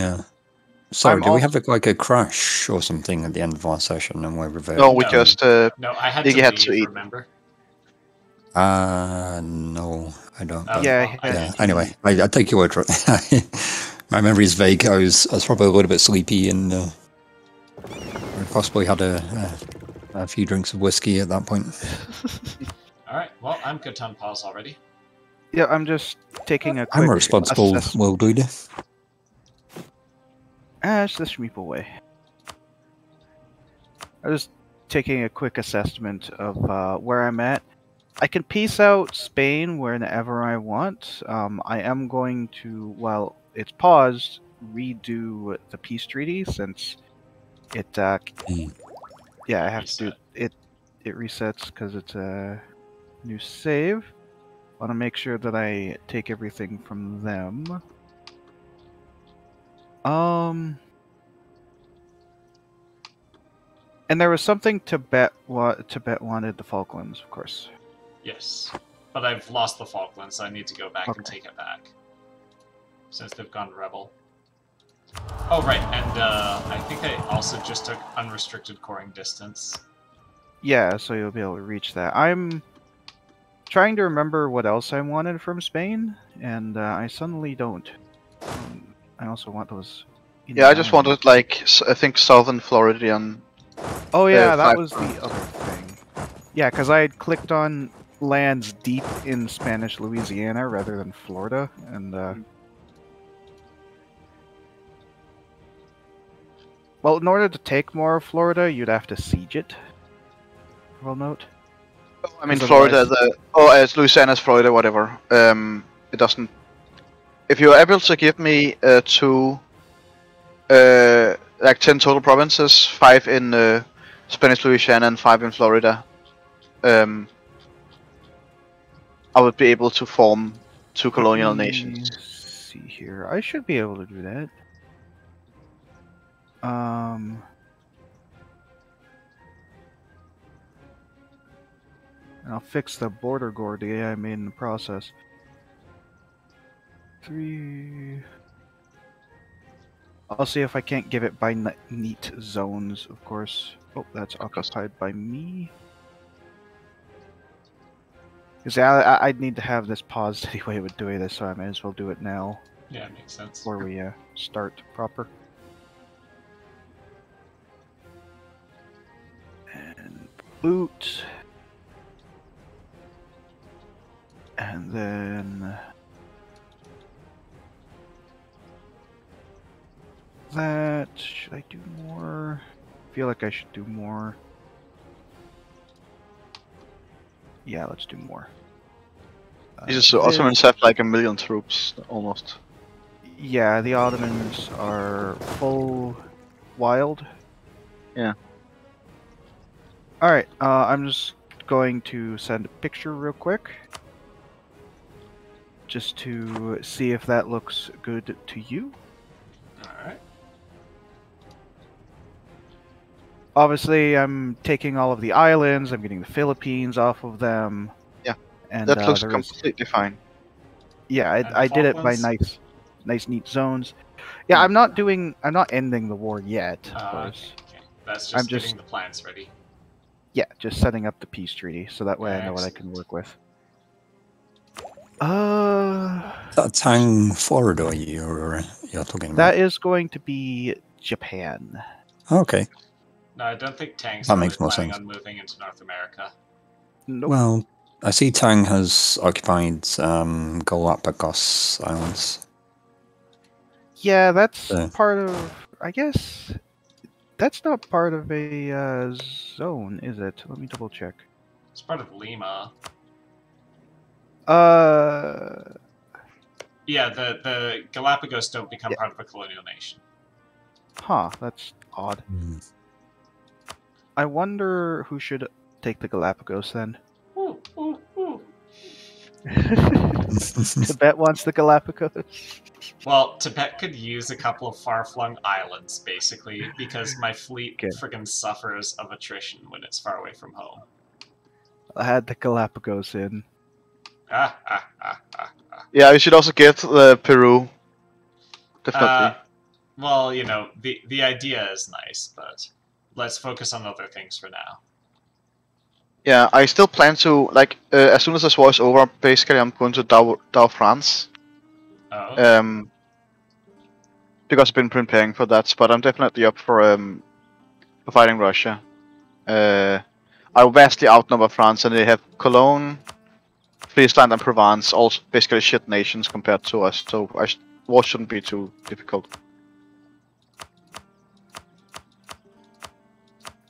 Yeah. Sorry, I'm do we al- have like a crash or something at the end of our session and we're reverting? No, we No. just uh, No, I had You to had to eat. remember? Uh, no, I don't. Oh, Yeah, I yeah. yeah. Anyway, I, I take your word for it. My memory is vague. I was, I was probably a little bit sleepy and uh, I possibly had a, a, a few drinks of whiskey at that point. All right. Well, I'm good on pause already. Yeah, I'm just taking a quick I'm a responsible assess- world leader. Ah, it's the Shmeep away. I was taking a quick assessment of uh, where I'm at. I can peace out Spain whenever I want. Um, I am going to, while it's paused, redo the peace treaty since it. Uh, Hmm. yeah, I have to do it. It resets because it's a new save. Want to make sure that I take everything from them. Um. And there was something Tibet wa- Tibet wanted the Falklands, of course. Yes. But I've lost the Falklands, so I need to go back and take it back. Since they've gone rebel. Oh, right. And uh, I think I also just took unrestricted coring distance. Yeah, so you'll be able to reach that. I'm trying to remember what else I wanted from Spain, and uh, I suddenly don't. Um, I also want those. yeah, I just wanted like I think southern Floridian. Oh yeah, uh, that was the other thing. Yeah, because I had clicked on lands deep in Spanish Louisiana rather than Florida, and uh, well, in order to take more of Florida, you'd have to siege it. Well, note. I mean Florida, the oh, it's Louisiana's Florida, whatever. Um, it doesn't. If you're able to give me uh, two, uh, like ten total provinces, five in uh, Spanish Louisiana and five in Florida, um, I would be able to form two colonial Let me nations. See here, I should be able to do that. Um. and I'll fix the border gordy I made in the process. Three. I'll see if I can't give it by neat zones, of course. Oh, that's occupied by me. Because I, I'd need to have this paused anyway with doing this, so I may as well do it now Yeah, makes sense. before we uh, start proper. And boot. And then that should I do more? I feel like I should do more. Yeah, let's do more. Uh, Jesus, the Ottomans have like a million troops almost. Yeah, the Ottomans are full wild. Yeah. Alright, uh, I'm just going to send a picture real quick. Just to see if that looks good to you. Alright. Obviously, I'm taking all of the islands, I'm getting the Philippines off of them. Yeah, And that uh, looks there is- completely fine. Yeah, I, I did it by nice, nice, neat zones. Yeah, I'm not doing, I'm not ending the war yet, of Uh, course. okay, okay. That's I'm just just- getting the plans ready. Yeah, just setting up the peace treaty, so that way I know what I can work with. Uh, that Tang, Florida you're, you're talking about? that is going to be Japan. Okay. No, I don't think Tang's That makes more planning sense. on moving into North America. Nope. Well, I see Tang has occupied um, Galapagos Islands. yeah, that's Uh. part of. I guess that's not part of a uh, zone, is it? Let me double check. It's part of Lima. Uh, Yeah, the, the Galapagos don't become Yeah. part of a colonial nation. huh? That's odd. I wonder who should take the Galapagos then. Ooh, ooh, ooh. Tibet wants the Galapagos. Well, Tibet could use a couple of far-flung islands, basically, because my fleet Okay. friggin' suffers of attrition when it's far away from home. I had the Galapagos in. Ah, ah, ah, ah, ah. Yeah, you should also get the Peru. Definitely. Uh, Well, you know, the the idea is nice, but let's focus on other things for now. Yeah, I still plan to like uh, as soon as this war is over. Basically, I'm going to Dow, Dow France. Oh, Um, because I've been preparing for that, but I'm definitely up for um for fighting Russia. Uh, I vastly outnumber France, and they have Cologne, Friesland, and Provence, all basically shit nations compared to us. So I sh- war shouldn't be too difficult.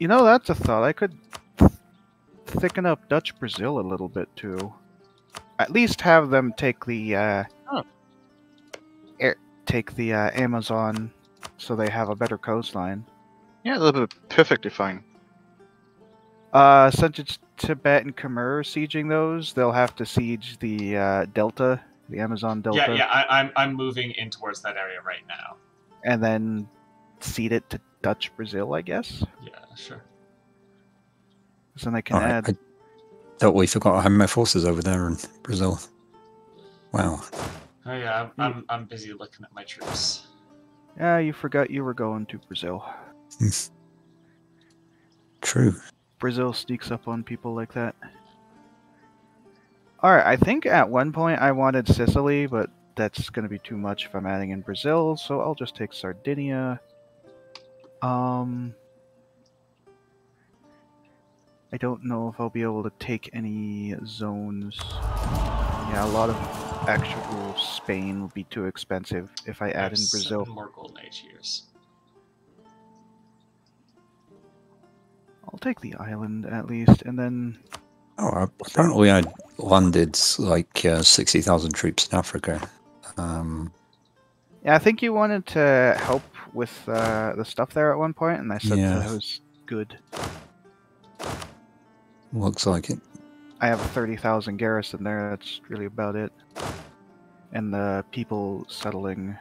You know, that's a thought. I could th- thicken up Dutch Brazil a little bit too. At least have them take the uh, Oh. air, take the uh, Amazon, so they have a better coastline. Yeah, that'll be perfectly fine. Uh, since it's Tibet and Khmer sieging those, they'll have to siege the uh, Delta, the Amazon Delta, yeah, yeah. I, I'm I'm moving in towards that area right now. and then cede it to Dutch Brazil, I guess. Yeah, sure. So then they can Alright, add. I totally forgot I had my forces over there in Brazil. Wow. Oh yeah, I'm I'm, I'm busy looking at my troops. Yeah, you forgot you were going to Brazil. Hmm. True. Brazil sneaks up on people like that. Alright, I think at one point I wanted Sicily, but that's going to be too much if I'm adding in Brazil, so I'll just take Sardinia. Um. I don't know if I'll be able to take any zones. Yeah, a lot of actual Spain will be too expensive if I I add have in Brazil. seven more golden age years. I'll take the island at least, and then Oh, apparently I landed like uh, 60,000 troops in Africa. Um, Yeah, I think you wanted to help with uh, the stuff there at one point, and I said Yeah. that was good. looks like it. I have a 30,000 garrison there, that's really about it. And the people settling.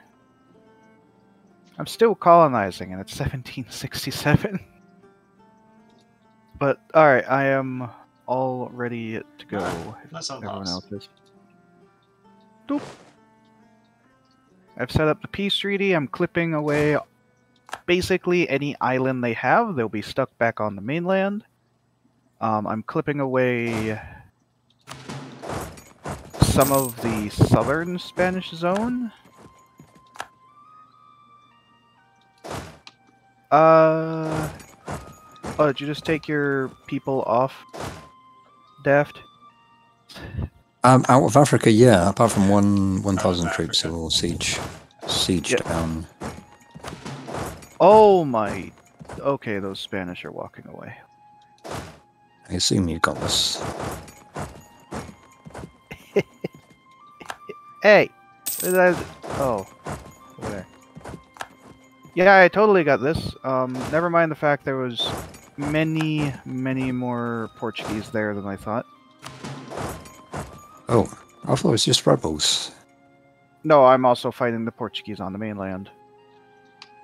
I'm still colonizing, and it's 1767. but, alright, I am all ready to go. if Let's everyone else is. Doop. I've set up the peace treaty. I'm clipping away basically any island they have. They'll be stuck back on the mainland. Um, I'm clipping away some of the southern Spanish zone. Uh. Oh, did you just take your people off, Daft? Um, out of Africa, yeah, apart from one 1,000 troops who will siege, siege down. Oh my. Okay, those Spanish are walking away. I assume you got this. Hey! Oh. There. Yeah, I totally got this. Um, never mind the fact there was many, many more Portuguese there than I thought. Oh, I thought it was just rebels. No, I'm also fighting the Portuguese on the mainland.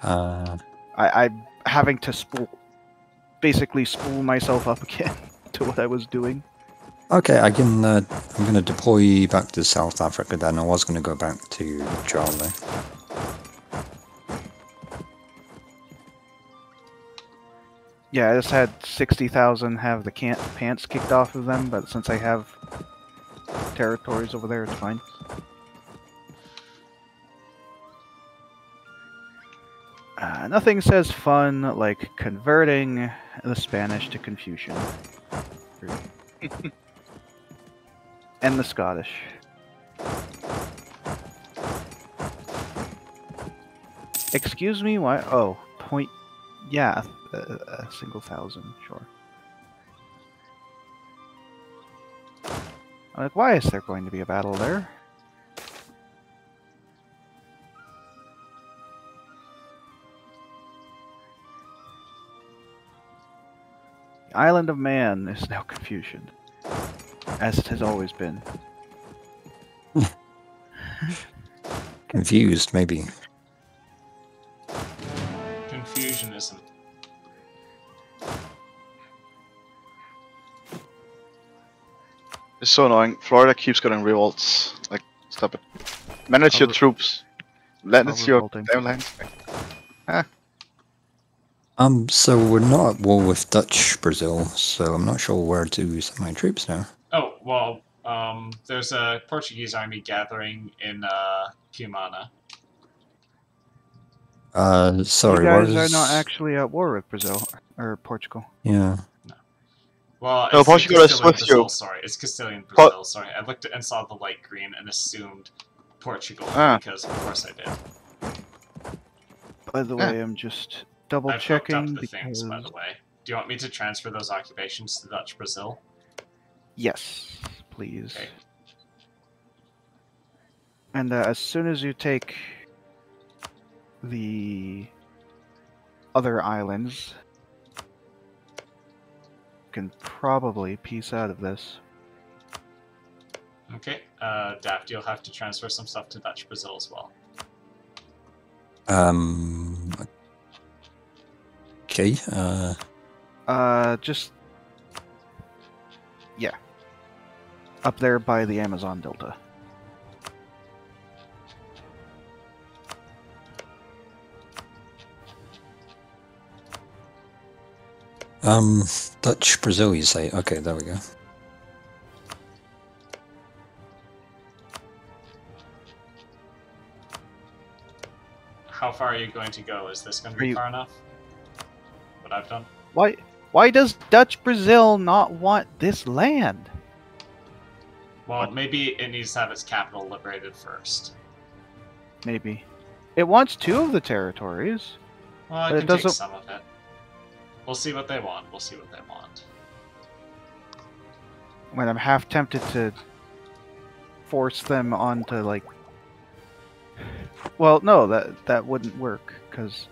Uh, I, I'm having to spool, basically spool myself up again to what I was doing. okay, I can. Uh, I'm going to deploy back to South Africa. Then I was going to go back to Charlie. Yeah, I just had 60,000 have the can't pants kicked off of them, but since I have territories over there, it's fine. Uh, nothing says fun like converting the Spanish to Confucian. and the Scottish. Excuse me, why? Oh, point. Yeah, a, a single thousand, sure. I'm like, why is there going to be a battle there? The island of man is now confusion, as it has always been. Confused, maybe. Confusionism. It's so annoying. Florida keeps getting revolts. Like, stop it. Manage I'll your troops. Manage I'll your revolting. damn lands. Um, so we're not at war with Dutch Brazil, so I'm not sure where to send my troops now. Oh well, um, there's a Portuguese army gathering in uh, Cumana. Uh, sorry, you what guys is... are not actually at war with Brazil or Portugal. Yeah. Well, No, it's Portugal is Castilian with Brazil, you. Sorry, it's Castilian Po- Brazil. sorry, I looked and saw the light green and assumed Portugal Ah. because, of course, I did. By the Yeah. way, I'm just double I've hooked checking up the because things, by the way. Do you want me to transfer those occupations to Dutch Brazil? yes, please. Okay. And uh, as soon as you take the other islands, you can probably peace out of this. Okay, uh, Daft, you'll have to transfer some stuff to Dutch Brazil as well. Um. Okay. Uh. Uh, just yeah, up there by the Amazon Delta. Um. Dutch Brazil, you say? Okay, there we go. How far are you going to go? Is this going to be you- far enough? What I've done? Why? Why does Dutch Brazil not want this land? Well, maybe it needs to have its capital liberated first. Maybe it wants two of the territories. Well, I But it can take doesn't- some of it. We'll see what they want. We'll see what they want. When I'm half tempted to force them onto like. Well, no, that that wouldn't work because.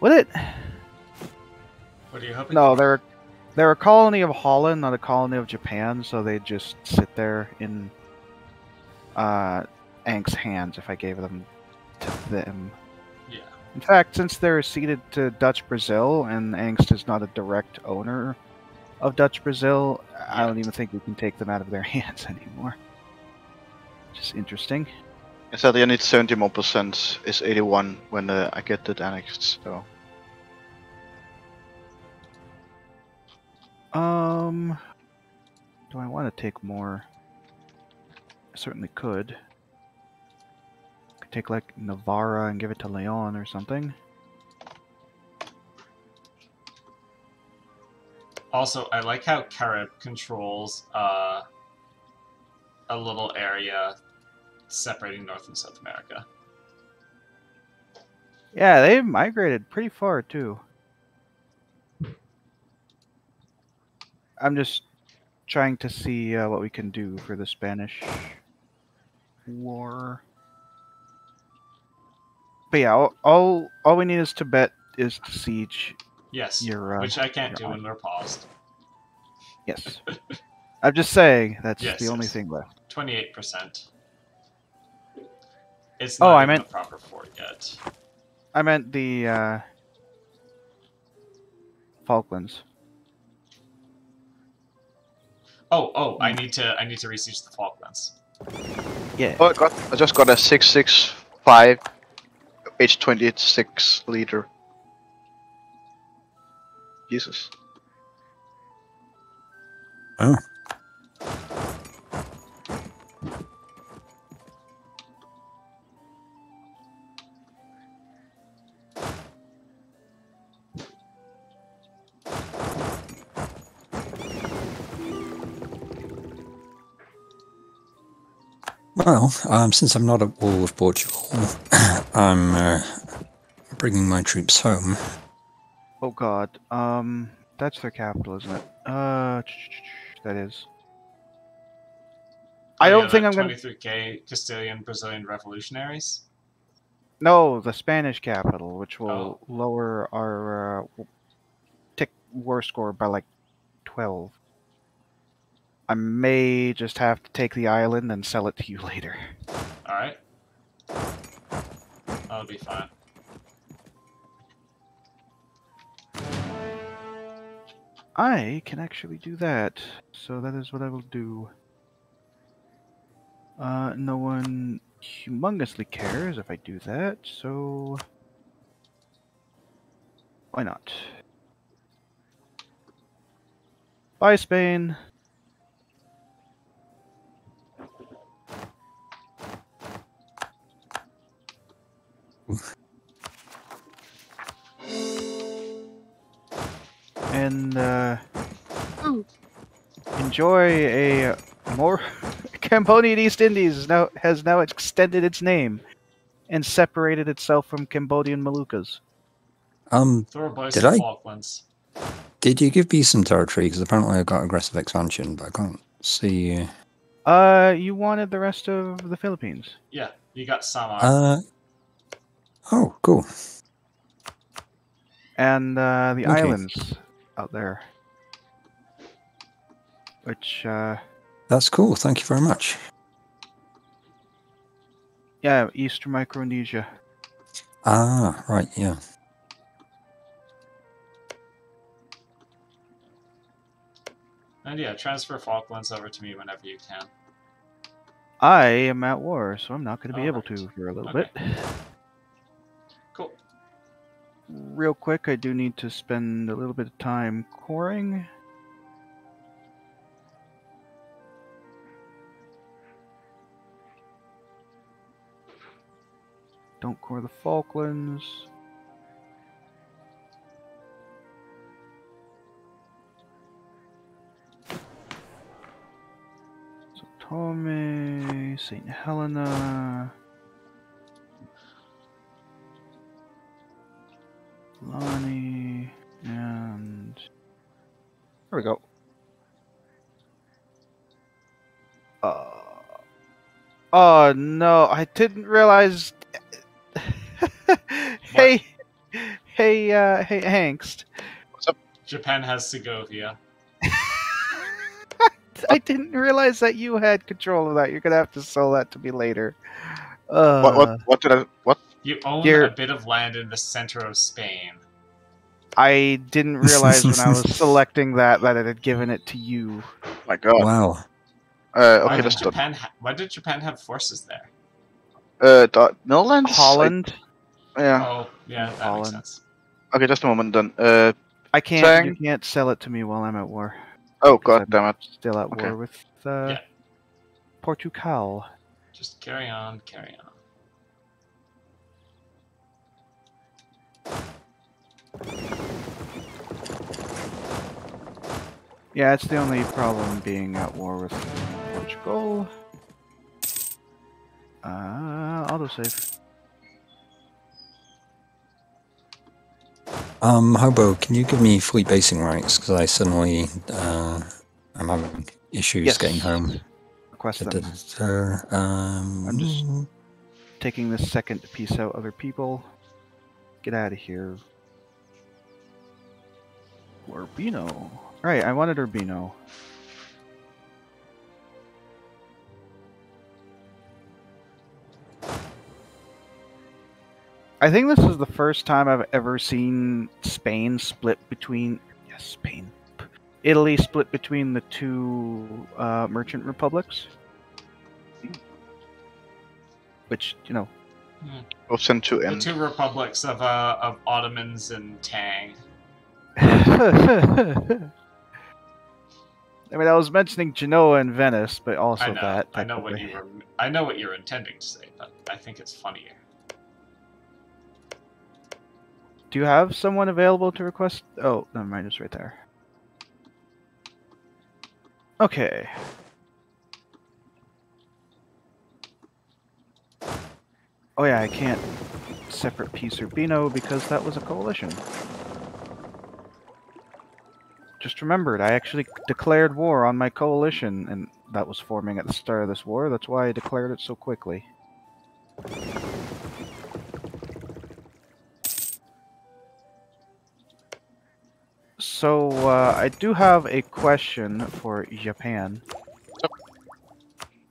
Would it? What are you hoping? No, for? they're they're a colony of Holland, not a colony of Japan, so they just sit there in uh Ank's hands if I gave them to them. In fact, since they're ceded to Dutch Brazil and Angst is not a direct owner of Dutch Brazil, I don't even think we can take them out of their hands anymore. Just interesting. I said I need 70 more percent. It's 81 when uh, I get it annexed. So Um, do I want to take more? I certainly could. Take like Navarra and give it to Leon or something. Also, I like how Carib controls uh, a little area separating North and South America. Yeah, they've migrated pretty far too. I'm just trying to see uh, what we can do for the Spanish war. But yeah, all, all all we need is to bet is to siege. Yes, Your, uh, which I can't do your when we're paused. Yes, I'm just saying that's Yes, the only thing left. Twenty-eight percent. It's Oh, not I meant- a proper fort yet. I meant the uh, Falklands. Oh, oh, I Hmm. need to I need to research the Falklands. Yeah. oh, I got I just got a 665 H26 liter. Jesus. Oh. Well, um, since I'm not at war with Portugal, I'm uh, bringing my troops home. Oh God. Um, that's their capital, isn't it? Uh, that is. I Oh, don't yeah, think I'm gonna. 23k Castilian Brazilian revolutionaries. No, the Spanish capital, which will Oh. lower our uh, tick war score by like twelve. I may just have to take the island and sell it to you later. All right, that'll be fine. I can actually do that, so that is what I will do. Uh, no one humongously cares if I do that, so Why not? Bye, Spain. And uh, enjoy a more Cambodian East Indies now has now extended its name and separated itself from Cambodian Moluccas. Um, Did I? Falklands. did you give me some territory? Because apparently I got aggressive expansion, but I can't see. Uh, you wanted the rest of the Philippines. Yeah, you got Samar. Uh, oh, cool. and uh, the Okay. islands out there. Which, uh, That's cool. Thank you very much. yeah, Eastern Micronesia. Ah, right, yeah. and yeah, transfer Falklands over to me whenever you can. I am at war, so I'm not going to be able Alright. to for a little Okay. bit. Real quick, I do need to spend a little bit of time coring. Don't core the Falklands. So St. Helena. Lonnie, and there we go. Uh, oh no, I didn't realize. hey, hey, uh, hey, Hangst. Japan has Segovia. I didn't realize that you had control of that. You're gonna have to sell that to me later. Uh, what, what, what did I, what? You own You're- a bit of land in the center of Spain. I didn't realize when I was selecting that that it had given it to you. My god. Wow. Uh, Why okay, did that's done. Japan? Ha- why did Japan have forces there? Uh, the Netherlands? I- Holland. yeah. Oh, yeah, that makes Holland. sense. Okay, just a moment then. Uh, I can't. You can't sell it to me while I'm at war. oh because god I'm damn it. Still at Okay. war with uh, Yeah. Portugal. Just carry on, carry on. Yeah, it's the only problem being at war with Portugal. Uh, autosave. Um, Hobo, can you give me fleet basing rights? Because I suddenly, uh, I'm having issues Yes. getting home. Request Da, them. da, da, da. Um, I'm just- Taking this second to peace out other people. Get out of here. Urbino. Right, I wanted Urbino. I think this is the first time I've ever seen Spain split between yes, Spain, Italy split between the two uh, merchant republics. Which you know, We'll send two The two republics of uh, of Ottomans and Tang. I mean, I was mentioning Genoa and Venice, but also I know. that. I know what you were. I know what you're intending to say, but I think it's funnier. Do you have someone available to request? Oh, never mind. It's right there. Okay. Oh yeah, I can't separate peace Urbino because that was a coalition. Just remembered, I actually declared war on my coalition, and that was forming at the start of this war. That's why I declared it so quickly. So, uh, I do have a question for Japan.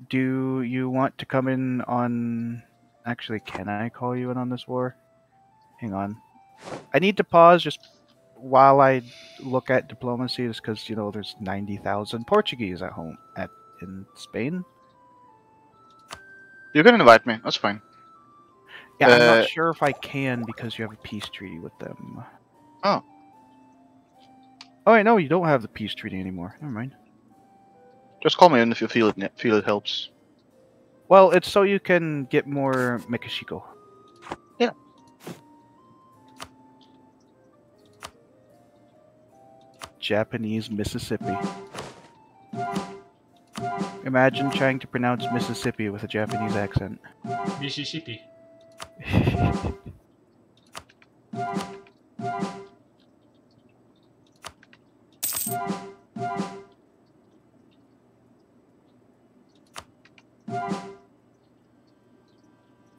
Do you want to come in on. Actually, can I call you in on this war? Hang on. I need to pause just while I look at diplomacy, just because, you know, there's 90,000 Portuguese at home at in Spain. You can invite me. That's fine. Yeah, I'm Uh, not sure if I can because you have a peace treaty with them. Oh wait, no, you don't have the peace treaty anymore. Never mind. Just call me in if you feel it feel it helps. Well, it's so you can get more Mikashiko. Yeah. Japanese Mississippi. Imagine trying to pronounce Mississippi with a Japanese accent. Mississippi.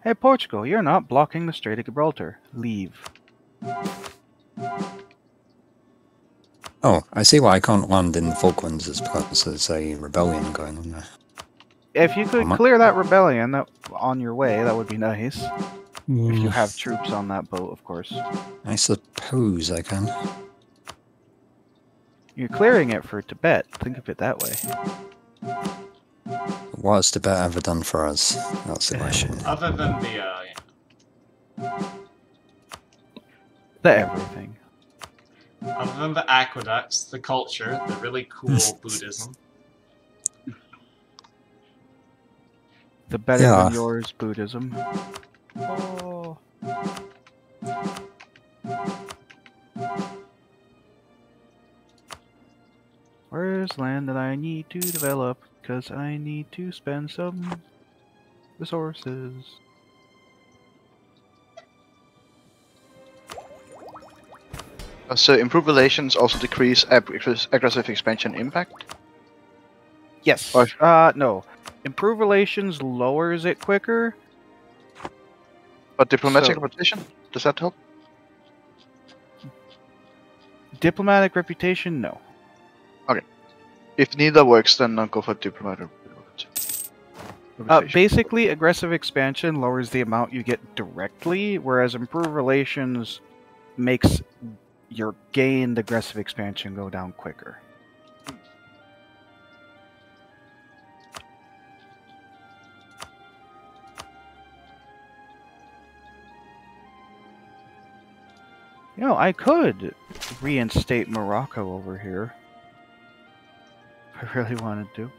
hey, Portugal, you're not blocking the Strait of Gibraltar. Leave. Oh, I see why I can't land in the Falklands is because there's a rebellion going on there. If you could clear that rebellion that, on your way, that would be nice. If Mm. you have troops on that boat, of course. I suppose I can. You're clearing it for Tibet. Think of it that way. What has Tibet ever done for us? That's the question. Other than the, uh, The everything. other than the aqueducts, the culture, the really cool Buddhism. The better Yeah. than yours Buddhism. Oh. Where's land that I need to develop? Because I need to spend some resources. Does uh, improved relations also decrease aggressive expansion impact? Yes. Or- Uh, no. Improve relations lowers it quicker. But diplomatic So- reputation does that help? Diplomatic reputation, no. If neither works, then I'll go for diplomatic Uh, basically, aggressive expansion lowers the amount you get directly, whereas improved relations makes your gained aggressive expansion go down quicker. You know, I could reinstate Morocco over here. I really wanted to.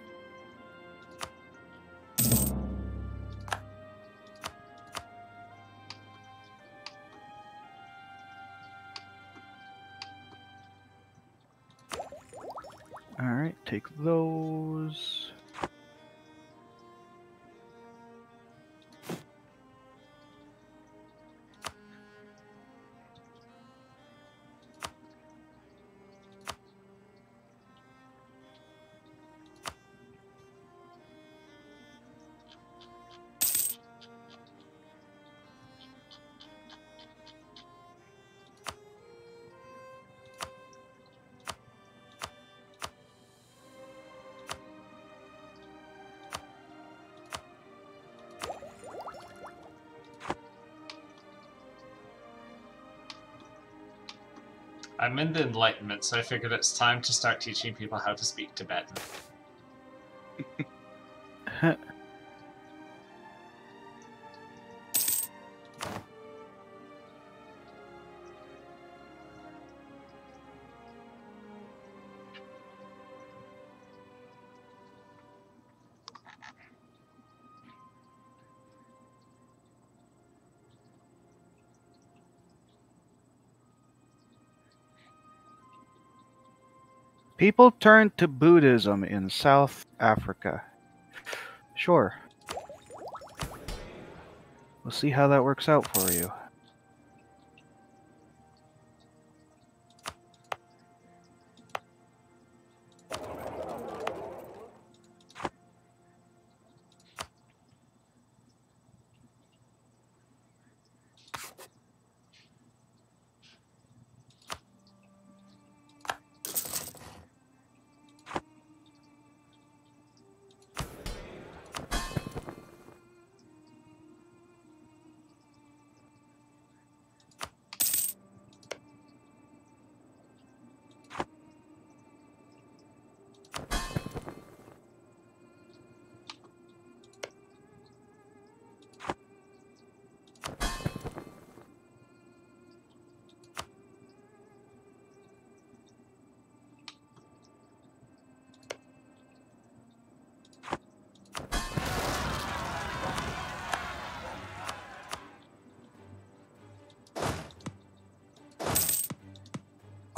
Alright, take those. I'm in the Enlightenment, so I figured it's time to start teaching people how to speak Tibetan. People turned to Buddhism in South Africa. Sure. We'll see how that works out for you.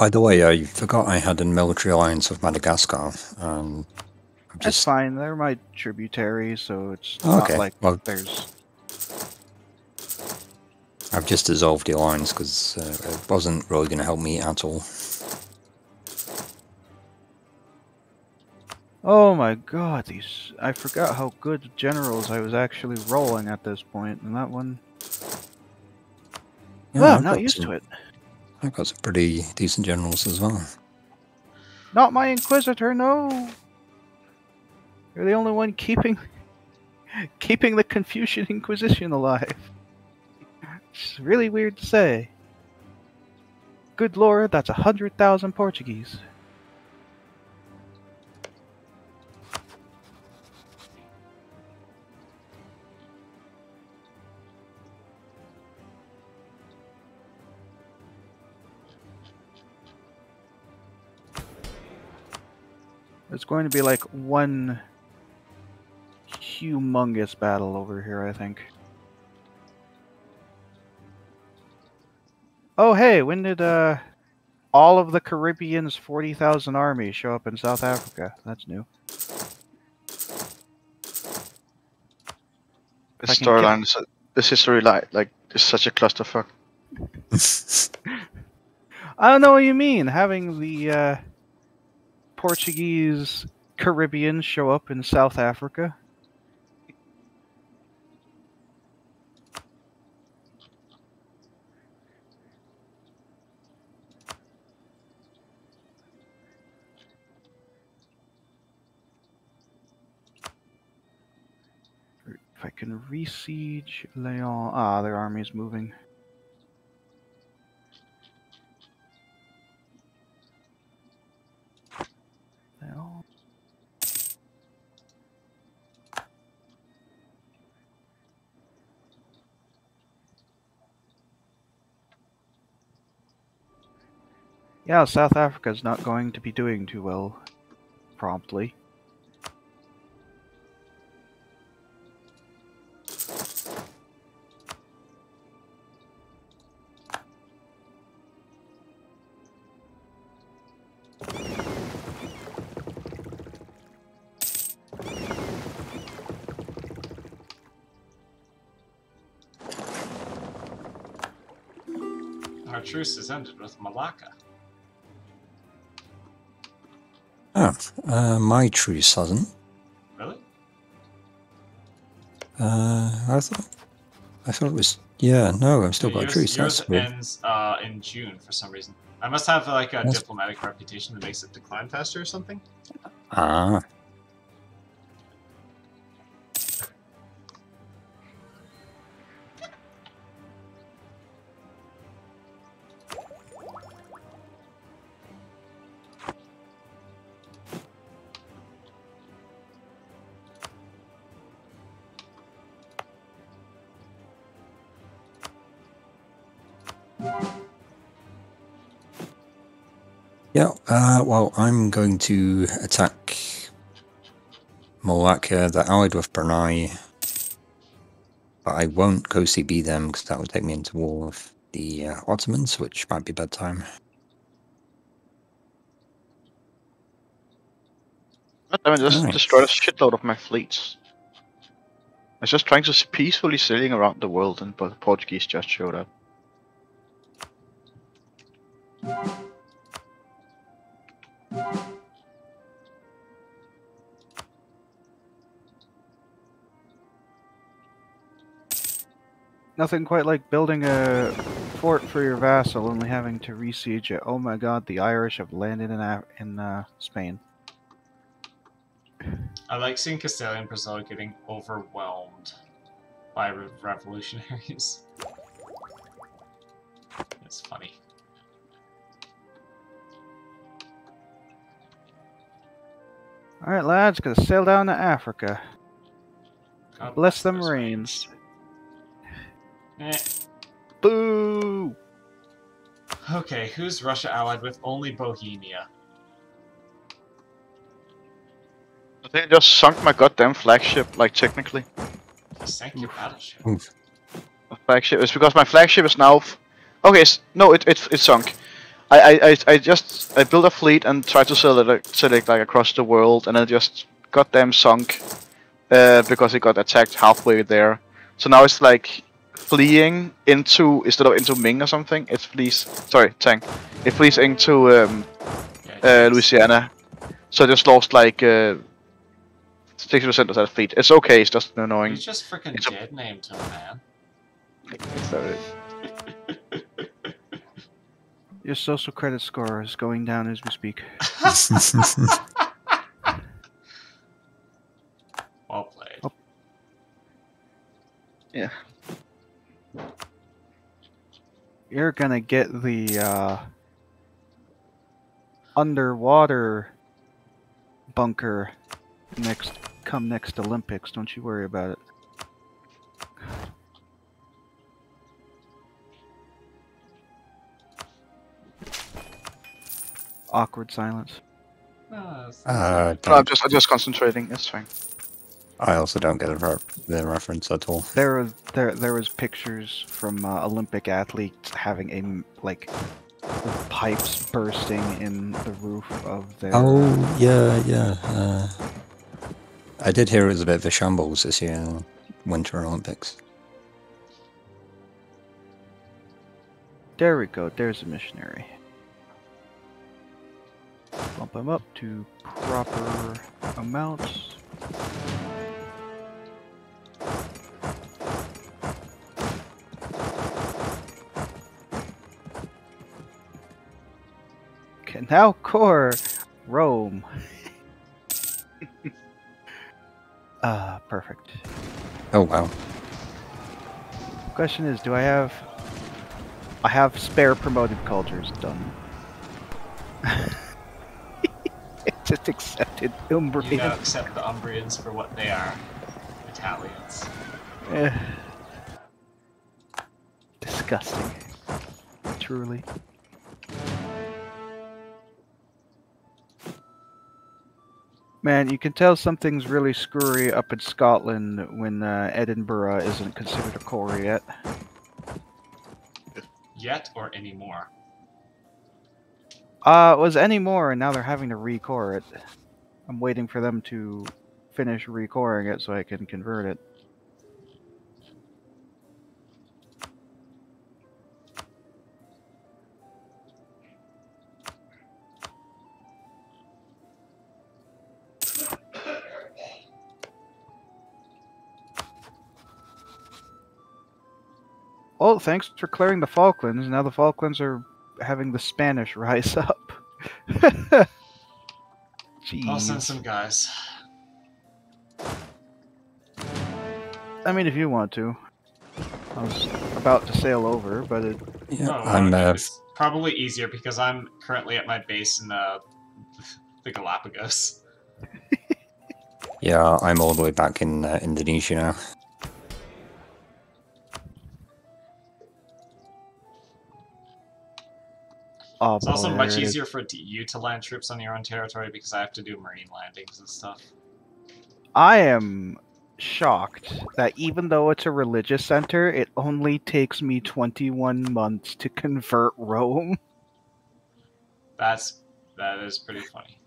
By the way, I forgot I had a military alliance with Madagascar. Um, I'm That's just fine. They're my tributaries, so it's not okay. like Well- there's. I've just dissolved the alliance because uh, it wasn't really going to help me at all. Oh my god, these. I forgot how good generals I was actually rolling at this point, and that one. Yeah, well, I'm not used to it. I've got some pretty decent generals as well. Not my Inquisitor, no! You're the only one keeping. keeping the Confucian Inquisition alive. It's really weird to say. Good lord, that's a hundred thousand Portuguese. It's going to be like one humongous battle over here, I think. Oh, hey, when did uh all of the Caribbean's 40,000 army show up in South Africa? That's new. This storyline is this history like like is such a clusterfuck. I don't know what you mean, having the uh, Portuguese Caribbean show up in South Africa. If I can re-siege Leon. Ah, their army's moving. Yeah, South Africa's not going to be doing too well promptly. Truce has ended with Malacca. Oh, uh, my truce hasn't. Really? Uh, I thought, I thought it was. Yeah, no, I've still got a yours, truce. yours That's weird. ends uh, in June for some reason. I must have like a That's- diplomatic reputation that makes it decline faster or something. Ah, yeah. Uh, well, I'm going to attack Malacca. They're allied with Brunei, but I won't go CB them because that would take me into war with the uh, Ottomans, which might be bedtime. God damn it, just Nice. destroyed a shitload of my fleets. I was just trying to peacefully sailing around the world and but the Portuguese just showed up. Nothing quite like building a fort for your vassal only having to re-siege it. Oh my god, the Irish have landed in Af- in uh, Spain. I like seeing Castilian Brazil getting overwhelmed by re- revolutionaries. It's funny. All right, lads, gonna sail down to Africa. God Bless them those rains. Eh. Boo! Okay, who's Russia allied with? Only Bohemia. I think I just sunk my goddamn flagship, like technically. Just sank your battleship. My flagship is because my flagship is now. F- okay, s- no, it, it it sunk. I, I, I, just I built a fleet and tried to sell it it like across the world, and I just goddamn sunk uh, because it got attacked halfway there. So now it's like fleeing into instead of into Ming or something. It flees. Sorry, Tang. It flees into um, uh, Louisiana. So I just lost like uh, sixty percent of that fleet. It's okay. It's just annoying. You just freaking dead named him, man. So, Your social credit score is going down as we speak. Well played. Oh. You're gonna get the uh, underwater bunker next come next Olympics. Don't you worry about it. Awkward silence. Ah, it's- uh, no, I'm just I'm just concentrating. It's fine. I also don't get the, re- the reference at all. There was there there was pictures from uh, Olympic athletes having a like pipes bursting in the roof of their. Oh yeah, yeah. Uh, I did hear it was a bit of a shambles this year, Winter Olympics. There we go. There's a missionary. Bump them up to proper amounts. Now core Rome. Ah, perfect. Oh wow. Question is, do I have? I have spare promoted cultures done. Just accepted You Umbrian. gotta accept the Umbrians for what they are. Italians. Eh. Disgusting. Truly. Man, you can tell something's really screwy up in Scotland when uh, Edinburgh isn't considered a core yet. Yet or anymore. Uh, it was any more, and now they're having to recore it. I'm waiting for them to finish recoring it so I can convert it. Oh, thanks for clearing the Falklands. Now the Falklands are having the Spanish rise up. I'll send some guys. I mean, if you want to. I was about to sail over, but it, Yeah, No, I'm. no, Uh, it's probably easier because I'm currently at my base in uh, the Galapagos. yeah, I'm all the way back in uh, Indonesia now. Oh, It's also much there it is. easier for you to land troops on your own territory because I have to do marine landings and stuff. I am shocked that even though it's a religious center, it only takes me 21 months to convert Rome. That's that is pretty funny.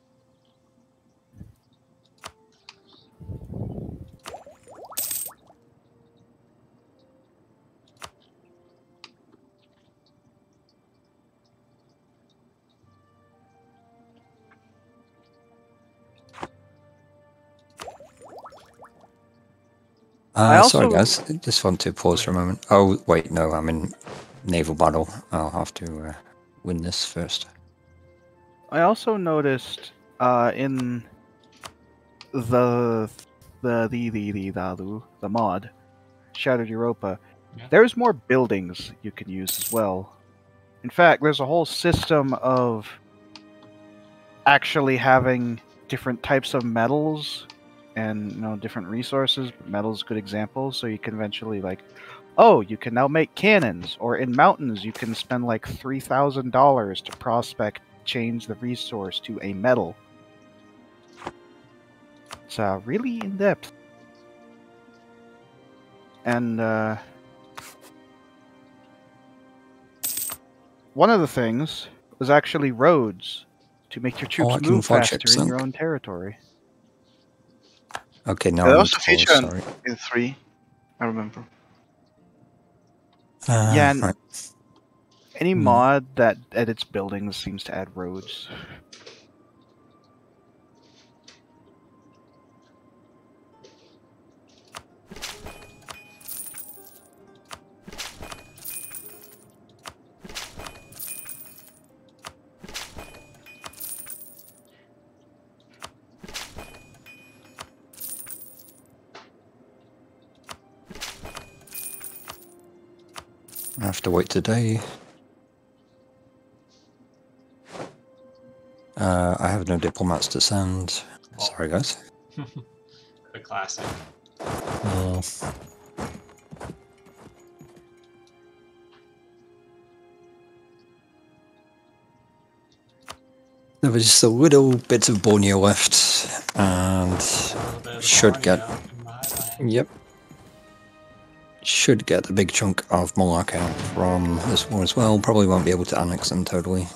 I Uh, sorry, guys. Just want to pause for a moment. Oh, wait, no, I'm in naval battle. I'll have to uh, win this first. I also noticed uh, in the the the the the the, the mod Shattered Europa, Yeah. there's more buildings you can use as well. In fact, there's a whole system of actually having different types of metals and you know different resources. Metals good examples, so you can eventually like, oh, you can now make cannons, or in mountains you can spend like three thousand dollars to prospect change the resource to a metal. It's uh, really in depth. And uh, one of the things was actually roads to make your Oh, troops can move faster in your own territory. Okay, now Yeah, was tall, feature in- In three, I remember. Uh, Yeah, and- right. Any Hmm. mod that edits buildings seems to add roads. To wait today. Uh, I have no diplomats to send. Sorry, guys. the classic. Uh, there was just a little bit of Borneo left, and A little bit of Should get- in my land. yep, should get a big chunk of Moloch out from this war as well. Probably won't be able to annex them totally.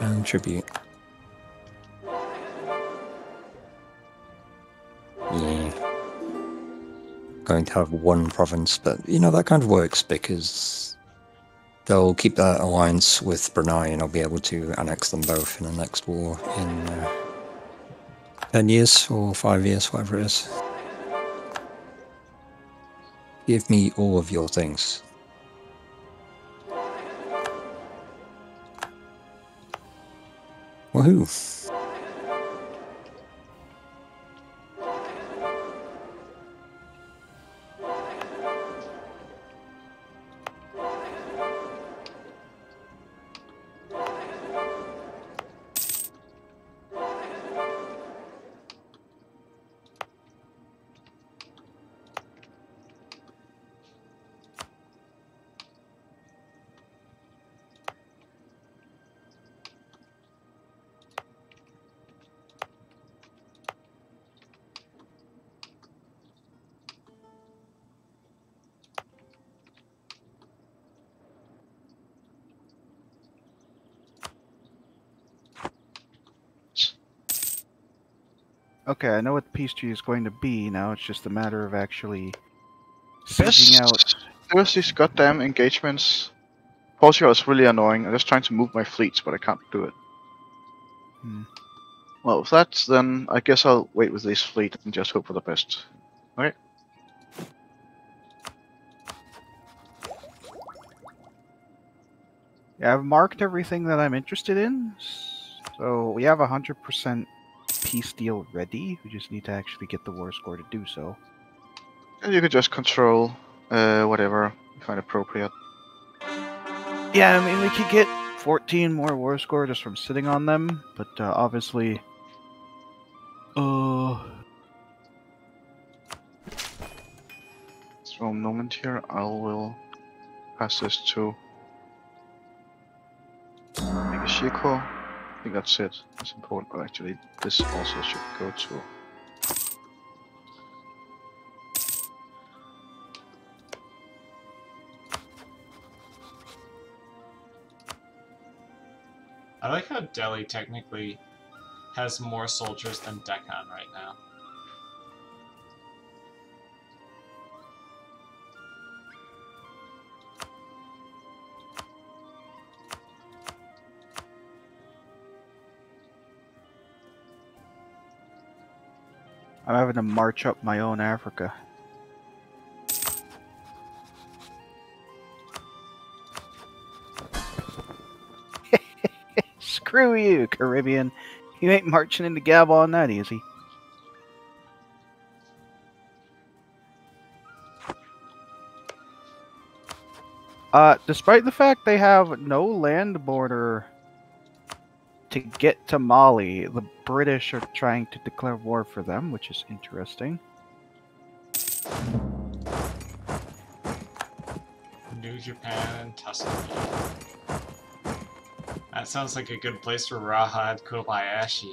And tribute. Yeah. Going to have one province, but you know, that kind of works because they'll keep that alliance with Brunei and I'll be able to annex them both in the next war in uh, 10 years or 5 years, whatever it is. Give me all of your things. Woohoo! Okay, I know what the peace tree is going to be now. It's just a matter of actually figuring out. There's these goddamn engagements. Portugal is really annoying. I'm just trying to move my fleets, but I can't do it. Hmm. Well, with that, then I guess I'll wait with this fleet and just hope for the best. Okay. Yeah, I've marked everything that I'm interested in. So we have 100% Steel ready. We just need to actually get the war score to do so. And you could just control uh, whatever you find appropriate. Yeah, I mean, we could get 14 more war score just from sitting on them, but uh, obviously... Uh... So, a moment here, I will pass this to Megashiko. I think that's it. That's important. Oh, actually, this also should go to. I like how Delhi technically has more soldiers than Deccan right now. I'm having to march up my own Africa. Screw you, Caribbean. You ain't marching into Gabon that easy. Uh, despite the fact they have no land border to get to Mali, the British are trying to declare war for them, which is interesting. New Japan Tuscany. That sounds like a good place for Rahad Kobayashi.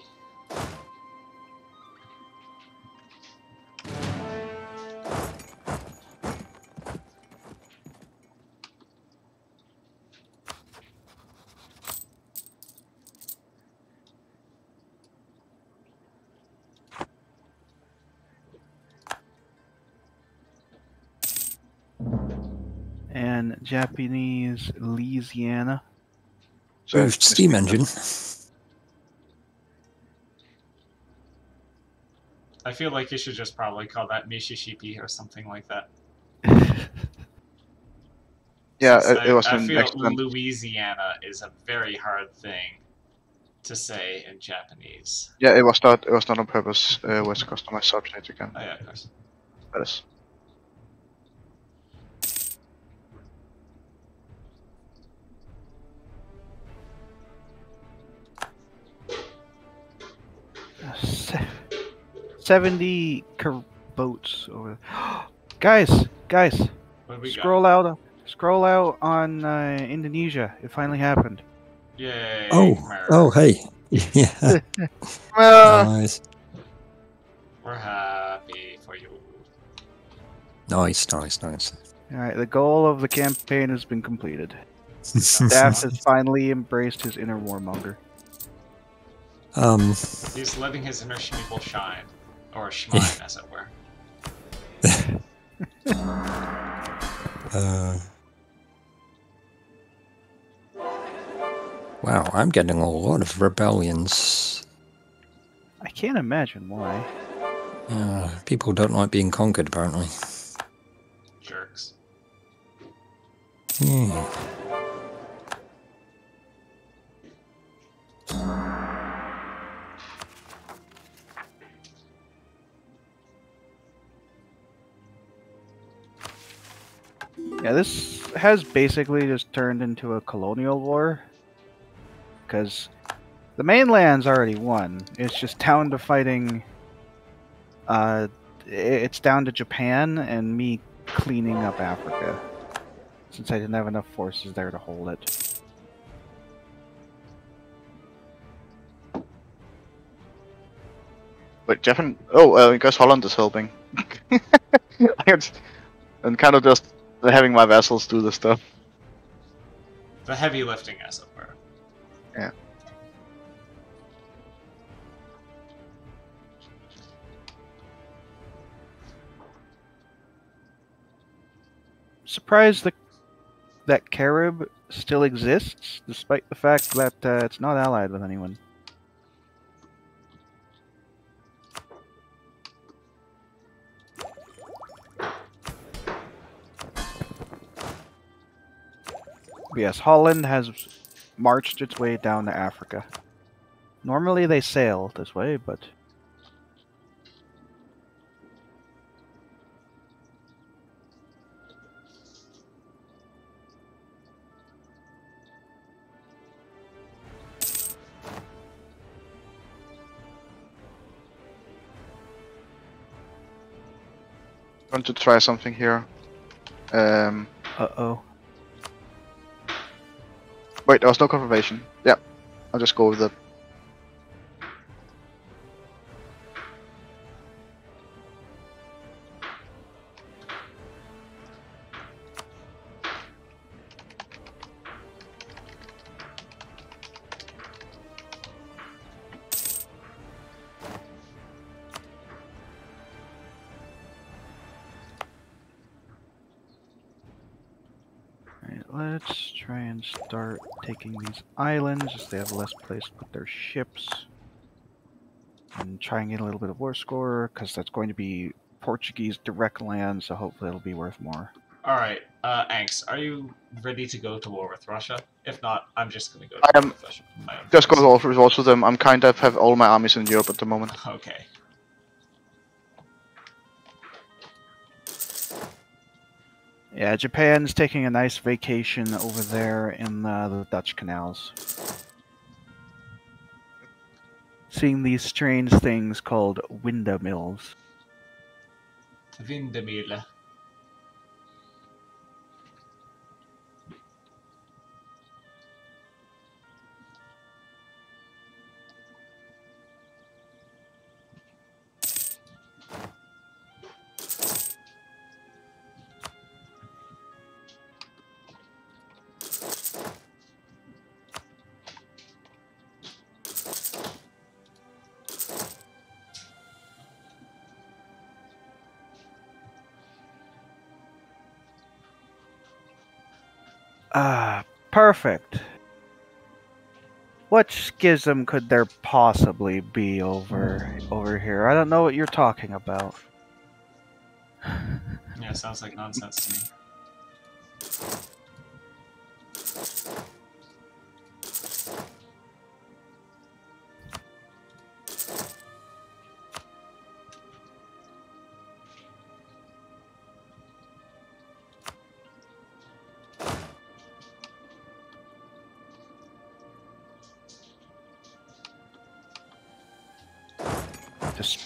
Japanese Louisiana. So, Ooh, steam engine. I feel like you should just probably call that Mississippi or something like that. Yeah, Since it, it was I, I feel excellent. Louisiana is a very hard thing to say in Japanese. Yeah, it was not. It was not on purpose. Uh, it was customized subject again. Oh yeah, of course. That is. 70 car- boats over there. guys guys What do we scroll out scroll out on uh, indonesia it finally happened got? Yay! Oh, Mer. oh, hey. Yeah, Well, nice. We're happy for you. Nice, nice, nice. all right the goal of the campaign has been completed Staff has finally embraced his inner warmonger um, He's letting his inner Schmeeple shine. Or Schmine, as it were. uh, wow, I'm getting a lot of rebellions. i can't imagine why Uh, people don't like being conquered, apparently. Jerks. Hmm. Yeah, this has basically just turned into a colonial war. Because the mainland's already won. It's just down to fighting. Uh, it's down to Japan and me cleaning up Africa. Since I didn't have enough forces there to hold it. Wait, Japan. Oh, uh, because Holland is helping. I'm kind of just having my vassals do the stuff. The heavy lifting, as it were. Yeah. Surprised that that Carib still exists, despite the fact that uh, it's not allied with anyone. Yes, Holland has marched its way down to Africa. Normally they sail this way, but want to try something here. Um, uh oh. Wait, there was no confirmation. Yeah, I'll just go with it. They have less place to put their ships. And try and get a little bit of war score, because that's going to be Portuguese direct land, so hopefully it'll be worth more. Alright, uh, Anks, are you ready to go to war with Russia? If not, I'm just gonna go to I war am- with Russia. my own Just go forces. with all also them. I'm kind of have all my armies in Europe at the moment. Okay. Yeah, Japan's taking a nice vacation over there in uh, the Dutch canals. Seeing these strange things called windmills. Vindemille. Schism could there possibly be over over here? I don't know what you're talking about. Yeah, sounds like nonsense to me.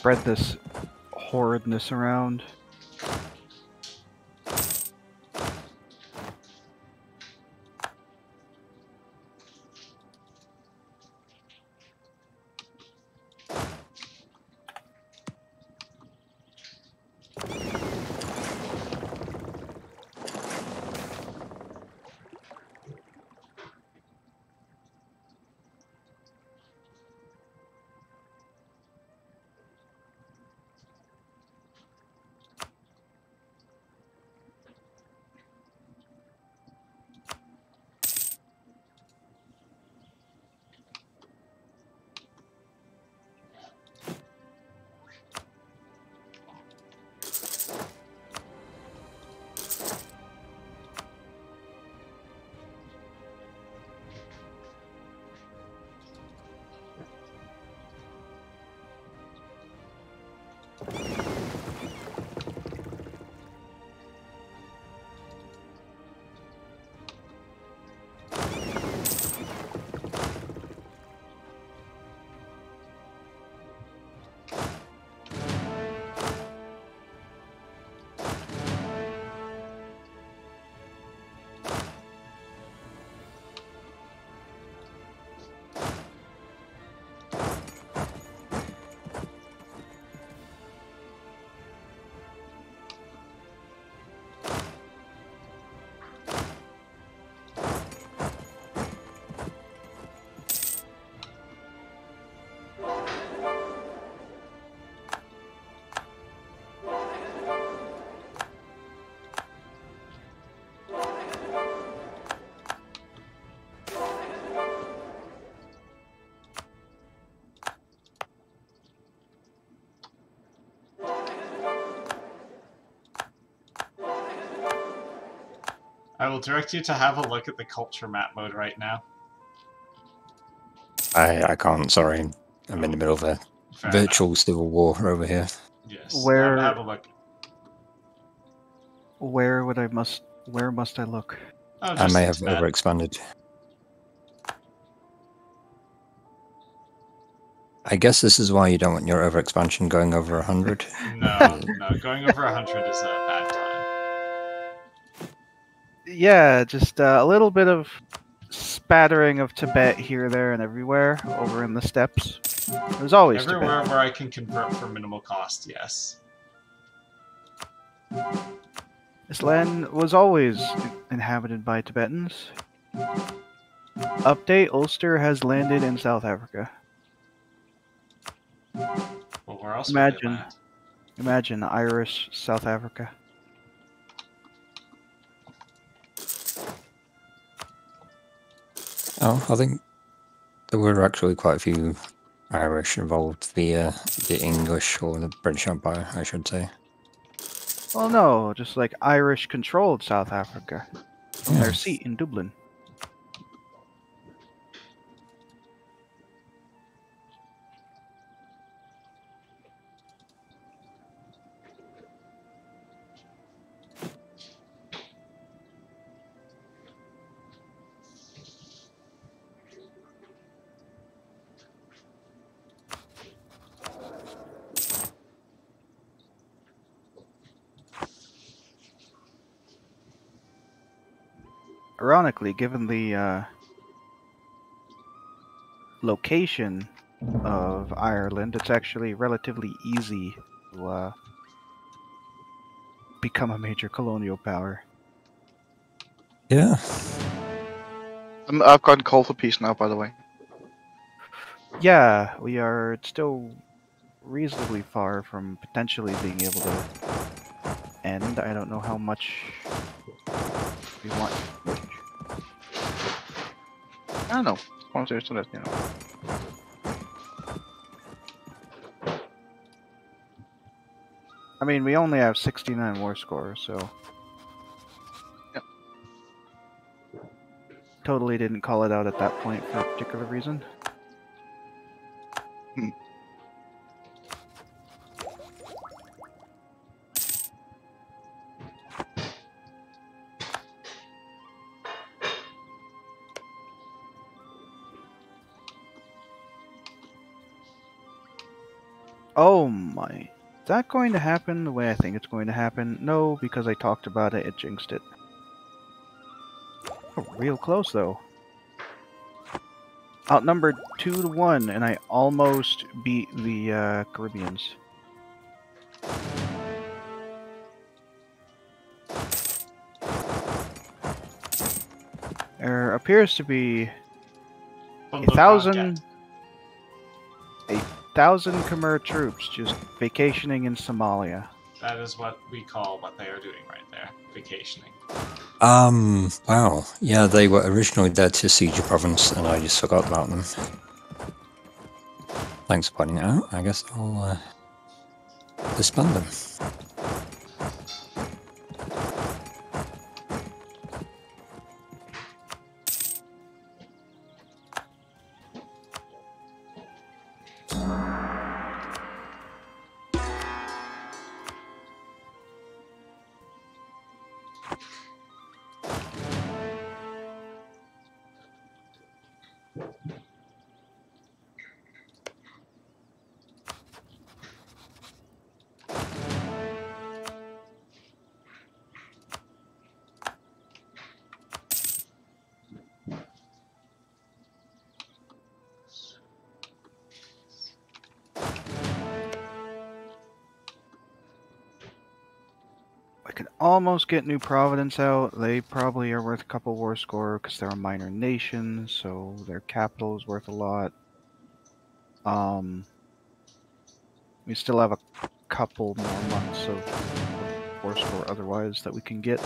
Spread this horridness around. I will direct you to have a look at the culture map mode right now. I, I can't, sorry. I'm in the middle of a Fair virtual civil war over here. Yes. Where- Have, have a look. Where would I must where must I look? Oh, I may have Tibet. overexpanded. I guess this is why you don't want your overexpansion going over 100. No, no, going over 100 is a bad time. Yeah, just uh, a little bit of spattering of Tibet here, there, and everywhere over in the steppes. There's always Everywhere Tibet. where I can convert for minimal cost, yes. This land was always inhabited by Tibetans. Update: Ulster has landed in South Africa. Well, where else Imagine. Imagine Irish South Africa. Oh, I think there were actually quite a few Irish involved via the English or the British Empire, I should say. Well, no, just like Irish controlled South Africa. Yeah. Their seat in Dublin. Ironically, given the uh, location of Ireland, it's actually relatively easy to uh, become a major colonial power. Yeah. Um, I've gotten call for peace now, by the way. Yeah, we are still reasonably far from potentially being able to end. I don't know how much we want. Ah, I don't know. One series to let you know. I mean, we only have 69 war scores, so. Yep. Totally didn't call it out at that point for a particular reason. Hmm. Is that going to happen the way I think it's going to happen? No, because I talked about it, it jinxed it. Oh, real close, though. Outnumbered 2 to 1, and I almost beat the uh, Caribbeans. There appears to be a thousand thousand Khmer troops just vacationing in Somalia. That is what we call what they are doing right there, vacationing. Um, wow. Yeah, they were originally there to siege a province, and I just forgot about them. Thanks for pointing it out. I guess I'll uh, disband them. Almost get New Providence out. They probably are worth a couple war score because they're a minor nation, so their capital is worth a lot. Um, we still have a couple more months of, of war score otherwise that we can get.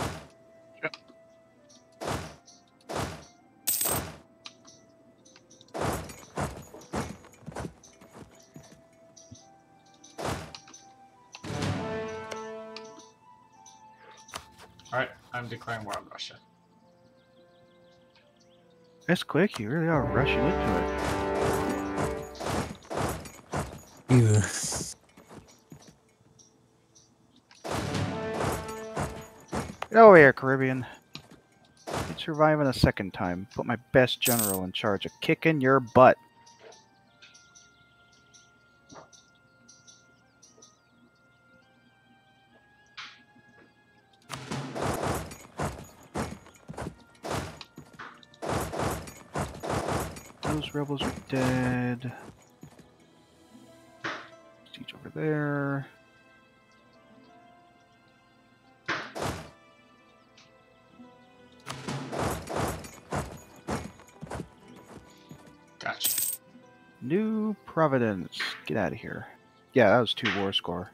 Declaring war on Russia. That's quick. You really are rushing into it. You. Get over here, Caribbean. It's surviving a second time. Put my best general in charge of kicking your butt. Providence. Get out of here. Yeah, that was two war score.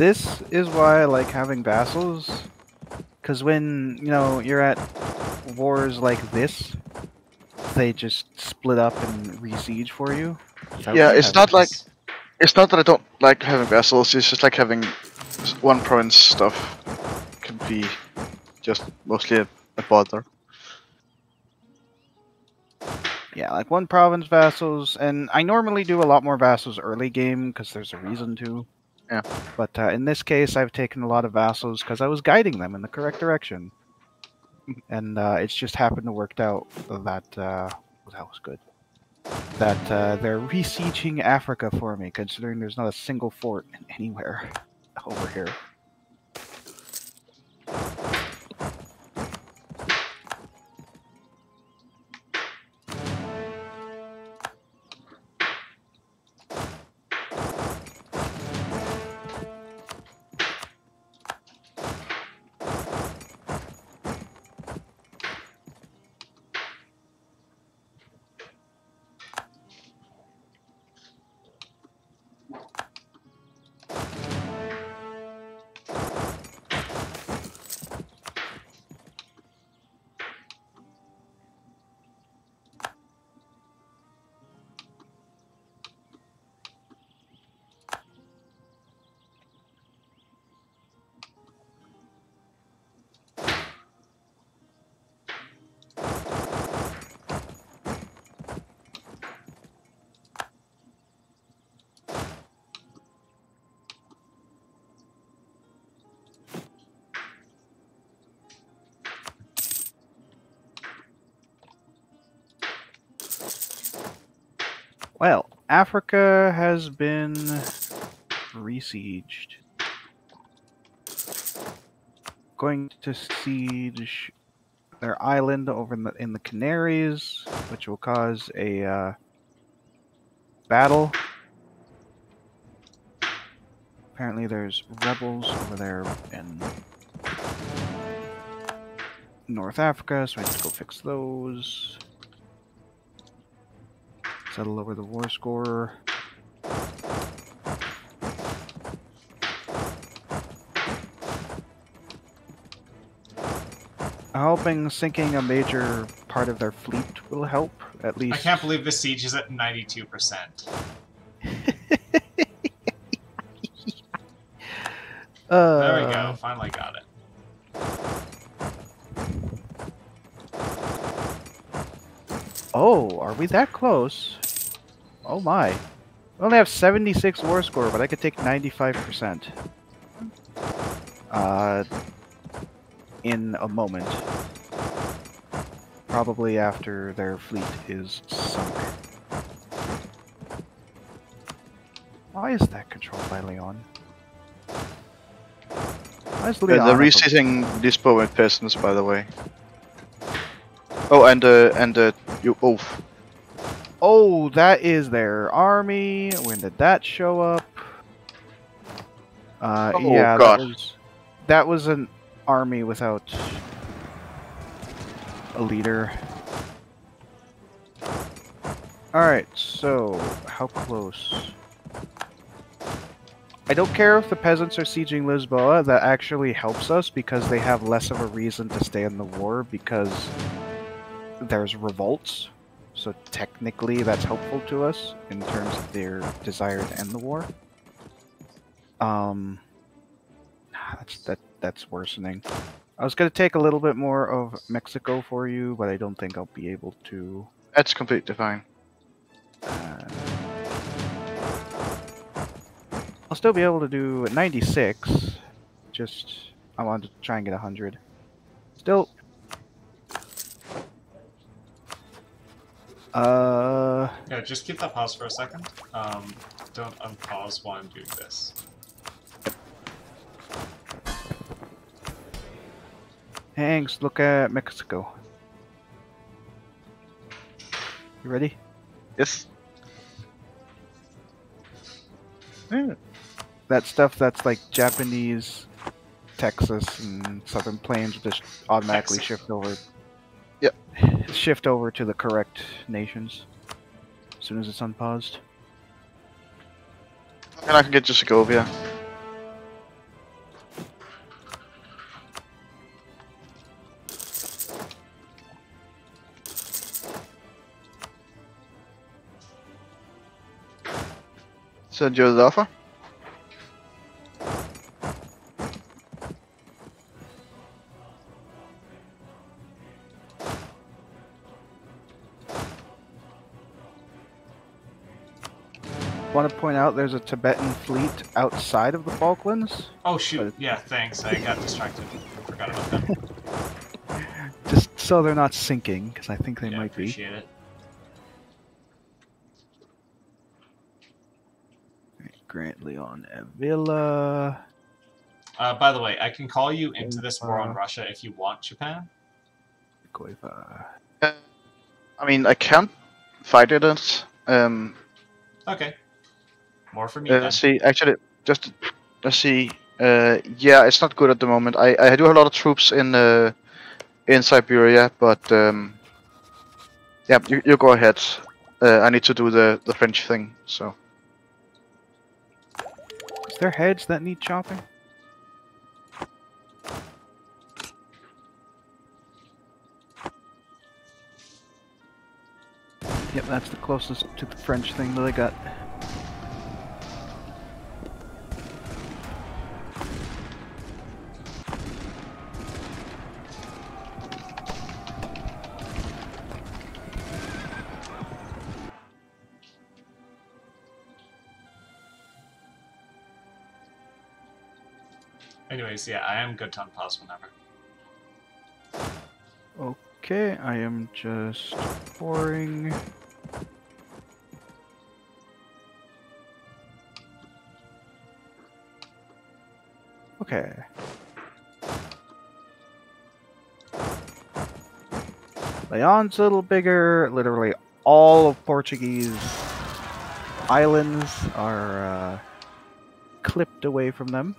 This is why I like having vassals. Because when, you know, you're at wars like this, they just split up and re-siege for you. without Yeah, it's not like it's not that I don't like having vassals, It's just like having one province stuff can be just mostly a, a bother. Yeah, like one province vassals, and I normally do a lot more vassals early game because there's a reason to. Yeah. But uh, in this case, I've taken a lot of vassals because I was guiding them in the correct direction, and uh, it's just happened to work out that uh, that was good. that uh, they're besieging Africa for me, considering there's not a single fort anywhere over here. Africa has been besieged. Going to siege their island over in the, in the Canaries, which will cause a uh, battle. Apparently, there's rebels over there in North Africa, so I have to go fix those. The war score. I'm hoping sinking a major part of their fleet will help, at least. I can't believe the siege is at 92%. uh, There we go. Finally got it. Oh, are we that close? Oh my. We only have 76 war score, but I could take 95%. Uh, in a moment. Probably after their fleet is sunk. Why is that controlled by Leon? Why is Uh, Leon? they're up a- resetting Lisboa and peasants, by the way. Oh, and uh, and uh, you oof. Oh, that is their army. When did that show up? Uh, Oh, yeah, God. that was that was an army without a leader. All right, so how close? I don't care if the peasants are sieging Lisboa. That actually helps us because they have less of a reason to stay in the war because there's revolts. So technically, that's helpful to us in terms of their desire to end the war. Um, that's that that's worsening. I was gonna take a little bit more of Mexico for you, but I don't think I'll be able to. That's completely fine. Uh, I'll still be able to do 96. Just I wanted to try and get 100. Still. Uh. Yeah, just keep that pause for a second. Um, don't unpause while I'm doing this. Hanks, look at Mexico. You ready? Yes. That stuff that's like Japanese, Texas, and Southern Plains just automatically Texas. shift over. Yep. Shift over to the correct nations as soon as it's unpaused. And I can get to Segovia. Send want to point out there's a Tibetan fleet outside of the Falklands. Oh shoot! Yeah, thanks. I got distracted. Forgot about. Just so they're not sinking, because I think they yeah, might appreciate be. Appreciate it. Grant Leon Avila. Uh, by the way, I can call you into this war on Russia if you want, Japan. Uh, I mean, I can't fight it. Um, okay. More for me uh, then. see, actually, just let's see. Uh, yeah, it's not good at the moment. I I do have a lot of troops in uh, in Siberia, but um, yeah, you, you go ahead. Uh, I need to do the the French thing. So Is there heads that need chopping? Yep, that's the closest to the French thing that I got. Anyways, yeah, I am good to unpause whenever. Okay, I am just pouring. Okay. Leon's a little bigger. Literally all of Portuguese islands are uh, clipped away from them.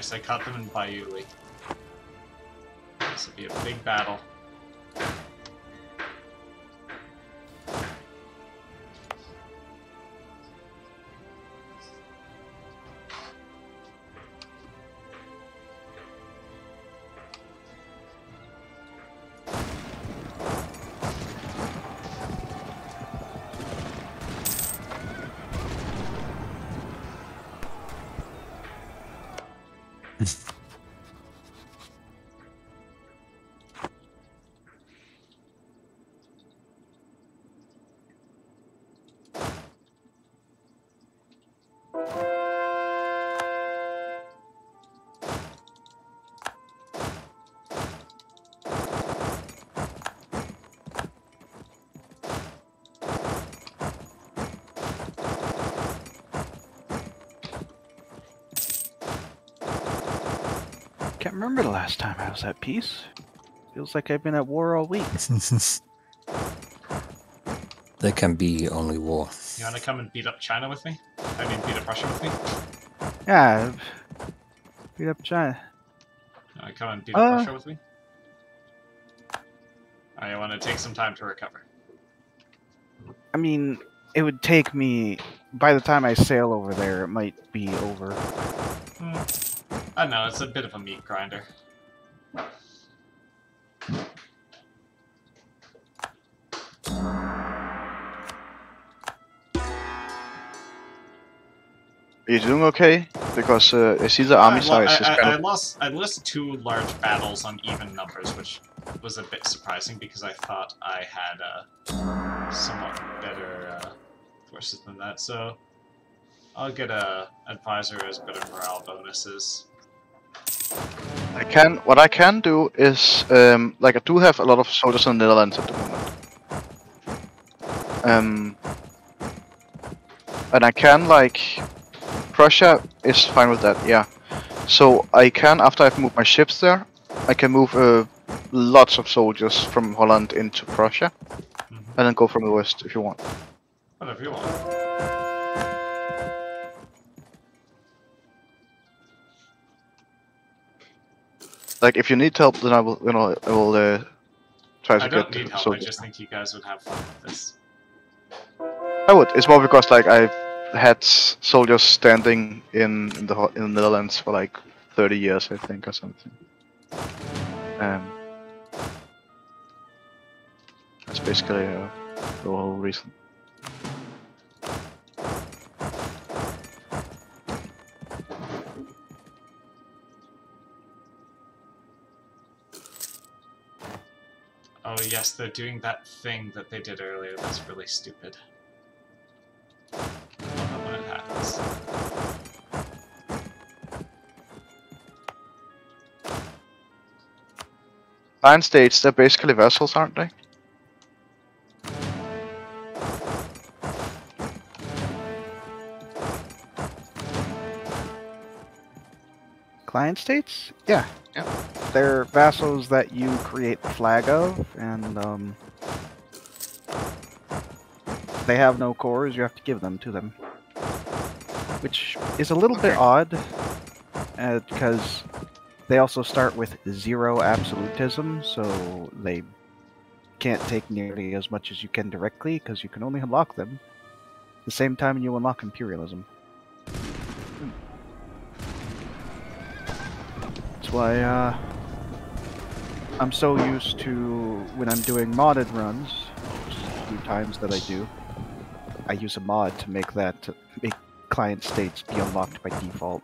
Nice. I caught them in Bayuli. This will be a big battle. Remember the last time I was at peace. Feels like I've been at war all week. there can be only war. You want to come and beat up China with me? I mean, beat up Russia with me? Yeah, beat up China. You want to come and beat up Uh. Russia with me? I want to take some time to recover. I mean, it would take me. By the time I sail over there, it might be over. I don't know, it's a bit of a meat grinder. are you doing okay? Because uh, I see the army I, size is I, I, I lost I lost two large battles on even numbers, which was a bit surprising because I thought I had uh, somewhat better uh, forces than that. So I'll get a advisor as better morale bonuses. I can. What I can do is, um, like, I do have a lot of soldiers in the Netherlands at the moment. Um, and I can like, Prussia is fine with that. Yeah. So I can, after I've moved my ships there, I can move uh, lots of soldiers from Holland into Prussia, Mhm. and then go from the west if you want. Whatever you want. Like, if you need help, then I will. You know, I will uh, try to I get don't need help. I just think you guys would have fun with this. I would. It's more because like I've had soldiers standing in in the in the Netherlands for like 30 years, I think, or something. Um, that's basically uh, the whole reason. Yes, they're doing that thing that they did earlier. That's really stupid. I love it when it happens. Iron states, they're basically vassals, aren't they? Client states? Yeah. Yeah. They're vassals that you create the flag of, and um, they have no cores. You have to give them to them, which is a little bit odd, uh, because they also start with zero absolutism, so they can't take nearly as much as you can directly, because you can only unlock them the same time you unlock imperialism. That's why uh, I'm so used to when I'm doing modded runs, a few times that I do. I use a mod to make that to make client states be unlocked by default.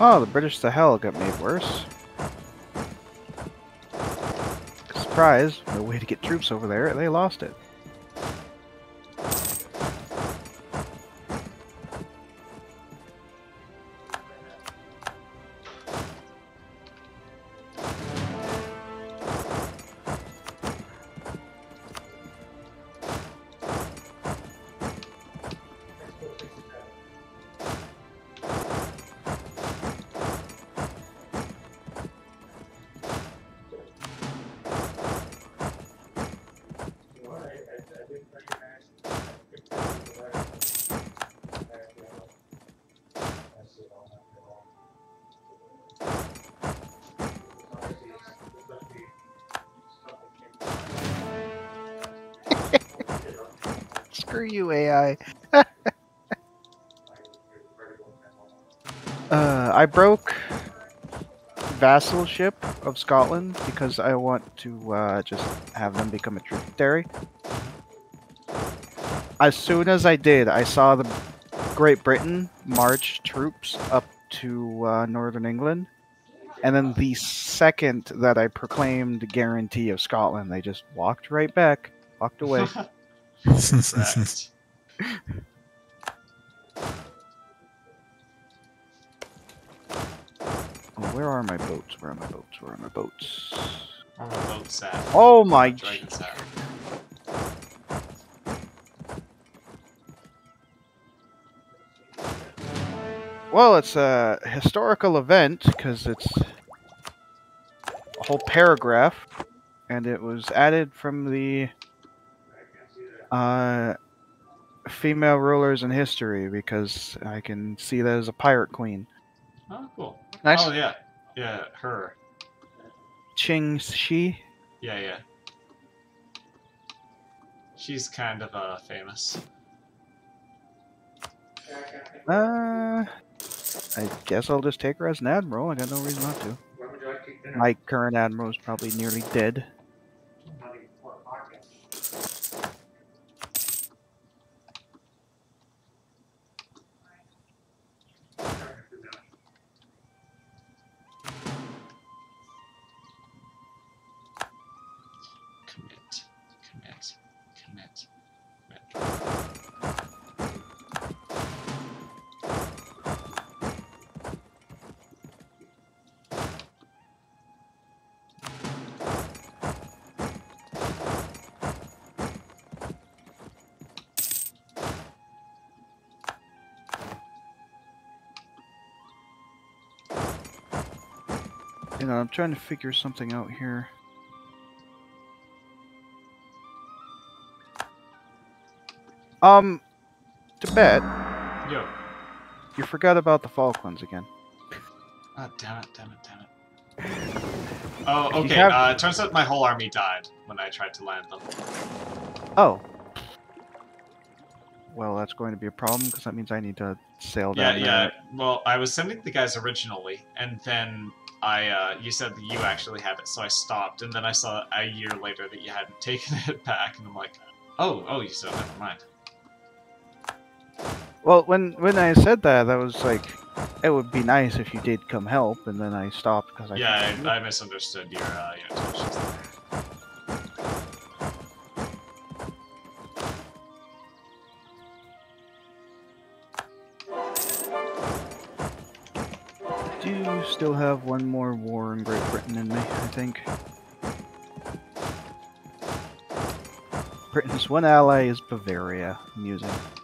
Oh, the British to hell got made worse. Surprise, no way to get troops over there, they lost it. You, AI. uh, I broke vassalship of Scotland because I want to uh, just have them become a tributary. As soon as I did, I saw the Great Britain march troops up to uh, Northern England. And then the second that I proclaimed guarantee of Scotland, they just walked right back. Walked away. Correct. Oh, where are my boats? Where are my boats? Where are my boats? Where my boat's at. Oh my Dragon's at. Well, it's a historical event because it's a whole paragraph, and it was added from the uh, female rulers in history because I can see that as a pirate queen, Oh, cool. Nice. Oh, yeah. Yeah, her. Ching Shih. Yeah, yeah. She's kind of uh, famous. Uh, I guess I'll just take her as an admiral. I got no reason not to. My current admiral is probably nearly dead. You know, I'm trying to figure something out here. Um, Tibet, Yo. you forgot about the Falklands again. Oh, damn it, damn it, damn it. Oh, okay. have- Uh, it turns out my whole army died when I tried to land them. Oh. Well, that's going to be a problem because that means I need to sail Yeah, down yeah. there. Well, I was sending the guys originally, and then I, uh, you said that you actually had it, so I stopped, and then I saw a year later that you hadn't taken it back, and I'm like, oh, oh, you so never mind. Well, when when I said that, that was like, it would be nice if you did come help, and then I stopped because I. yeah, I, I misunderstood your, uh, your intentions. Still have one more war in Great Britain in me, I think. Britain's one ally is Bavaria. Amusing. Alright,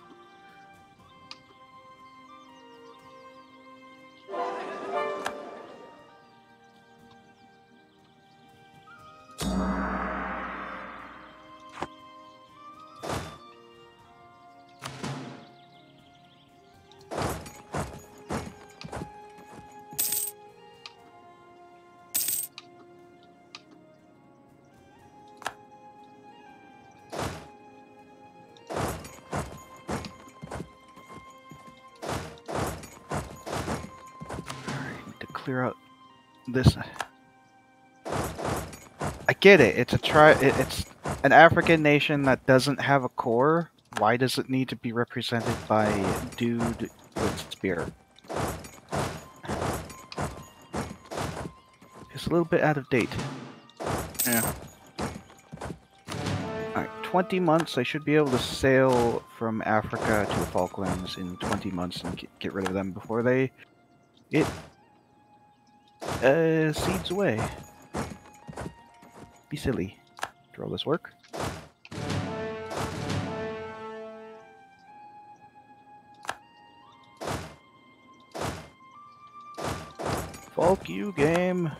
get it. It's a tri. It, it's an African nation that doesn't have a core. Why does it need to be represented by dude with spear? It's a little bit out of date. Yeah. Alright, 20 months. I should be able to sail from Africa to the Falklands in 20 months and get, get rid of them before they. It. Uh, seeds away. Be silly. All this work. Fuck you, game.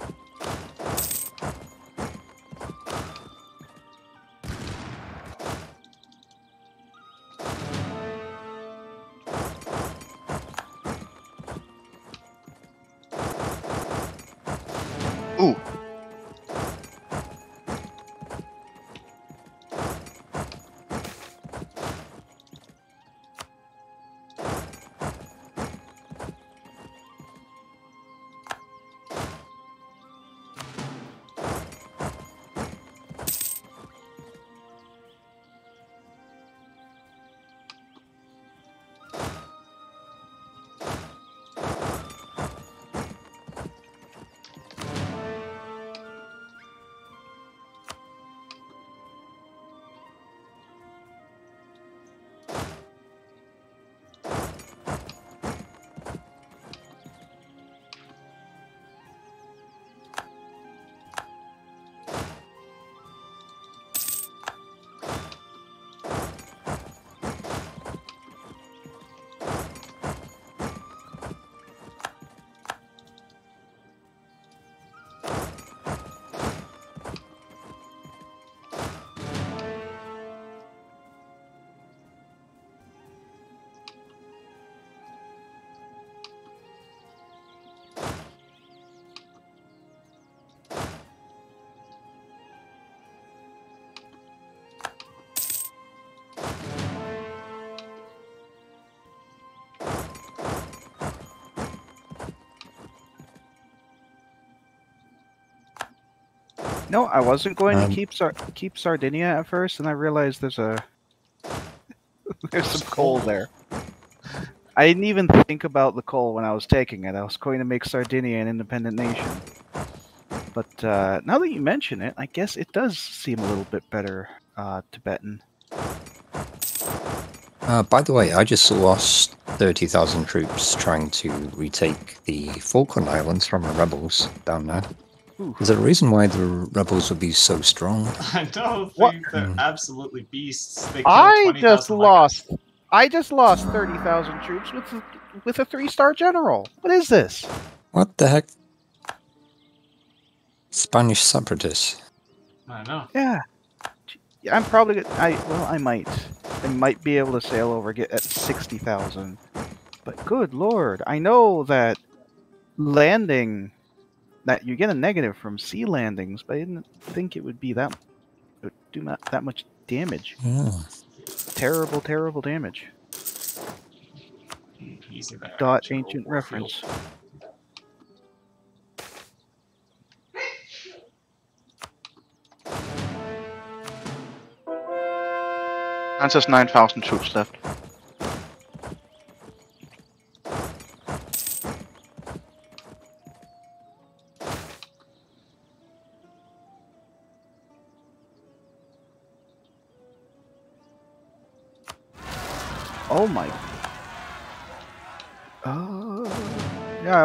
No, I wasn't going Um, to keep Sar- keep Sardinia at first, and I realized there's a there's some coal there. I didn't even think about the coal when I was taking it. I was going to make Sardinia an independent nation. But uh, now that you mention it, I guess it does seem a little bit better uh, Tibetan. Uh, by the way, I just lost 30,000 troops trying to retake the Falkland Islands from the rebels down there. Ooh. Is there a reason why the rebels would be so strong? I don't What? think they're Hmm. absolutely beasts. They killed I 20,000 just Lycans. lost. I just lost thirty thousand troops with a, with a three star general. What is this? What the heck? Spanish separatists. I know. Yeah. Yeah, I'm probably. I well, I might. I might be able to sail over get at sixty thousand. But good lord, I know that landing that you get a negative from sea landings, but I didn't think it would be that it would do not that much damage. Yeah. Terrible, terrible damage. Easy. Dot General ancient Warfield. reference. France has 9,000 troops left.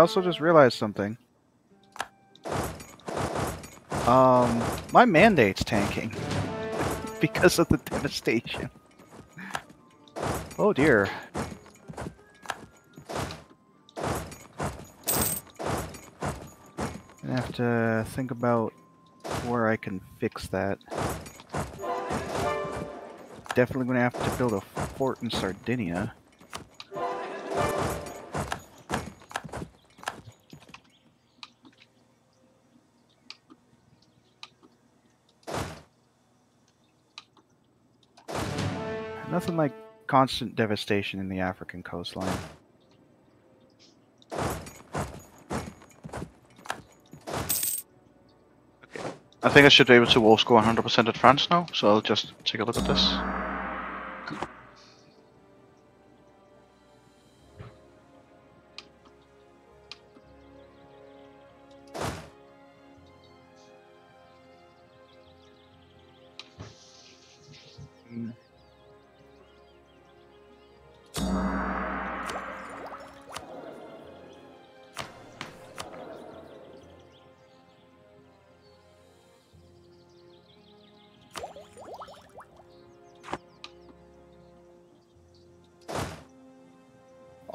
Also just realized something. Um, my mandate's tanking because of the devastation. Oh dear. I have to think about where I can fix that. Definitely gonna have to build a fort in Sardinia. Nothing like constant devastation in the African coastline. Okay. I think I should be able to war score 100% at France now, so I'll just take a look at this.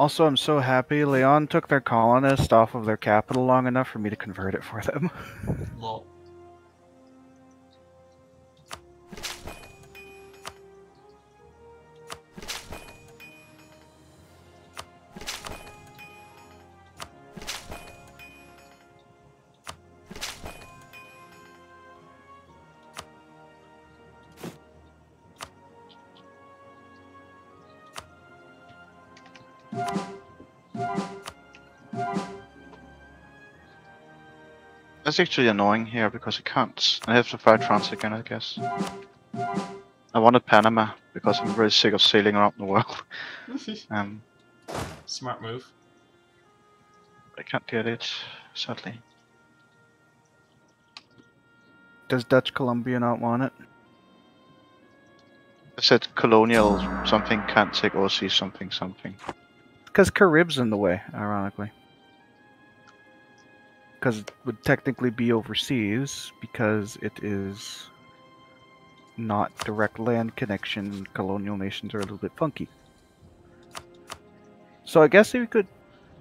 Also, I'm so happy Leon took their colonist off of their capital long enough for me to convert it for them. That's actually annoying here because I can't. I have to fight France again, I guess. I wanted Panama because I'm really sick of sailing around the world. Um, Smart move. I can't get it, sadly. Does Dutch Columbia not want it? I said colonial something can't take overseas something something. Because Carib's in the way, ironically. Because it would technically be overseas, because it is not direct land connection. Colonial nations are a little bit funky. So I guess if you could,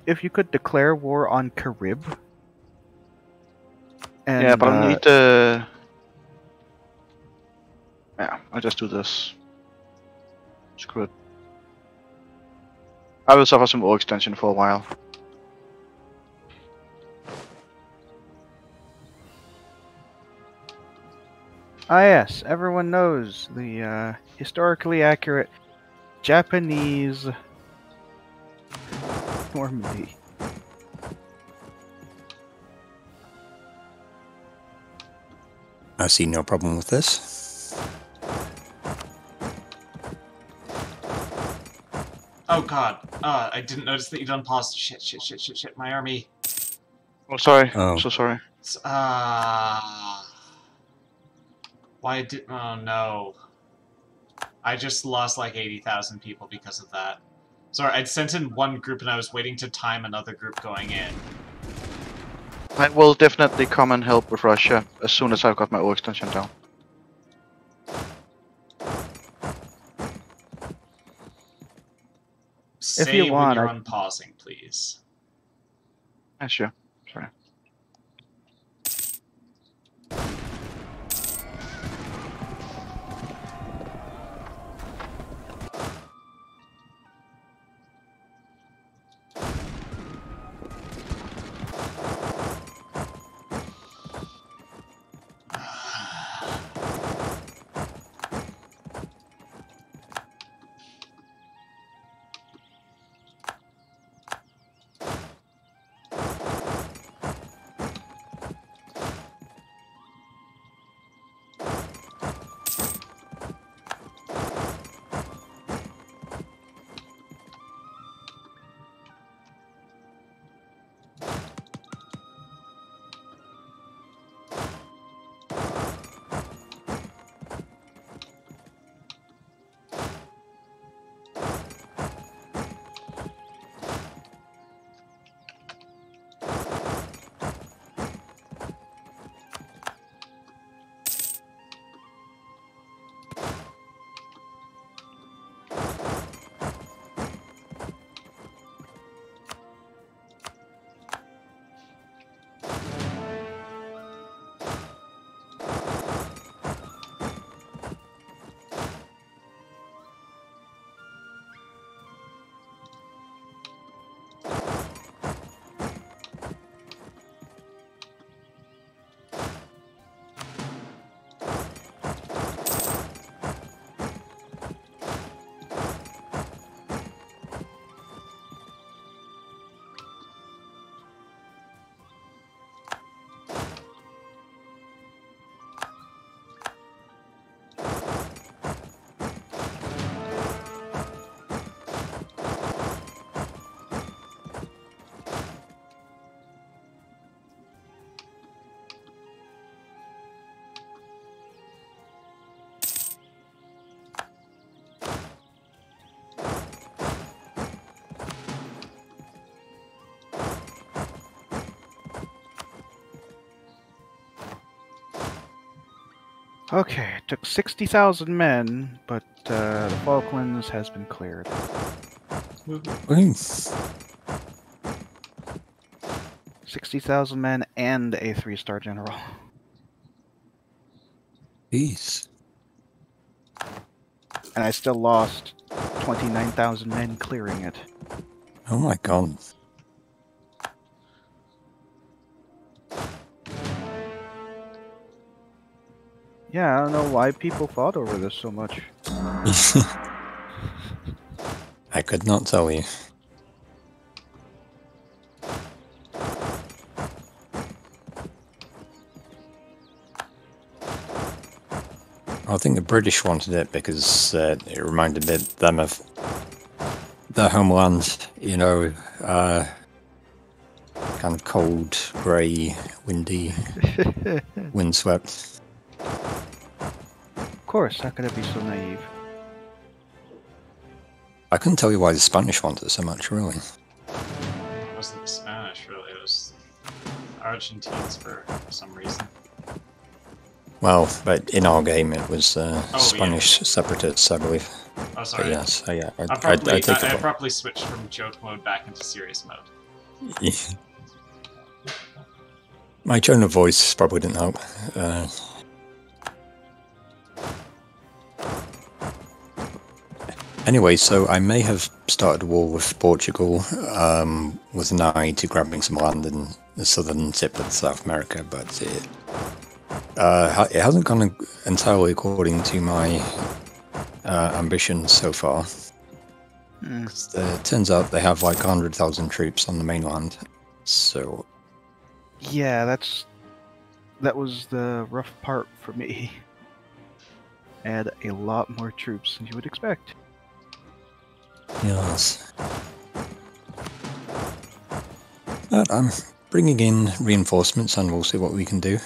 if you could declare war on Carib. And, yeah, but uh, I need uh Yeah, I'll just do this. Screw it. I will suffer some war extension for a while. Ah, yes, everyone knows the uh, historically accurate Japanese Normandy. I see no problem with this. Oh god. Uh, I didn't notice that you'd unpaused. Shit, shit, shit, shit, shit. My army. Oh, sorry. Oh. So sorry. It's, uh... Why did... Oh no. I just lost like 80,000 people because of that. Sorry, I'd sent in one group and I was waiting to time another group going in. I will definitely come and help with Russia as soon as I've got my O extension down. Say you when want, you're I- unpausing, please. Yeah, sure. Okay, it took 60,000 men, but uh, the Falklands has been cleared. Ooh. 60,000 men and a three star general. Peace. And I still lost 29,000 men clearing it. Oh my god. Yeah, I don't know why people fought over this so much. I could not tell you. I think the British wanted it because uh, it reminded them of their homeland, you know, uh, kind of cold, grey, windy, windswept. Of course, how could I be so naive? I couldn't tell you why the Spanish wanted it so much, really. It wasn't the Spanish, really. It was Argentines for some reason. Well, but in our game it was uh, Oh, yeah. Spanish separatists, I believe. Oh, But sorry. yes, I, yeah, I, I I, probably, I take I, I probably switched from joke mode back into serious mode. My tone of voice probably didn't help. Uh, anyway, so I may have started a war with Portugal um, with an eye to grabbing some land in the southern tip of South America, but it, uh, it hasn't gone entirely according to my uh, ambitions so far. Uh, It turns out they have like 100,000 troops on the mainland, so Yeah, that's that was the rough part for me. Add a lot more troops than you would expect. Yes. But I'm bringing in reinforcements and we'll see what we can do.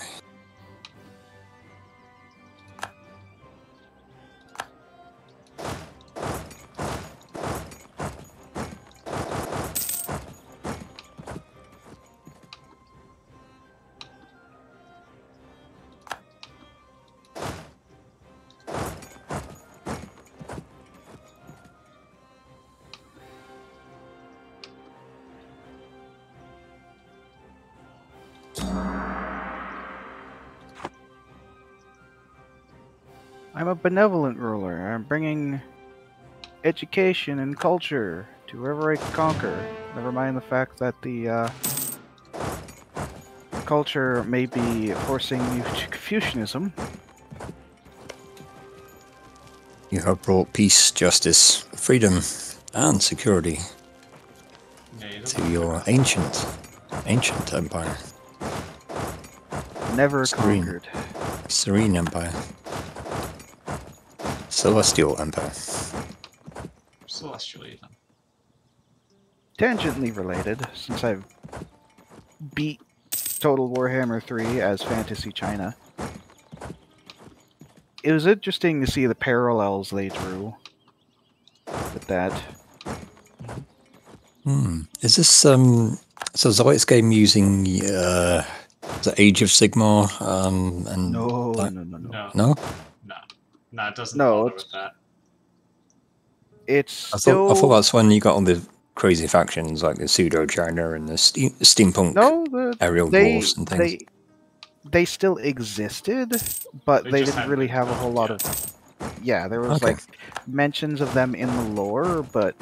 Benevolent ruler. I'm bringing education and culture to wherever I conquer. Never mind the fact that the uh, culture may be forcing you to Confucianism. You have brought peace, justice, freedom, and security Yeah, you to want your ancient, ancient empire, Never Serene. conquered. serene empire, celestial empire. celestial even. Tangentially related, since I've beat Total Warhammer 3 as Fantasy China. It was interesting to see the parallels they drew with that. Hmm. Is this um? So Zoid's game using uh, the Age of Sigmar um and No, that- no, no, no. No, no? No, no, it doesn't No, it's- with that. It's I still thought I thought that's when you got all the crazy factions like the pseudo China and the ste- steampunk no. The, aerial they dwarfs and things. they they still existed, but They they, didn't really have a whole lot developed of. Yeah, there was Okay. like mentions of them in the lore, but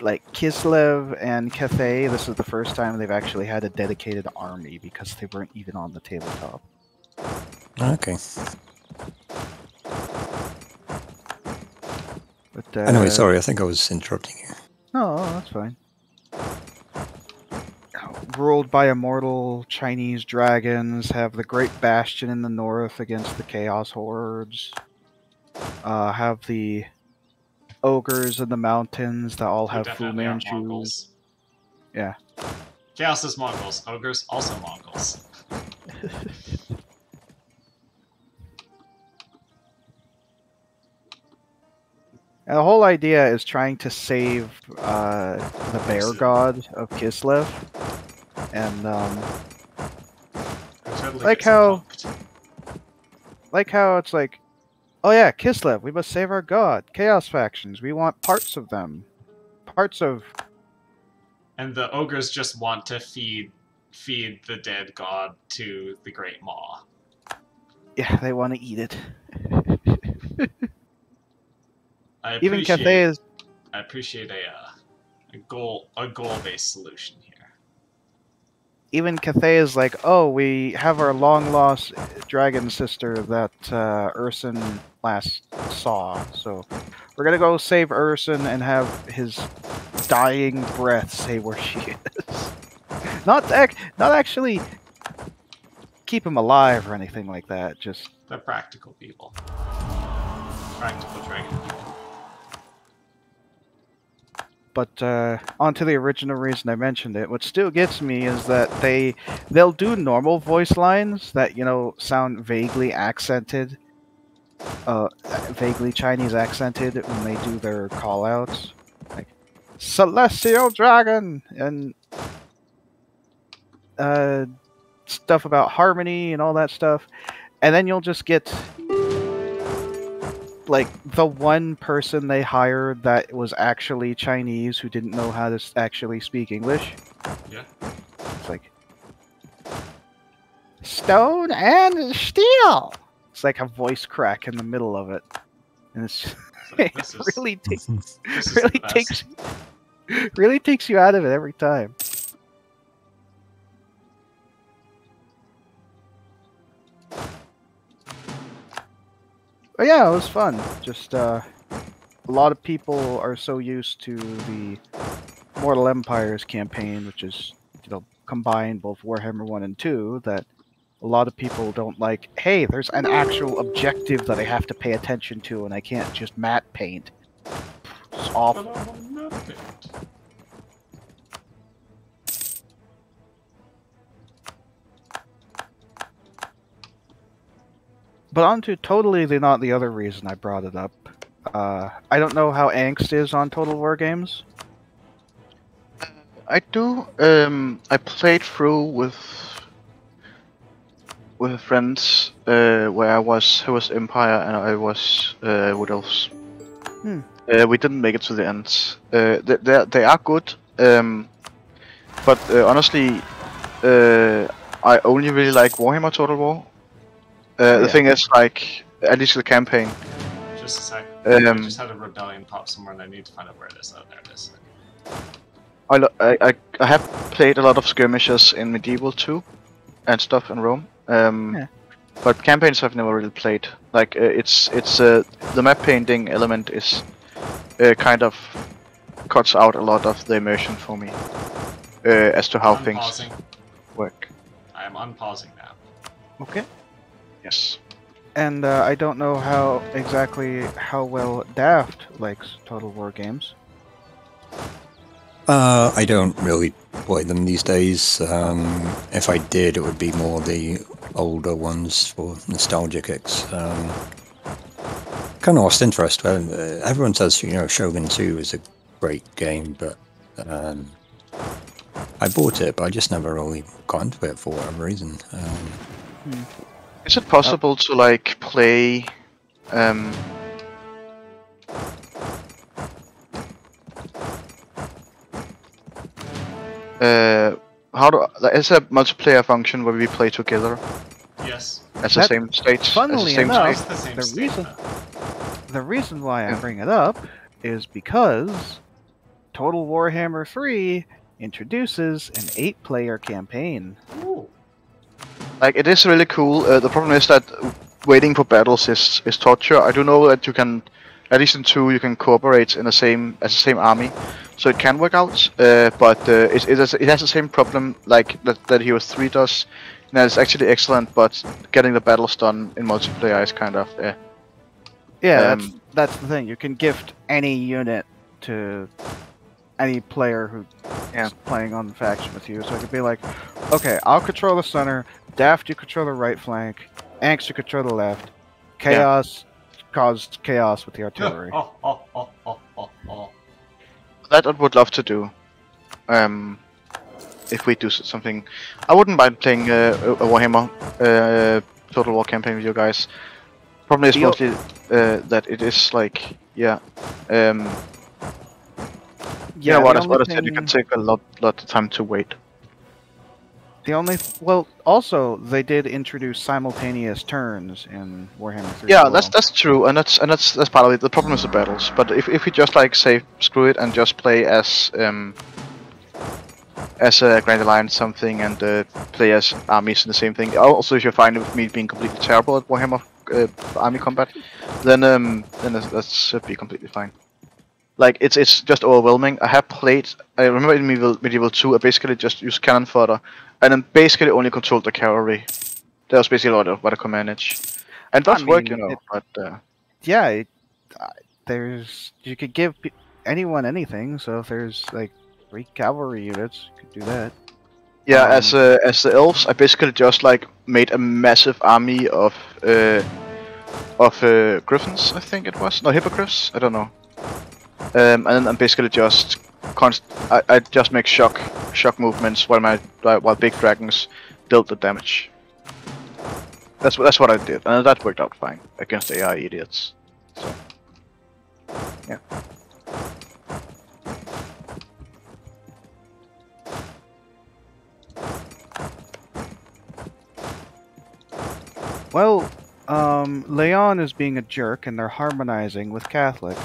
like Kislev and Cathay, this is the first time they've actually had a dedicated army because they weren't even on the tabletop. Okay. But uh, Anyway, sorry, I think I was interrupting you. No, that's fine. Ruled by immortal Chinese dragons, have the Great Bastion in the north against the Chaos Hordes. Uh, have the ogres in the mountains that all have Fu definitely aren't Manchus. Mongols. Yeah. Chaos is Mongols. Ogres also Mongols. And the whole idea is trying to save uh, the bear god of Kislev. And um, totally Like how- like how it's like, oh yeah, Kislev, we must save our god. Chaos factions, we want parts of them. Parts of And the ogres just want to feed feed the dead god to the Great Maw. Yeah, they want to eat it. I Even Cathay is I appreciate a, uh, a goal a goal based solution here. even Cathay is like, oh, we have our long lost dragon sister that uh, Ursun last saw, so we're gonna go save Ursun and have his dying breath say where she is. not ac- not actually keep him alive or anything like that. Just The practical people. Practical dragon people. But uh, on to the original reason I mentioned it. What still gets me is that they they'll do normal voice lines that you know sound vaguely accented, uh, vaguely Chinese accented when they do their call outs, like celestial dragon and uh, stuff about harmony and all that stuff, and then you'll just get like the one person they hired that was actually Chinese who didn't know how to actually speak English. Yeah. It's like stone and steel. It's like a voice crack in the middle of it, and it's So it is really takes really takes really takes you out of it every time. But yeah, it was fun. Just uh, a lot of people are so used to the Mortal Empires campaign, which is you know combined both Warhammer One and Two, that a lot of people don't like, hey, there's an actual objective that I have to pay attention to and I can't just map paint. It's awful. But I want that bit. But on to totally the not the other reason I brought it up. Uh, I don't know how angst is on Total War games. I do. Um, I played through with with friends uh, where I was who was Empire and I was uh, Wood Elves. Hmm. Uh, we didn't make it to the end. Uh, they, they they are good, um, but uh, honestly, uh, I only really like Warhammer Total War. Uh, The Yeah. thing is, like, at least the campaign. Just a sec. I Um, just had a rebellion pop somewhere and I need to find out where it is. Oh, there it is. I, I, I, I have played a lot of skirmishes in medieval too, and stuff in Rome. Um, Yeah. But campaigns I've never really played. Like uh, it's it's uh, the map painting element is uh, kind of cuts out a lot of the immersion for me uh, as to how I'm things pausing. work. I am unpausing now. Okay. Yes. And uh, I don't know how exactly how well Daft likes Total War games. Uh, I don't really play them these days. Um, if I did, it would be more the older ones for nostalgia kicks. Um, kind of lost interest. Well, uh, everyone says you know Shogun 2 is a great game, but um, I bought it, but I just never really got into it for whatever reason. Um, Is it possible to like play? Um, uh, how do? Is a multiplayer function where we play together Yes. as the same stage? as the funnily same enough- stage? It's the same the state, reason- though. The reason why I bring it up is because Total Warhammer 3 introduces an eight player campaign. Ooh. Like it is really cool. Uh, the problem is that waiting for battles is is torture. I do know that you can, at least in two, you can cooperate in the same as the same army, so it can work out. Uh, but uh, it it has, it has the same problem like that that Heroes Three does. Now it's actually excellent, but getting the battles done in multiplayer is kind of eh. Yeah, Um, that's, that's the thing. You can gift any unit to any player who's Yeah. playing on the faction with you. So it could be like, okay, I'll control the center, Daft, you control the right flank, Angst, you control the left, Chaos caused chaos with the artillery. Oh, oh, oh. That I would love to do. Um, if we do something, I wouldn't mind playing uh, a Warhammer uh, Total War campaign with you guys. Problem is mostly uh, that it is like, yeah, um, you know the what? As only what I said, it can take a lot, lot of time to wait. The only well, also they did introduce simultaneous turns in Warhammer 3. Yeah, well. that's that's true, and that's and that's that's part of it. The problem is the battles. But if if we just like say screw it and just play as um as a Grand Alliance something and uh, play as armies and the same thing. Also, if you're fine with me being completely terrible at Warhammer uh, army combat, then um then that, that should be completely fine. Like it's it's just overwhelming. I have played. I remember in Medieval, Medieval 2, I basically just used cannon fodder, and then basically only controlled the cavalry. That was basically what I, what I could manage. And that's I does work, you know. it- But uh, yeah, it, uh, there's you could give anyone anything. So if there's like three cavalry units, you could do that. yeah, Um, as uh, as the elves, I basically just like made a massive army of uh, of uh, griffins. I think it was no hippogriffs. I don't know. Um, and then I'm basically just const. I, I just make shock shock movements while my while big dragons dealt the damage. That's what that's what I did, and that worked out fine against AI idiots. So, yeah. Well, um, Leon is being a jerk, and they're harmonizing with Catholic,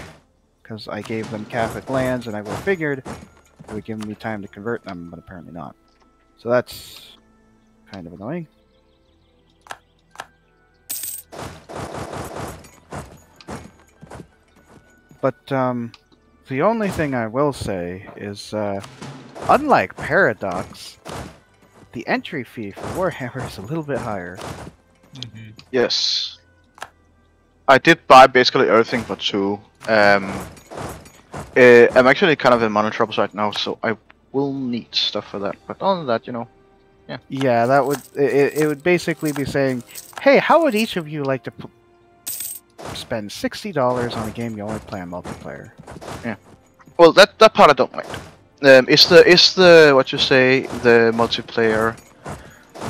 because I gave them Catholic lands, and I would have figured it would give me time to convert them, but apparently not. So that's kind of annoying. But um, the only thing I will say is, uh, unlike Paradox, the entry fee for Warhammer is a little bit higher. hmm Yes. I did buy basically everything but two. Um, uh, I'm actually kind of in money troubles right now, so I will need stuff for that. But other than that, you know, Yeah, that would it, it would basically be saying, "Hey, how would each of you like to p- spend sixty dollars on a game you only play on multiplayer?" Yeah. Well that that part I don't mind. Um, is the is the what you say the multiplayer?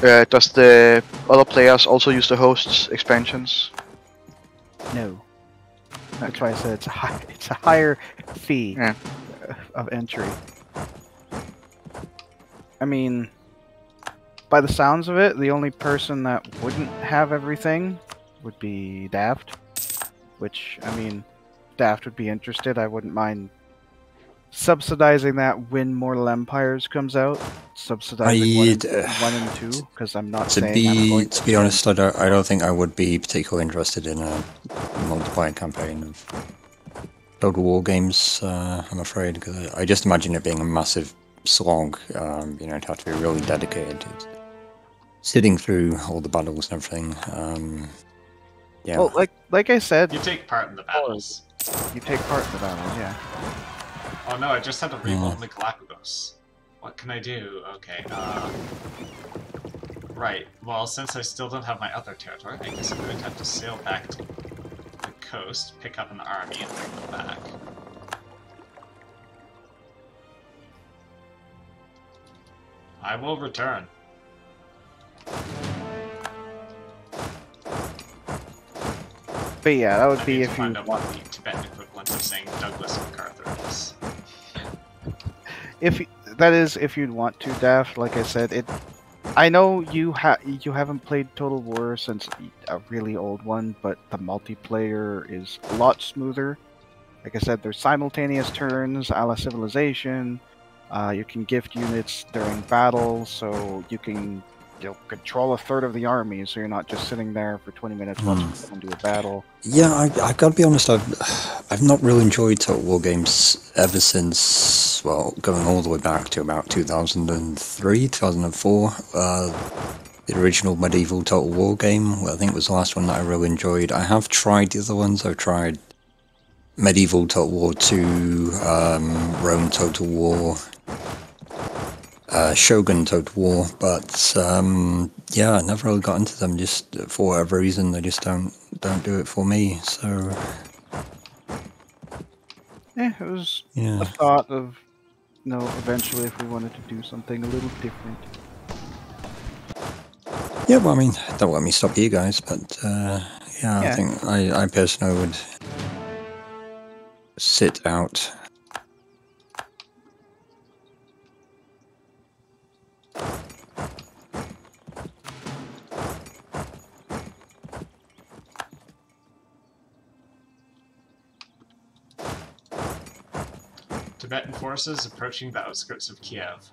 Uh, does the other players also use the hosts expansions? No. That's why I said it's a high, it's a higher fee Yeah. of entry. I mean, by the sounds of it, the only person that wouldn't have everything would be Daft. Which, I mean, Daft would be interested. I wouldn't mind subsidizing that when Mortal Empires comes out. Subsidizing one, and, uh, one and two, because I'm not To saying I'm be going to be honest, I don't I don't think I would be particularly interested in a multiplayer campaign of Total War games. Uh, I'm afraid because I just imagine it being a massive slog. Um, you know, it'd have to be really dedicated. to Sitting through all the battles and everything. Um, yeah. Well, like like I said, You take part in the battles. you take part in the battles, yeah. Oh no, I just had to reroll Mm. the Galapagos. What can I do? Okay, uh... Right, well, since I still don't have my other territory, I guess I'm going to have to sail back to the coast, pick up an army, and bring them back. I will return. But yeah, that would I be if to you find out want. what the Tibetan equivalent of saying Douglas MacArthur is. If that is, if you'd want to, Daft. Like I said, it. I know you ha you haven't played Total War since a really old one, but the multiplayer is a lot smoother. Like I said, there's simultaneous turns, a la Civilization. Uh, you can gift units during battle, so you can you know, control a third of the army, so you're not just sitting there for 20 minutes watching someone do a battle. Yeah, I, I gotta be honest. I've I've not really enjoyed Total War games ever since well, going all the way back to about 2003, 2004. Uh, the original medieval Total War game. Well, I think was the last one that I really enjoyed. I have tried the other ones. I've tried medieval Total War 2, um, Rome Total War, uh, Shogun Total War, but um, yeah, I never really got into them. Just for whatever reason, they just don't don't do it for me. So Yeah, it was yeah, a thought of, you know, eventually if we wanted to do something a little different. yeah. Well, I mean, don't let me stop you guys, but uh, yeah, I think I, I personally would sit out. Tibetan forces approaching the outskirts of Kiev.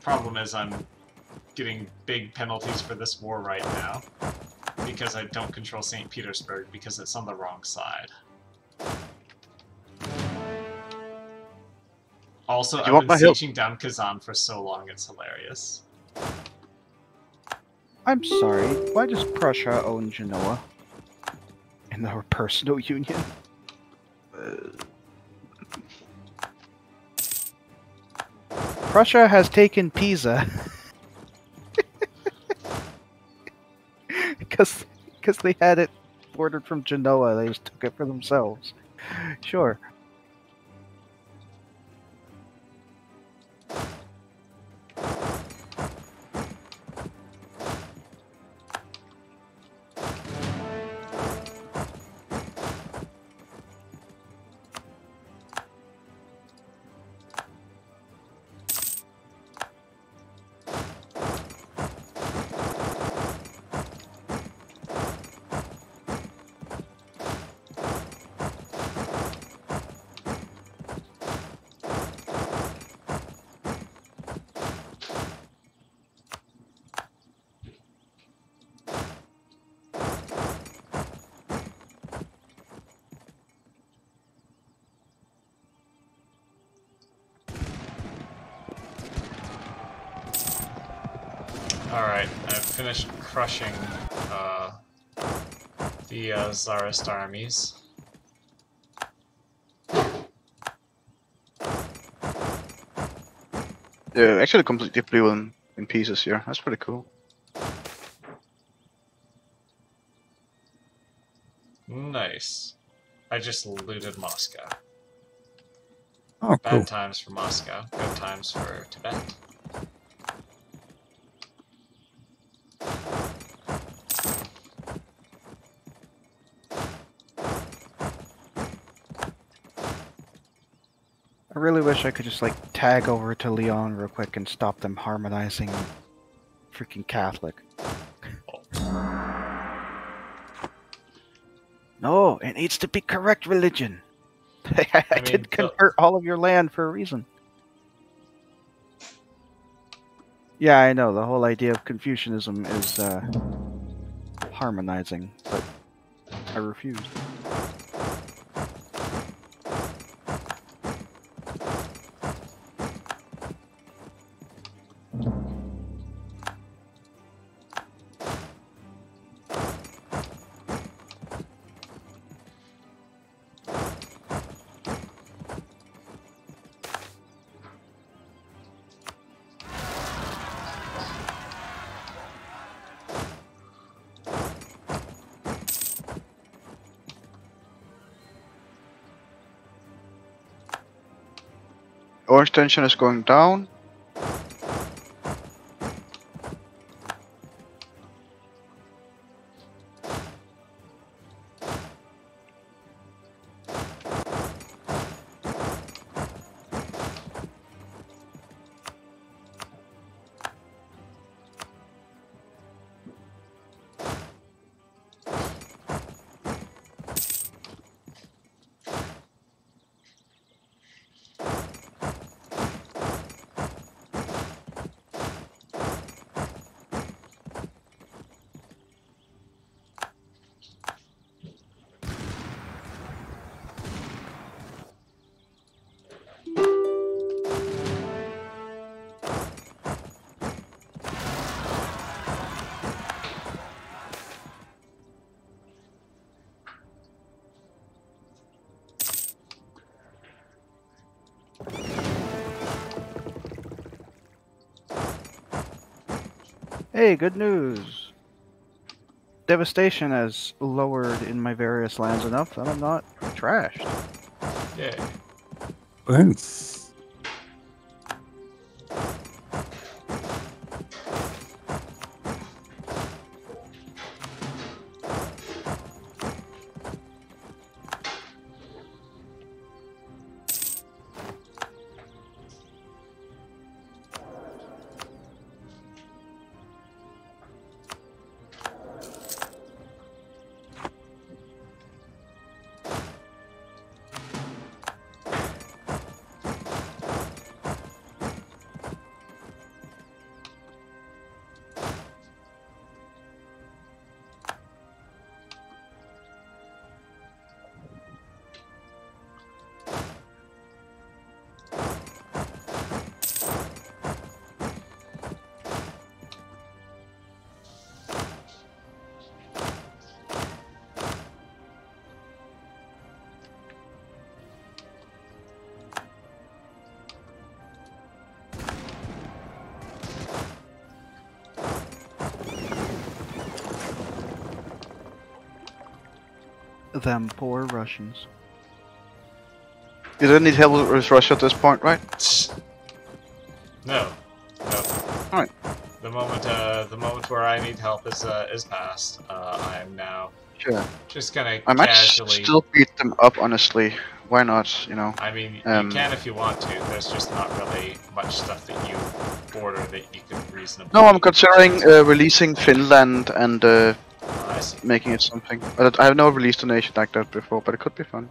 Problem is, I'm getting big penalties for this war right now because I don't control St. Petersburg because it's on the wrong side. Also, I've been help? sieging down Kazan for so long, it's hilarious. I'm sorry, why does Prussia own Genoa? In our personal union? Prussia has taken Pisa. because they had it bordered from Genoa, they just took it for themselves. Sure. Crushing uh, the uh, Tsarist armies. Yeah, actually completely blew in, in pieces here. That's pretty cool. Nice. I just looted Moscow. Oh, Bad cool. times for Moscow, good times for Tibet. I really wish I could just like tag over to Leon real quick and stop them harmonizing freaking Catholic. No, it needs to be correct religion. I, I, mean, did convert all of your land for a reason. Yeah, I know. The whole idea of Confucianism is uh, harmonizing, but I refuse. Tension is going down. Hey, good news! Devastation has lowered in my various lands enough that I'm not trashed. Yay. Boom. Them poor Russians. You don't need help with Russia at this point, right? No. No. Alright. The moment uh the moment where I need help is uh is past. Uh I am now Sure. just gonna I might s- casually still beat them up, honestly. Why not, you know? I mean um, you can if you want to. There's just not really much stuff that you order that you can reasonably No, I'm considering uh, releasing Finland and uh, I see making it something. I have never released a nation like that before, but it could be fun.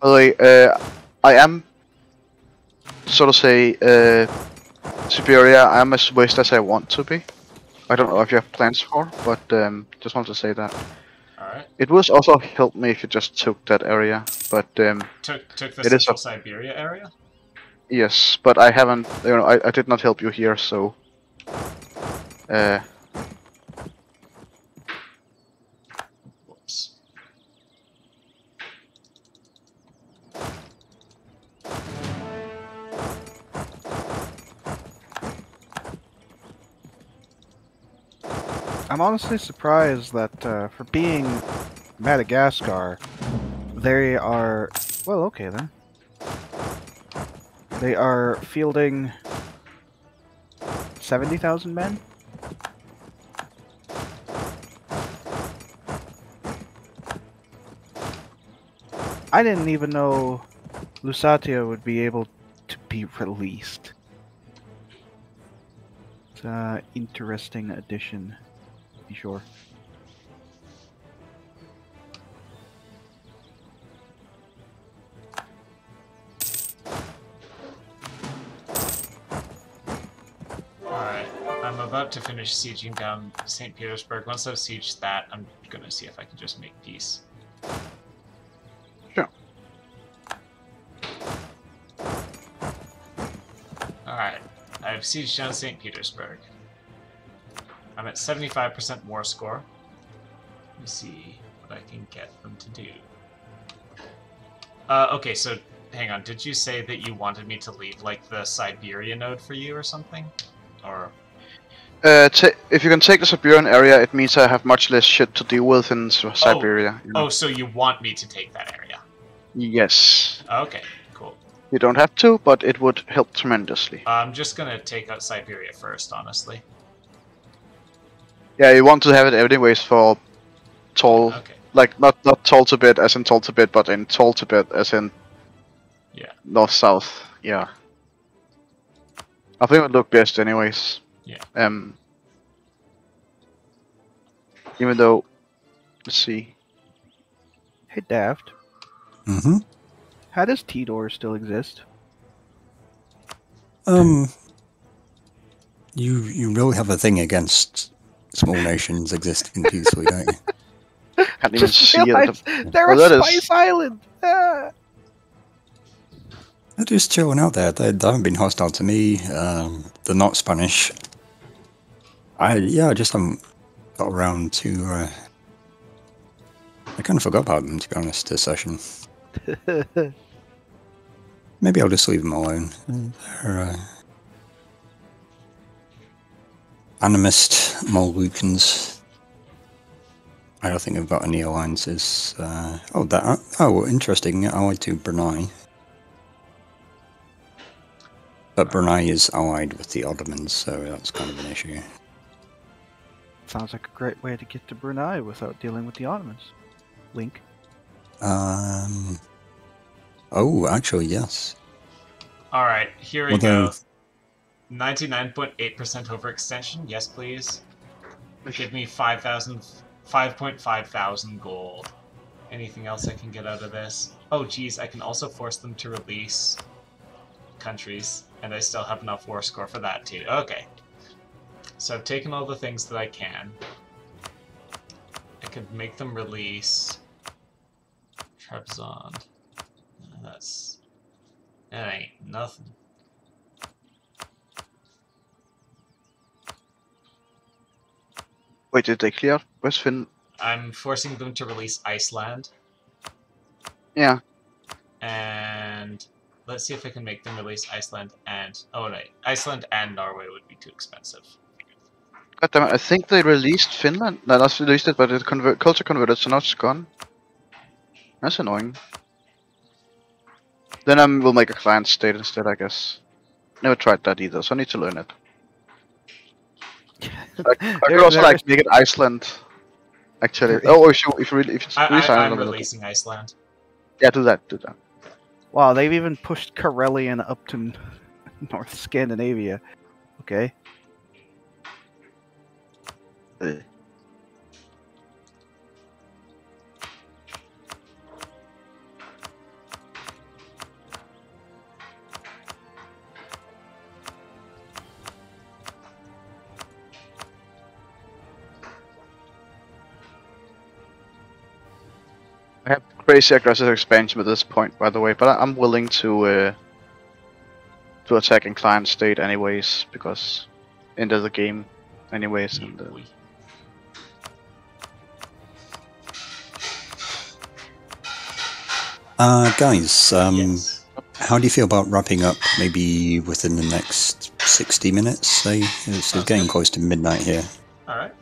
By the way, uh, I am so to say, uh, Siberia. I am as west as I want to be. I don't know if you have plans for, but um, just want to say that. Alright. It would also help me if you just took that area, but um, Took took the It is Central a- Siberia area? yes, but I haven't. You know, I, I did not help you here, so. Uh, I'm honestly surprised that uh, for being Madagascar, they are. Well, okay then. They are fielding 70,000 men? I didn't even know Lusatia would be able to be released. It's an interesting addition, be sure. Alright. I'm about to finish sieging down St. Petersburg. Once I've sieged that, I'm gonna see if I can just make peace. Sure. Alright. I've sieged down St. Petersburg. I'm at 75% war score. Let me see what I can get them to do. Uh, okay, so hang on. Did you say that you wanted me to leave, like, the Siberia node for you or something? Or. uh, if you can take the Siberian area, it means I have much less shit to deal with in S- Siberia. you know. Oh, so you want me to take that area? Yes. Okay, cool. You don't have to, but it would help tremendously. I'm just gonna take out Siberia first, honestly. Yeah, you want to have it anyways for tall, Okay. like not not tall Tibet as in tall Tibet, but in tall Tibet as in Yeah. north south. Yeah. I think it would look best anyways. Yeah. Um. Even though, let's see. Hey, Daft, Mm-hmm. how does Tidore still exist? Um, you you really have a thing against small nations existing peacefully, don't you? Can't even Just see it. they're Well, a that is- spice island! Ah! They're just chilling out there. They, they haven't been hostile to me. Um, they're not Spanish. I yeah, I just haven't got around to. Uh, I kind of forgot about them to be honest. This session. Maybe I'll just leave them alone. They're uh, animist Moluccans. I don't think I've got any alliances. Uh, oh, that. Oh, interesting. Allied to Brunei. But Brunei is allied with the Ottomans, so that's kind of an issue. Sounds like a great way to get to Brunei without dealing with the Ottomans. Link. Um. Oh, actually, yes. Alright, here we Well, go. 99.8% overextension, yes please. Give me 5,000, 5.5 thousand gold. Anything else I can get out of this? Oh geez, I can also force them to release countries, and I still have enough war score for that too. Okay. So I've taken all the things that I can. I could make them release Trebizond. That's that ain't nothing. Wait, did they clear out West Fin? I'm forcing them to release Iceland, Yeah. and let's see if I can make them release Iceland and oh no, Iceland and Norway would be too expensive. God damn it, I think they released Finland. No, not released it, but it convert culture converted, so now it's gone. That's annoying. Then I will make a client state instead, I guess. Never tried that either, so I need to learn it. I, I could also like make it Iceland. Actually, There oh, if you if you really if it's I, really I, silent I'm about it. releasing Iceland. yeah, do that, do that. Wow, they've even pushed Karelian up to North Scandinavia. Okay. Uh, crazy aggressive expansion at this point, by the way, but I- I'm willing to uh, to attack in client state anyways because end of the game, anyways. And, uh, Uh, guys, um, yes. how do you feel about wrapping up maybe within the next 60 minutes, say? It's, it's getting close to midnight here. All right.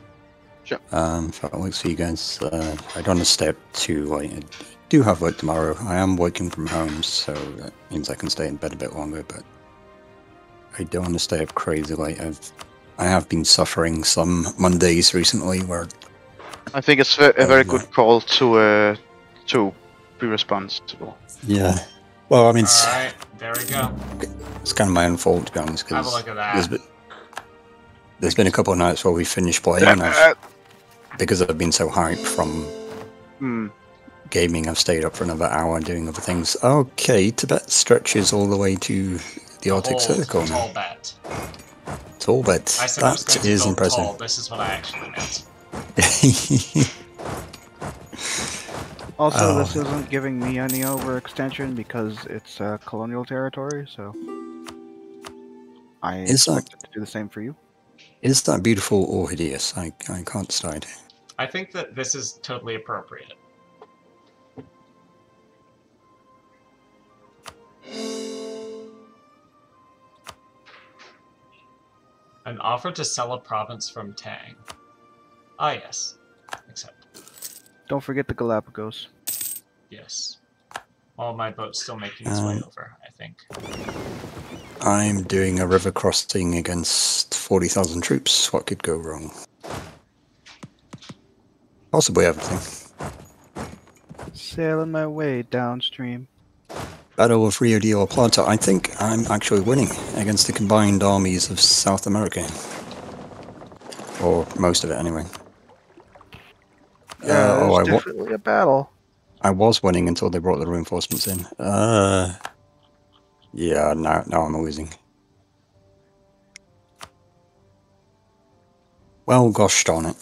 Sure. Um, if that works for you guys, uh, I don't want to stay up too late. I do have work tomorrow. I am working from home, so that means I can stay in bed a bit longer, but I don't want to stay up crazy late. I've, I have been suffering some Mondays recently where I think it's a very Um, good call to uh, to be responsible. Yeah. Well, I mean, All it's, right. There we go. it's kind of my own fault, to be honest, Have a because look at there's that. there's been a couple of nights where we finished playing, and I've, because I've been so hyped from Hmm. Gaming, I've stayed up for another hour doing other things. Okay, Tibet stretches all the way to the Arctic Hold, Circle now. Tall bet. Tall bet. I said I was That going to is go impressive. tall. This is what I actually meant. Also, Oh. this isn't giving me any overextension because it's uh, colonial territory, so I Is that- to do the same for you. is that beautiful or hideous? I, I can't decide. I think that this is totally appropriate. An offer to sell a province from Tang. Ah, yes. Accept. Don't forget the Galapagos. Yes. Well, my boat's still making its way Um, over, I think. I'm doing a river crossing against 40,000 troops. What could go wrong? Possibly everything. Sailing my way downstream. Battle of Rio de la Plata. I think I'm actually winning against the combined armies of South America. Or most of it, anyway. Yeah, Uh, oh, I, there's wa- definitely a battle. I was winning until they brought the reinforcements in. Uh, yeah, now, now I'm losing. Well, gosh darn it.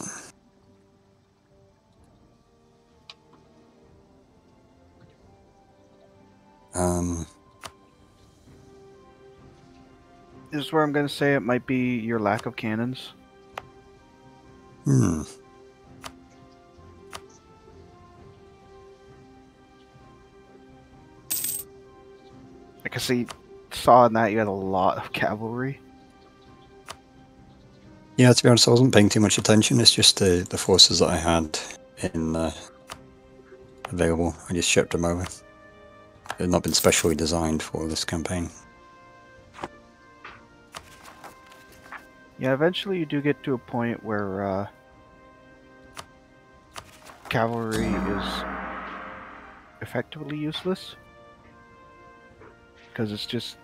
Um, This is where I'm going to say it might be your lack of cannons. hmm. I can see, saw in that you had a lot of cavalry. Yeah, to be honest, I wasn't paying too much attention. It's just the, the forces that I had in uh, available. I just shipped them over. They've not been specially designed for this campaign. Yeah, eventually you do get to a point where uh, cavalry is effectively useless because it's just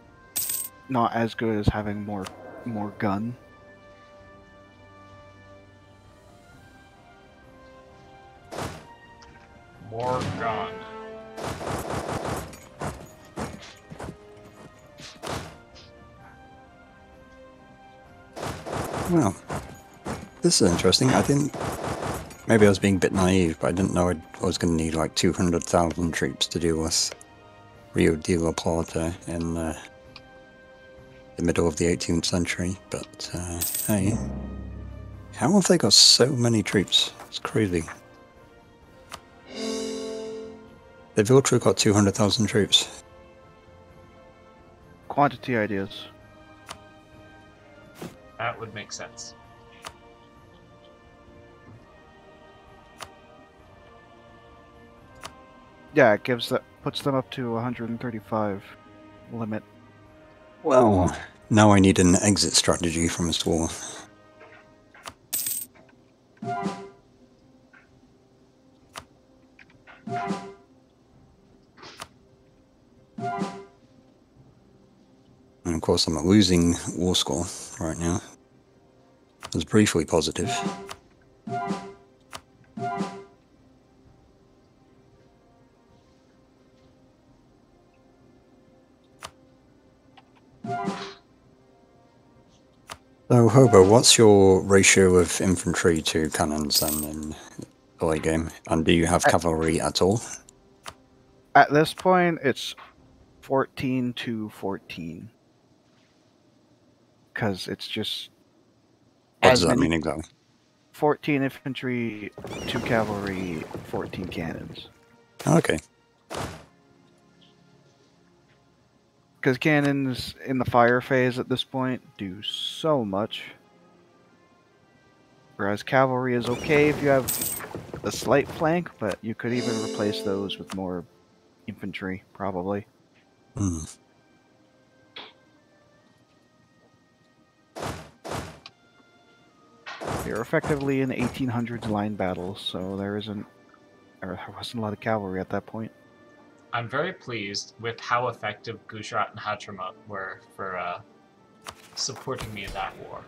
not as good as having more more gun. More gone. Well, this is interesting. I didn't. Maybe I was being a bit naive, but I didn't know I was going to need like 200,000 troops to deal with Rio de la Plata in uh, the middle of the 18th century. But uh, hey, how have they got so many troops? It's crazy. They've literally got 200,000 troops. Quantity ideas. That would make sense. Yeah, it gives that puts them up to 135 limit. Well, now I need an exit strategy from this war. And of course, I'm a losing war score right now. It was briefly positive. So, Hobo, what's your ratio of infantry to cannons then in the late game? And do you have I- cavalry at all? At this point, it's 14 to 14. Because it's just. What as does that mean exactly? 14 infantry, 2 cavalry, 14 cannons. Okay. Because cannons in the fire phase at this point do so much. Whereas cavalry is okay if you have a slight flank, but you could even replace those with more infantry, probably. Hmm. They're effectively in 1800s line battles, so there isn't, or there wasn't a lot of cavalry at that point. I'm very pleased with how effective Gujarat and Hadramaut were for uh, supporting me in that war.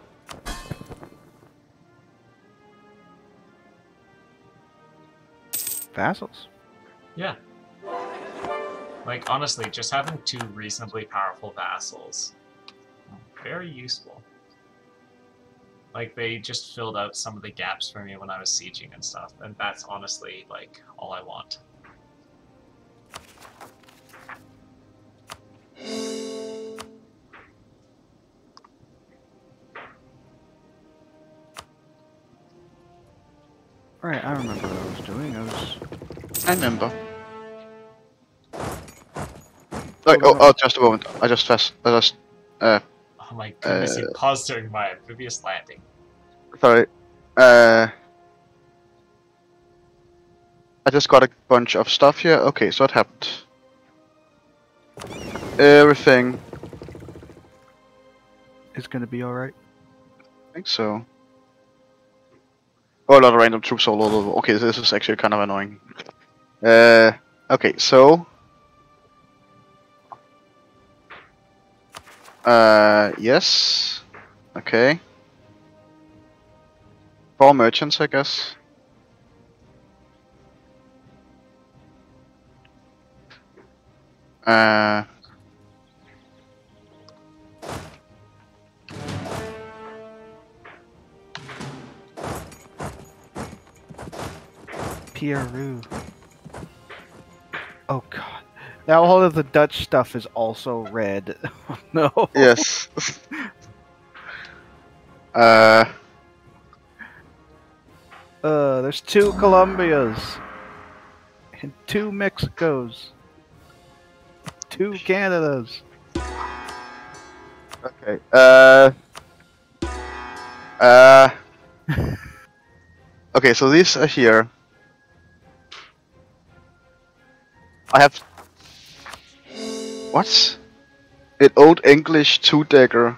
Vassals. Yeah. Like, honestly, just having two reasonably powerful vassals. Very useful. Like, they just filled out some of the gaps for me when I was sieging and stuff, and that's honestly, like, all I want. Right, I remember what I was doing. I was I remember. Oh, oh, oh, just a moment. I just fast. I just. Uh, my goodness, you Uh, paused during my amphibious landing. sorry. Uh. I just got a bunch of stuff here. Okay, so what happened? Everything. is gonna be all right. I think so. Oh, a lot of random troops all over. Okay, this is actually kind of annoying. Uh, okay, so. Uh, yes. Okay. Four merchants, I guess. Uh, Peru. Oh god. Now all of the Dutch stuff is also red. No. yes. uh, Uh, there's two Colombias. And two Mexicos. Two Canadas. Okay. Uh. Uh. okay, so these are here. I have. What? An old English two decker.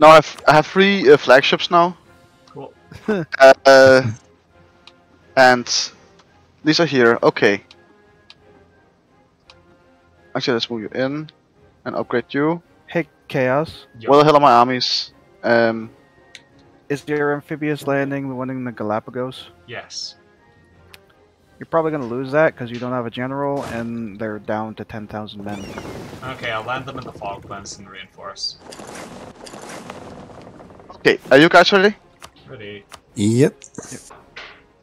Now I have I have three uh, flagships now. Cool. Uh, and these are here. Okay. Actually, let's move you in and upgrade you. Hey, Chaos. Yo, Where the hell are my armies? Um, Is your amphibious landing the one in the Galapagos? yes. You're probably gonna lose that because you don't have a general and they're down to 10,000 men. Okay, I'll land them in the Falklands and reinforce. okay, are you guys ready? Ready? Yep.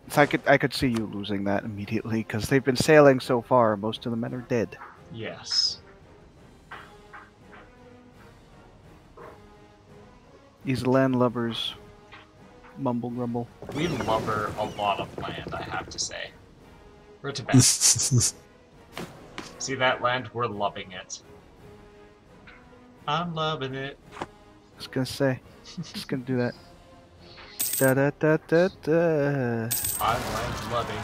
So I could I could see you losing that immediately because they've been sailing so far. Most of the men are dead. Yes. These landlubbers mumble grumble. We lubber a lot of land, I have to say. We're Tibet. See that land? We're loving it. I'm loving it. Just gonna say, just gonna do that. Da da da da da. I'm loving it.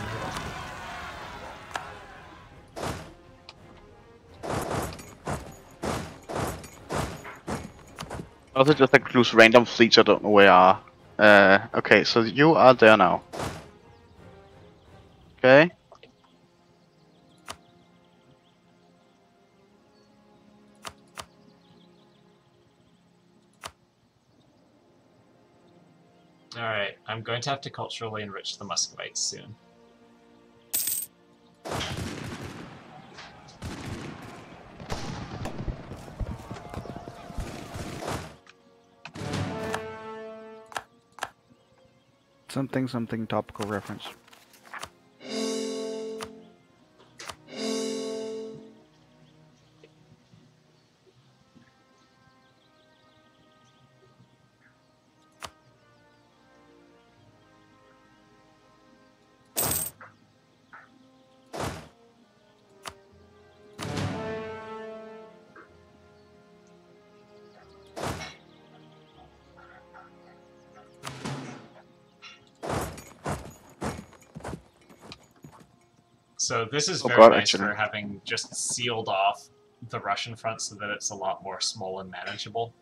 Also, just like loose random fleets I don't know where are. Uh, okay, so you are there now. Okay. Alright, I'm going to have to culturally enrich the Muscovites soon. Something something topical reference. So this is Oh very God, nice actually. for having just sealed off the Russian front so that it's a lot more small and manageable.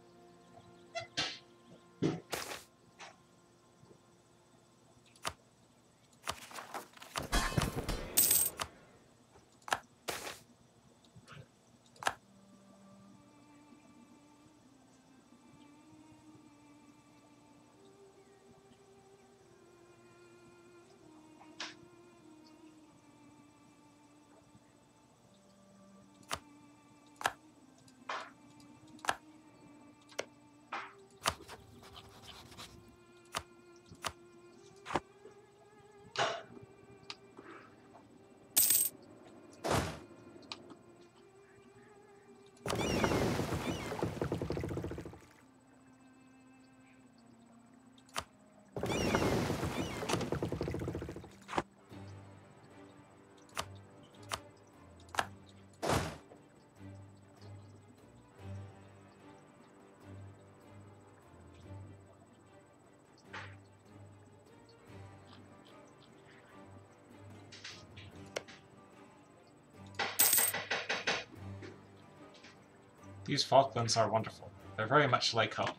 These Falklands are wonderful. They're very much like home.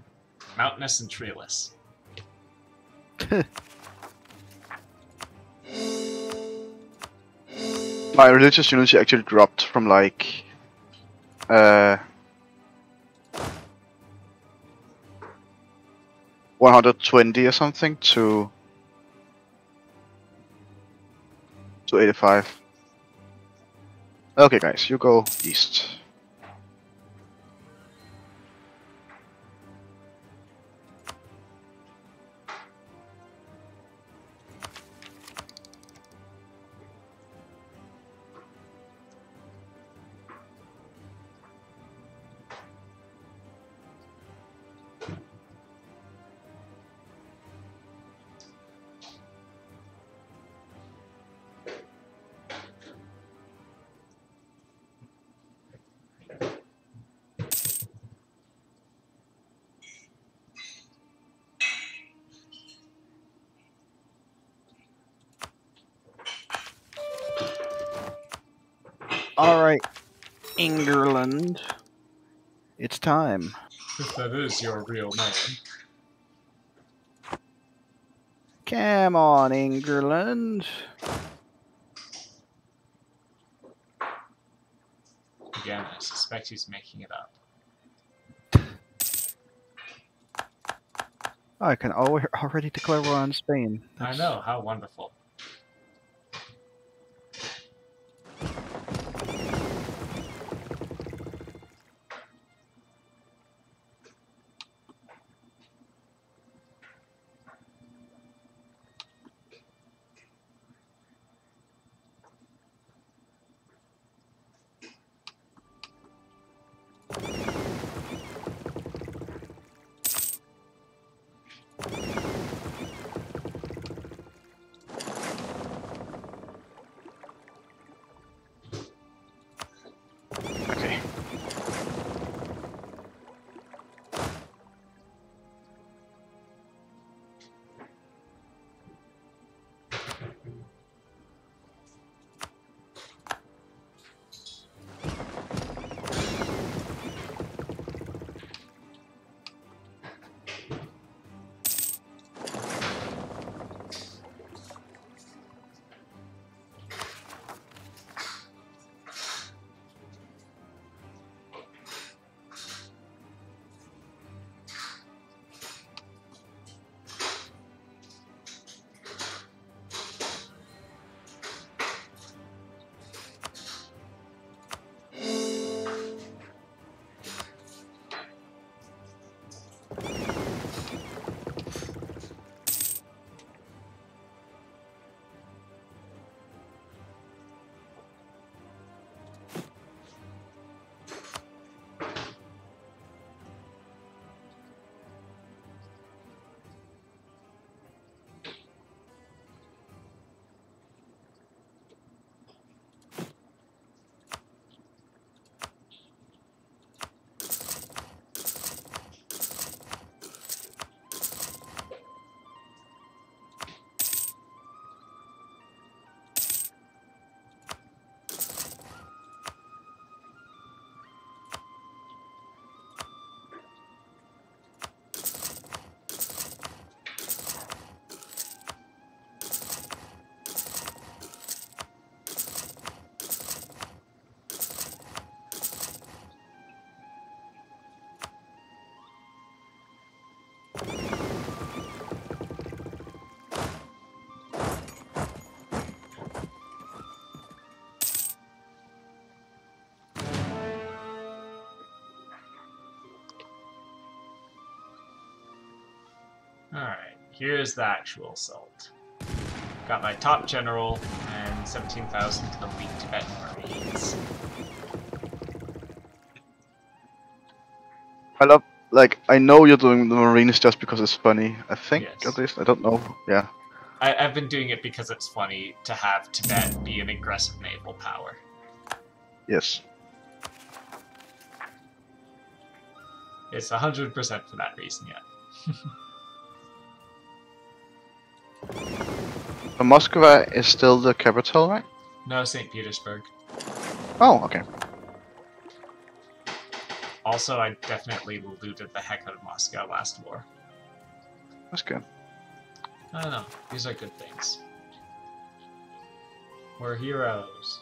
Mountainous and treeless. My religious unity actually dropped from like uh 120 or something to to 85. Okay, guys, you go east. If that is your real name. Come on, England. Again, I suspect he's making it up. I can already declare war on Spain. I know, how wonderful. Alright, here's the actual assault. Got my top general and 17,000 elite Tibetan Marines. I love, like, I know you're doing the Marines just because it's funny. I think, Yes. at least. I don't know. Yeah. I, I've been doing it because it's funny to have Tibet be an aggressive naval power. Yes. It's 100% for that reason, yeah. But Moscow is still the capital, right? No, St. Petersburg. Oh, okay. Also, I definitely looted the heck out of Moscow last war. That's good. I don't know. These are good things. We're heroes.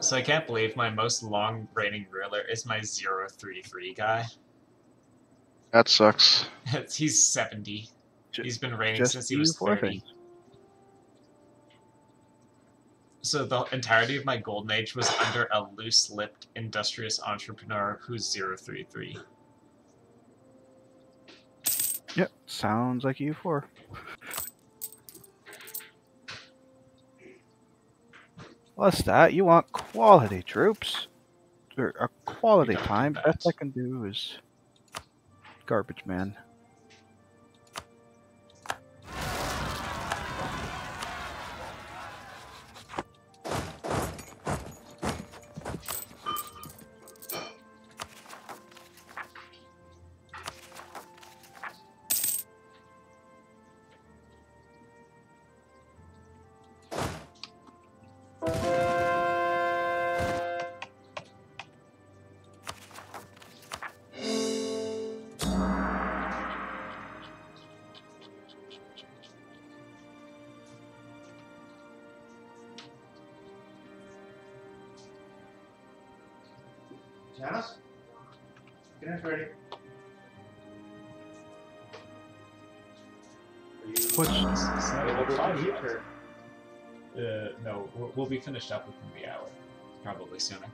So I can't believe my most long reigning ruler is my 033 guy. That sucks. He's 70. He's been reigning since he was 30. So the entirety of my golden age was under a loose-lipped, industrious entrepreneur who's 033. Yep, sounds like you 4 Plus that, you want quality troops. Or a quality time. Best I can do is garbage man. Finished up within the hour. Probably sooner.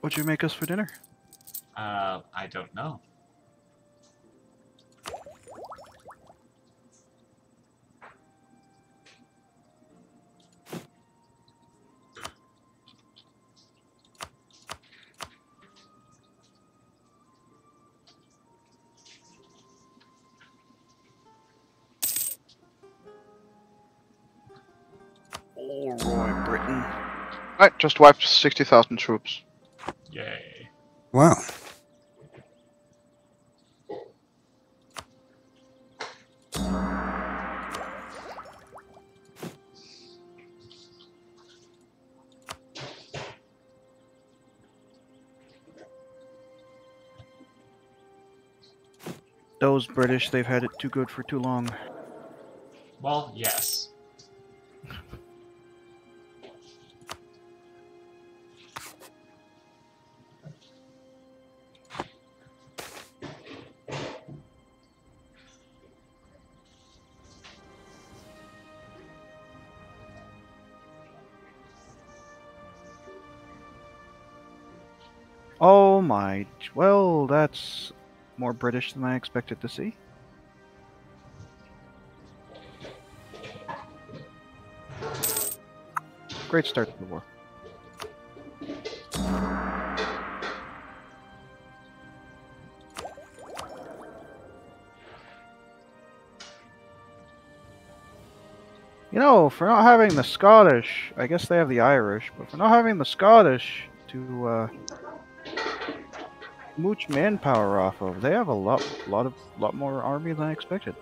what'd you make us for dinner? Uh, I don't know. Just wiped 60,000 troops. Yay. Wow. Those British, they've had it too good for too long. Well, yes. More British than I expected to see. Great start to the war. You know, for not having the Scottish, I guess they have the Irish, but for not having the Scottish to uh, mooch manpower off of, they have a lot, lot of, lot more army than I expected.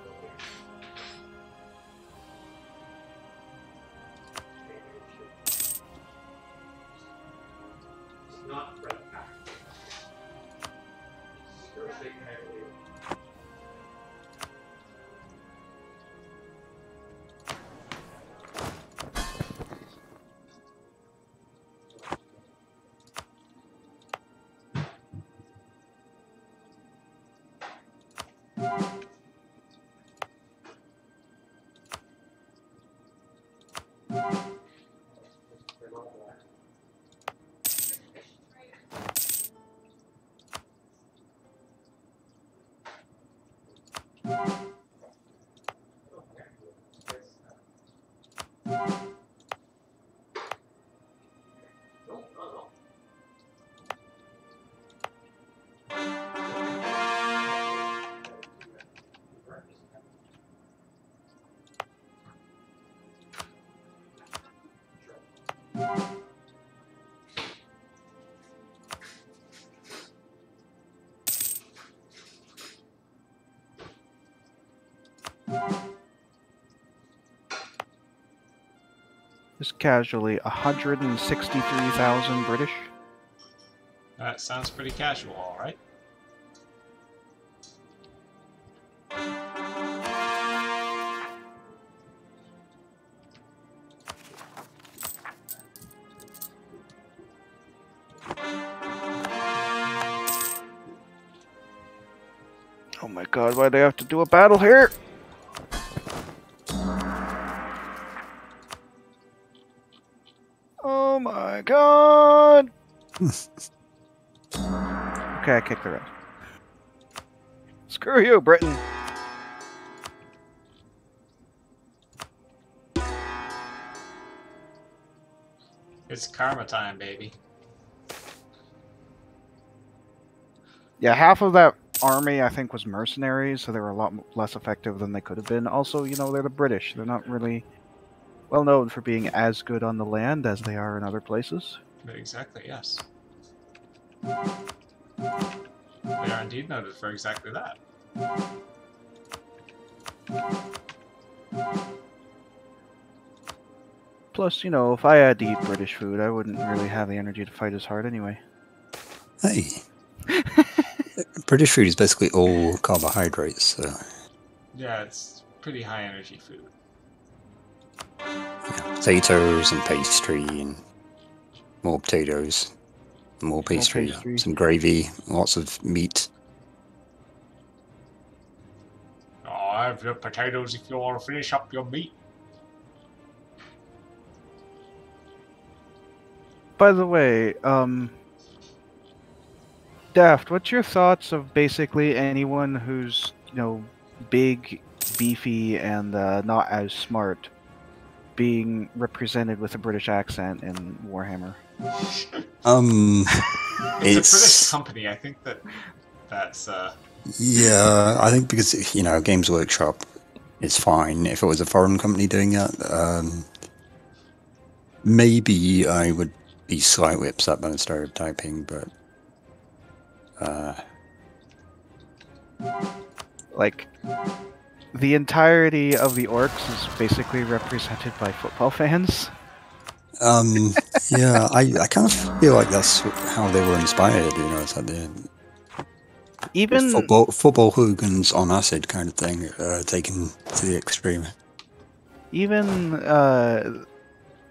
Casually, 163,000 British. That sounds pretty casual, all right. Oh my god, why do they have to do a battle here? Okay, I kicked the rest. Screw you, Britain! It's karma time, baby. Yeah, half of that army I think was mercenaries, so they were a lot less effective than they could have been. Also, you know, they're the British. They're not really well known for being as good on the land as they are in other places. Exactly, yes. They are indeed noted for exactly that. Plus, you know, if I had to eat British food, I wouldn't really have the energy to fight as hard anyway. Hey. British food is basically all carbohydrates, so Yeah, it's pretty high energy food. yeah, potatoes and pastry and more potatoes, more pastry, pastry. some gravy, lots of meat. Oh, have your potatoes if you want to finish up your meat. By the way, um, Daft, what's your thoughts of basically anyone who's you know big, beefy, and uh, not as smart being represented with a British accent in Warhammer? Um, It's, a British company. I think that that's uh, yeah, I think because you know Games Workshop is fine. If it was a foreign company doing that, um, maybe I would be slightly upset by the stereotyping, but uh, Like, the entirety of the orcs is basically represented by football fans. Um, yeah, I, I kind of feel like that's how they were inspired. You know, it's like the Even football football hooligans on acid kind of thing, uh, taken to the extreme. even uh,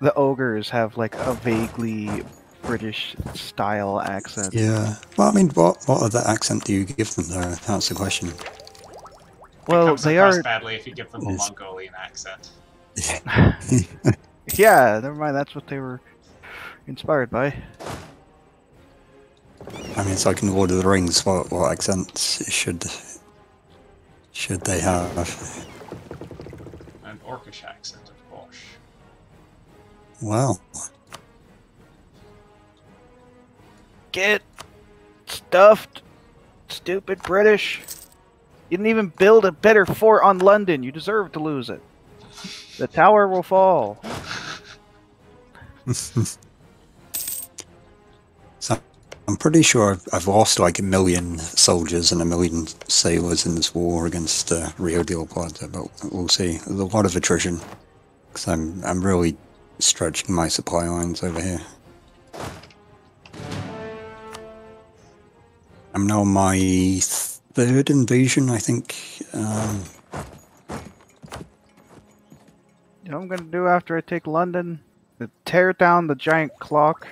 the ogres have like a vaguely British style accent. Yeah. Well, I mean, what what other accent do you give them? There, that's the question. Well, comes they across are. badly if you give them a Mongolian accent. Yeah, never mind. That's what they were inspired by. I mean, it's like in Lord of the Rings. What what accents should should they have? An Orcish accent, of course. Well, Get stuffed, stupid British. You didn't even build a better fort on London. You deserve to lose it. The tower will fall. so I'm pretty sure I've, I've lost like a million soldiers and a million sailors in this war against uh, Rio de la Plata, but we'll see. There's a lot of attrition because I'm I'm really stretching my supply lines over here. I'm now my third invasion, I think. Um, You know what I'm gonna do after I take London? Uh, Tear down the giant clock,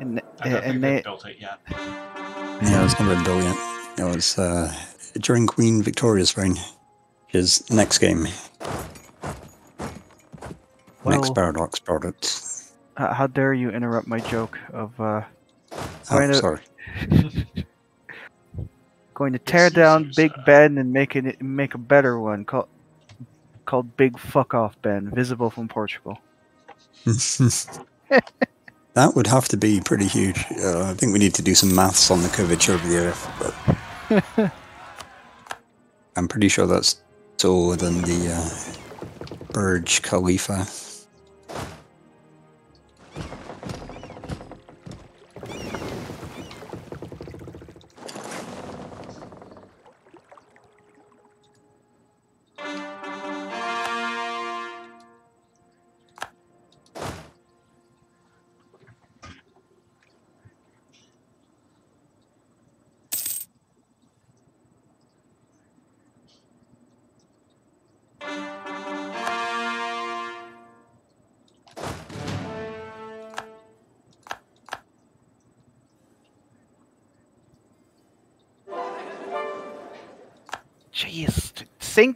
and I don't and think they, built it yet. yeah, it's never been built yet. It was uh, during Queen Victoria's reign. His next game, next Paradox product. h- how dare you interrupt my joke of uh, Oh, sorry. going to tear Excuse down Big sir. Ben and make it make a better one called called Big Fuck Off Ben, visible from Portugal. that would have to be pretty huge. Uh, I think we need to do some maths on the curvature of the Earth, but I'm pretty sure that's taller than the uh, Burj Khalifa.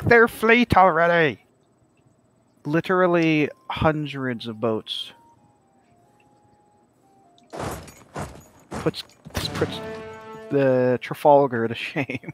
Their fleet already! Literally hundreds of boats. Puts, puts the Trafalgar to shame.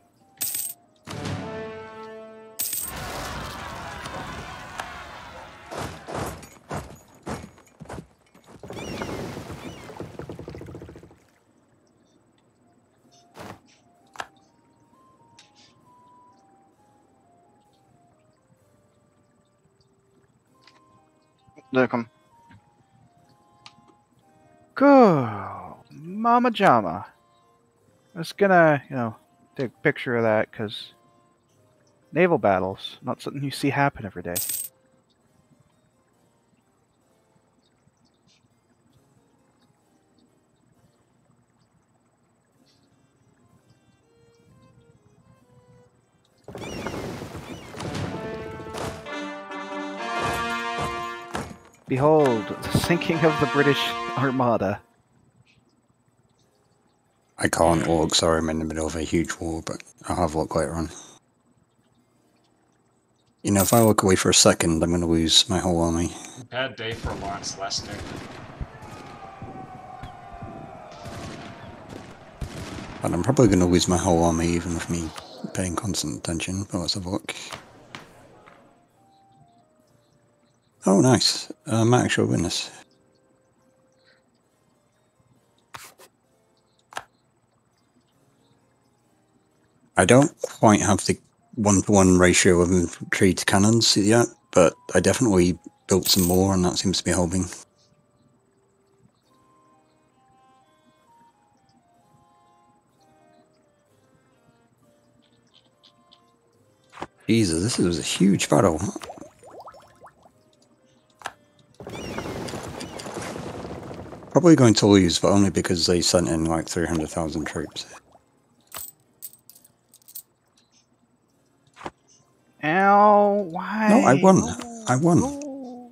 There come. Go, Mama Jama. I was gonna, you know, take a picture of that because naval battles not something you see happen every day. Behold, the sinking of the British Armada. I can't walk, sorry, I'm in the middle of a huge war, but I'll have a look later on. You know, if I look away for a second, I'm going to lose my whole army. Bad day for Lawrence Lester. But I'm probably going to lose my whole army even with me paying constant attention, but let's have a look. Oh, nice. Uh, might actually win this. I don't quite have the one-to-one ratio of infantry to cannons yet, but I definitely built some more and that seems to be helping. Jesus, this was a huge battle. Probably going to lose, but only because they sent in like 300,000 troops. Ow! Why? No, I won. I won.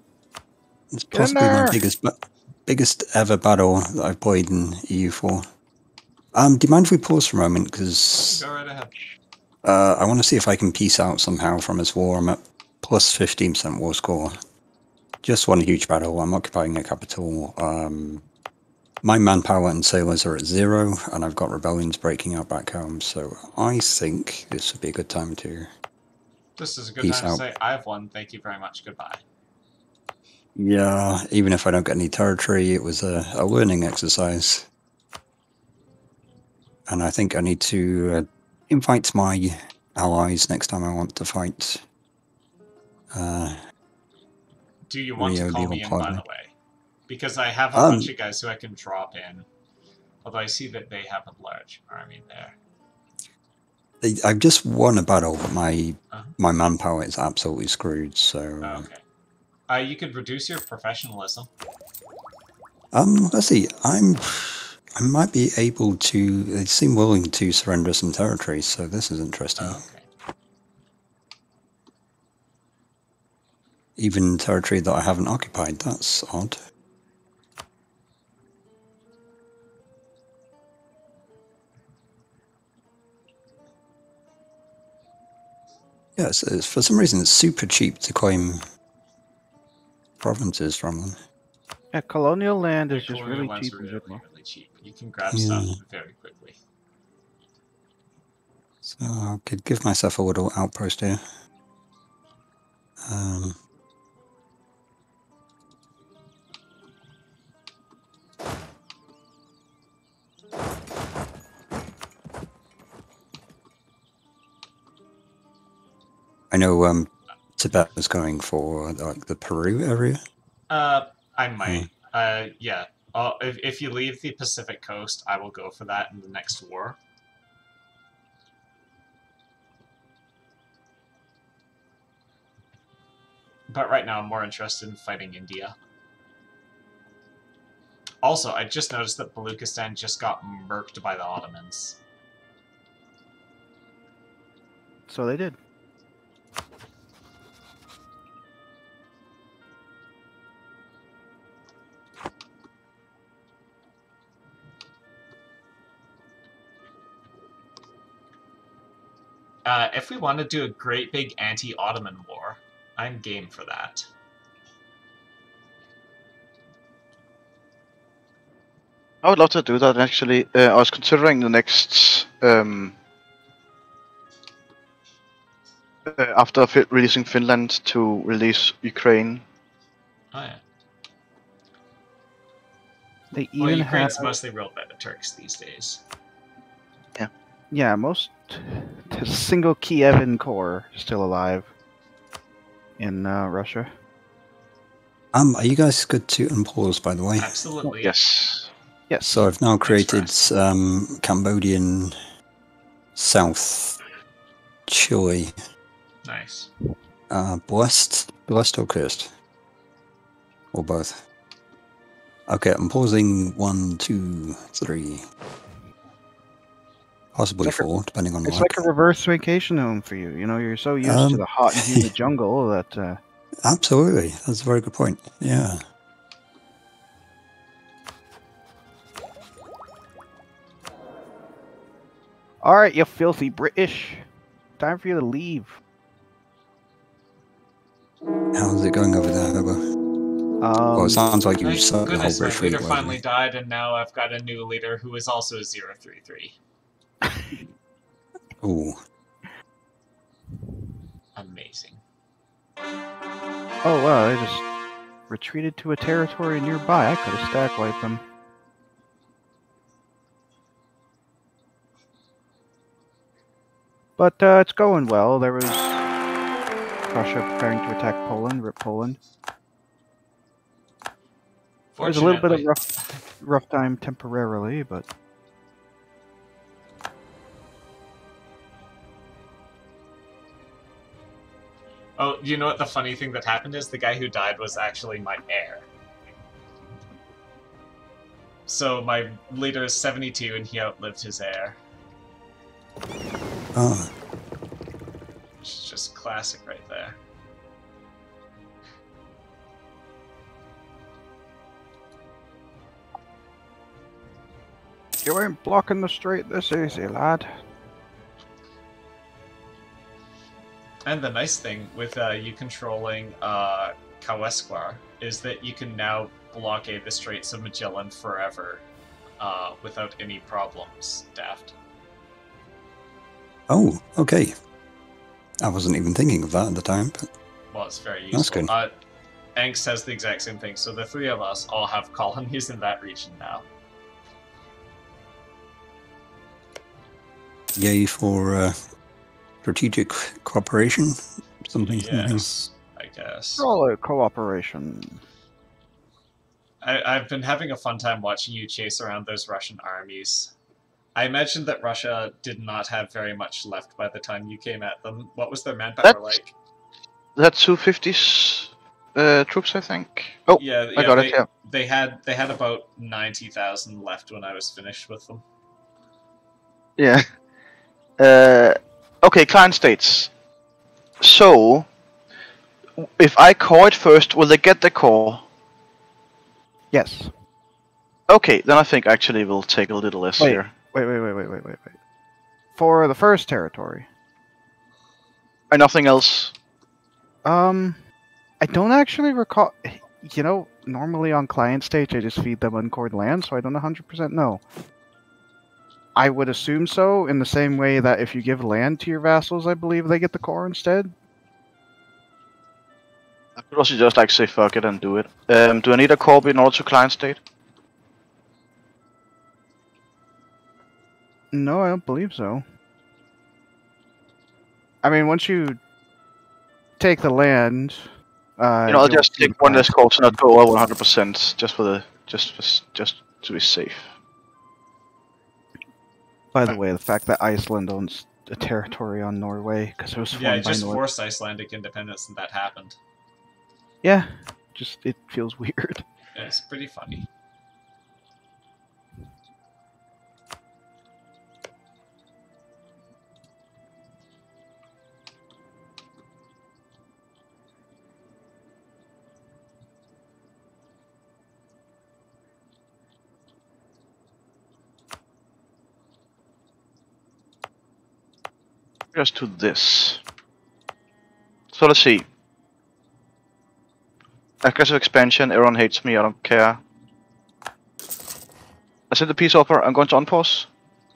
It's possibly my biggest, biggest ever battle that I've played in EU4. Um, do you mind if we pause for a moment? Because Go right ahead. uh, I want to see if I can piece out somehow from his war. I'm at plus 15% war score. Just one huge battle. I'm occupying a capital. Um, my manpower and sailors are at zero, and I've got rebellions breaking out back home. So I think this would be a good time to. This is a good Peace time out. to say I've won. Thank you very much. Goodbye. Yeah, even if I don't get any territory, it was a, a learning exercise. And I think I need to uh, invite my allies next time I want to fight. Uh, Do you want to call me in, by the way? Because I have a Um, bunch of guys who I can drop in. Although I see that they have a large army there. I've just won a battle, but my Uh-huh. my manpower is absolutely screwed. So, Oh, okay. Uh, you could reduce your professionalism. um, let's see. I'm I might be able to. They seem willing to surrender some territory, so this is interesting. Oh, okay. Even territory that I haven't occupied. That's odd. Yes, it's, for some reason it's super cheap to claim provinces from them. Yeah, colonial land is Yeah, just really cheap really, really cheap. You can grab Yeah. stuff very quickly. So I could give myself a little outpost here. Um, I know um, Tibet was going for like the Peru area. Uh, I might. Uh, yeah. Uh, if, if you leave the Pacific coast, I will go for that in the next war. But right now, I'm more interested in fighting India. Also, I just noticed that Baluchistan just got murked by the Ottomans. So they did. Uh, if we want to do a great big anti-Ottoman war, I'm game for that. I would love to do that actually. Uh, I was considering the next um, uh, after fi- releasing Finland to release Ukraine. Oh yeah. They Well, even have Ukraine's mostly ruled by the Turks these days. Yeah. Yeah most the single Kievan core still alive in uh, Russia. Um, are you guys good to unpause, by the way? Absolutely. Yes. Yes. So I've now created um, Cambodian South Chile. Nice. Uh, blessed, blessed or cursed, or both. Okay, I'm pausing one, two, three, possibly like a- four, depending on It's like a reverse vacation home for you. You know, you're so used Um, to the hot and humid jungle that uh, Absolutely, that's a very good point. Yeah. All right, you filthy British. Time for you to leave. How's it going over there, Hobo? Um, well, it sounds like you Thank saw the whole goodness my British leader fleet. finally died, and now I've got a new leader who is also a 033. Ooh, Amazing. oh wow, they just retreated to a territory nearby. I could have stack wiped them. But uh, it's going well. There was Prussia preparing to attack Poland, rip Poland. There's a little bit of rough, rough time temporarily, but Oh, you know what the funny thing that happened is? The guy who died was actually my heir. So my leader is 72 and he outlived his heir. Which is just classic right there. you ain't blocking the street this easy, lad. And the nice thing with uh, you controlling uh, Kawesquar is that you can now blockade the Straits of Magellan forever uh, without any problems, Daft. Oh, okay. I wasn't even thinking of that at the time. But Well, it's very That's useful. good. Uh, Angst has the exact same thing, so the three of us all have colonies in that region now. yay for uh, strategic cooperation. Something. something. Yes, I guess. Call cooperation. I, I've been having a fun time watching you chase around those Russian armies. I imagine that Russia did not have very much left by the time you came at them. What was their manpower That's- like? That 250s uh, troops, I think. Oh, Yeah, I yeah, got they, it. Yeah. They had they had about ninety thousand left when I was finished with them. Yeah. Uh, okay, client states. So, if I call it first, will they get the call? Yes. Okay, then I think actually we'll take a little less Wait. here. Wait, wait, wait, wait, wait, wait, wait. For the first territory, And nothing else. um, I don't actually recall. You know, normally on client stage, I just feed them uncored land, so I don't 100% know. I would assume so, in the same way that if you give land to your vassals, I believe they get the core instead. I could also just like say fuck it and do it. Um, do I need a core in order to client state? No, I don't believe so. I mean, once you take the land, uh, you know, I'll just take one client- less core to not go over 100%, just for the just for, just to be safe. By the way, the fact that Iceland owns a territory on Norway because it was Yeah, it just Nor- forced Icelandic independence, and that happened. Yeah, just it feels weird. It's pretty funny. Just do this. So let's see. Aggressive expansion, everyone hates me, I don't care. I sent the peace offer, I'm going to unpause.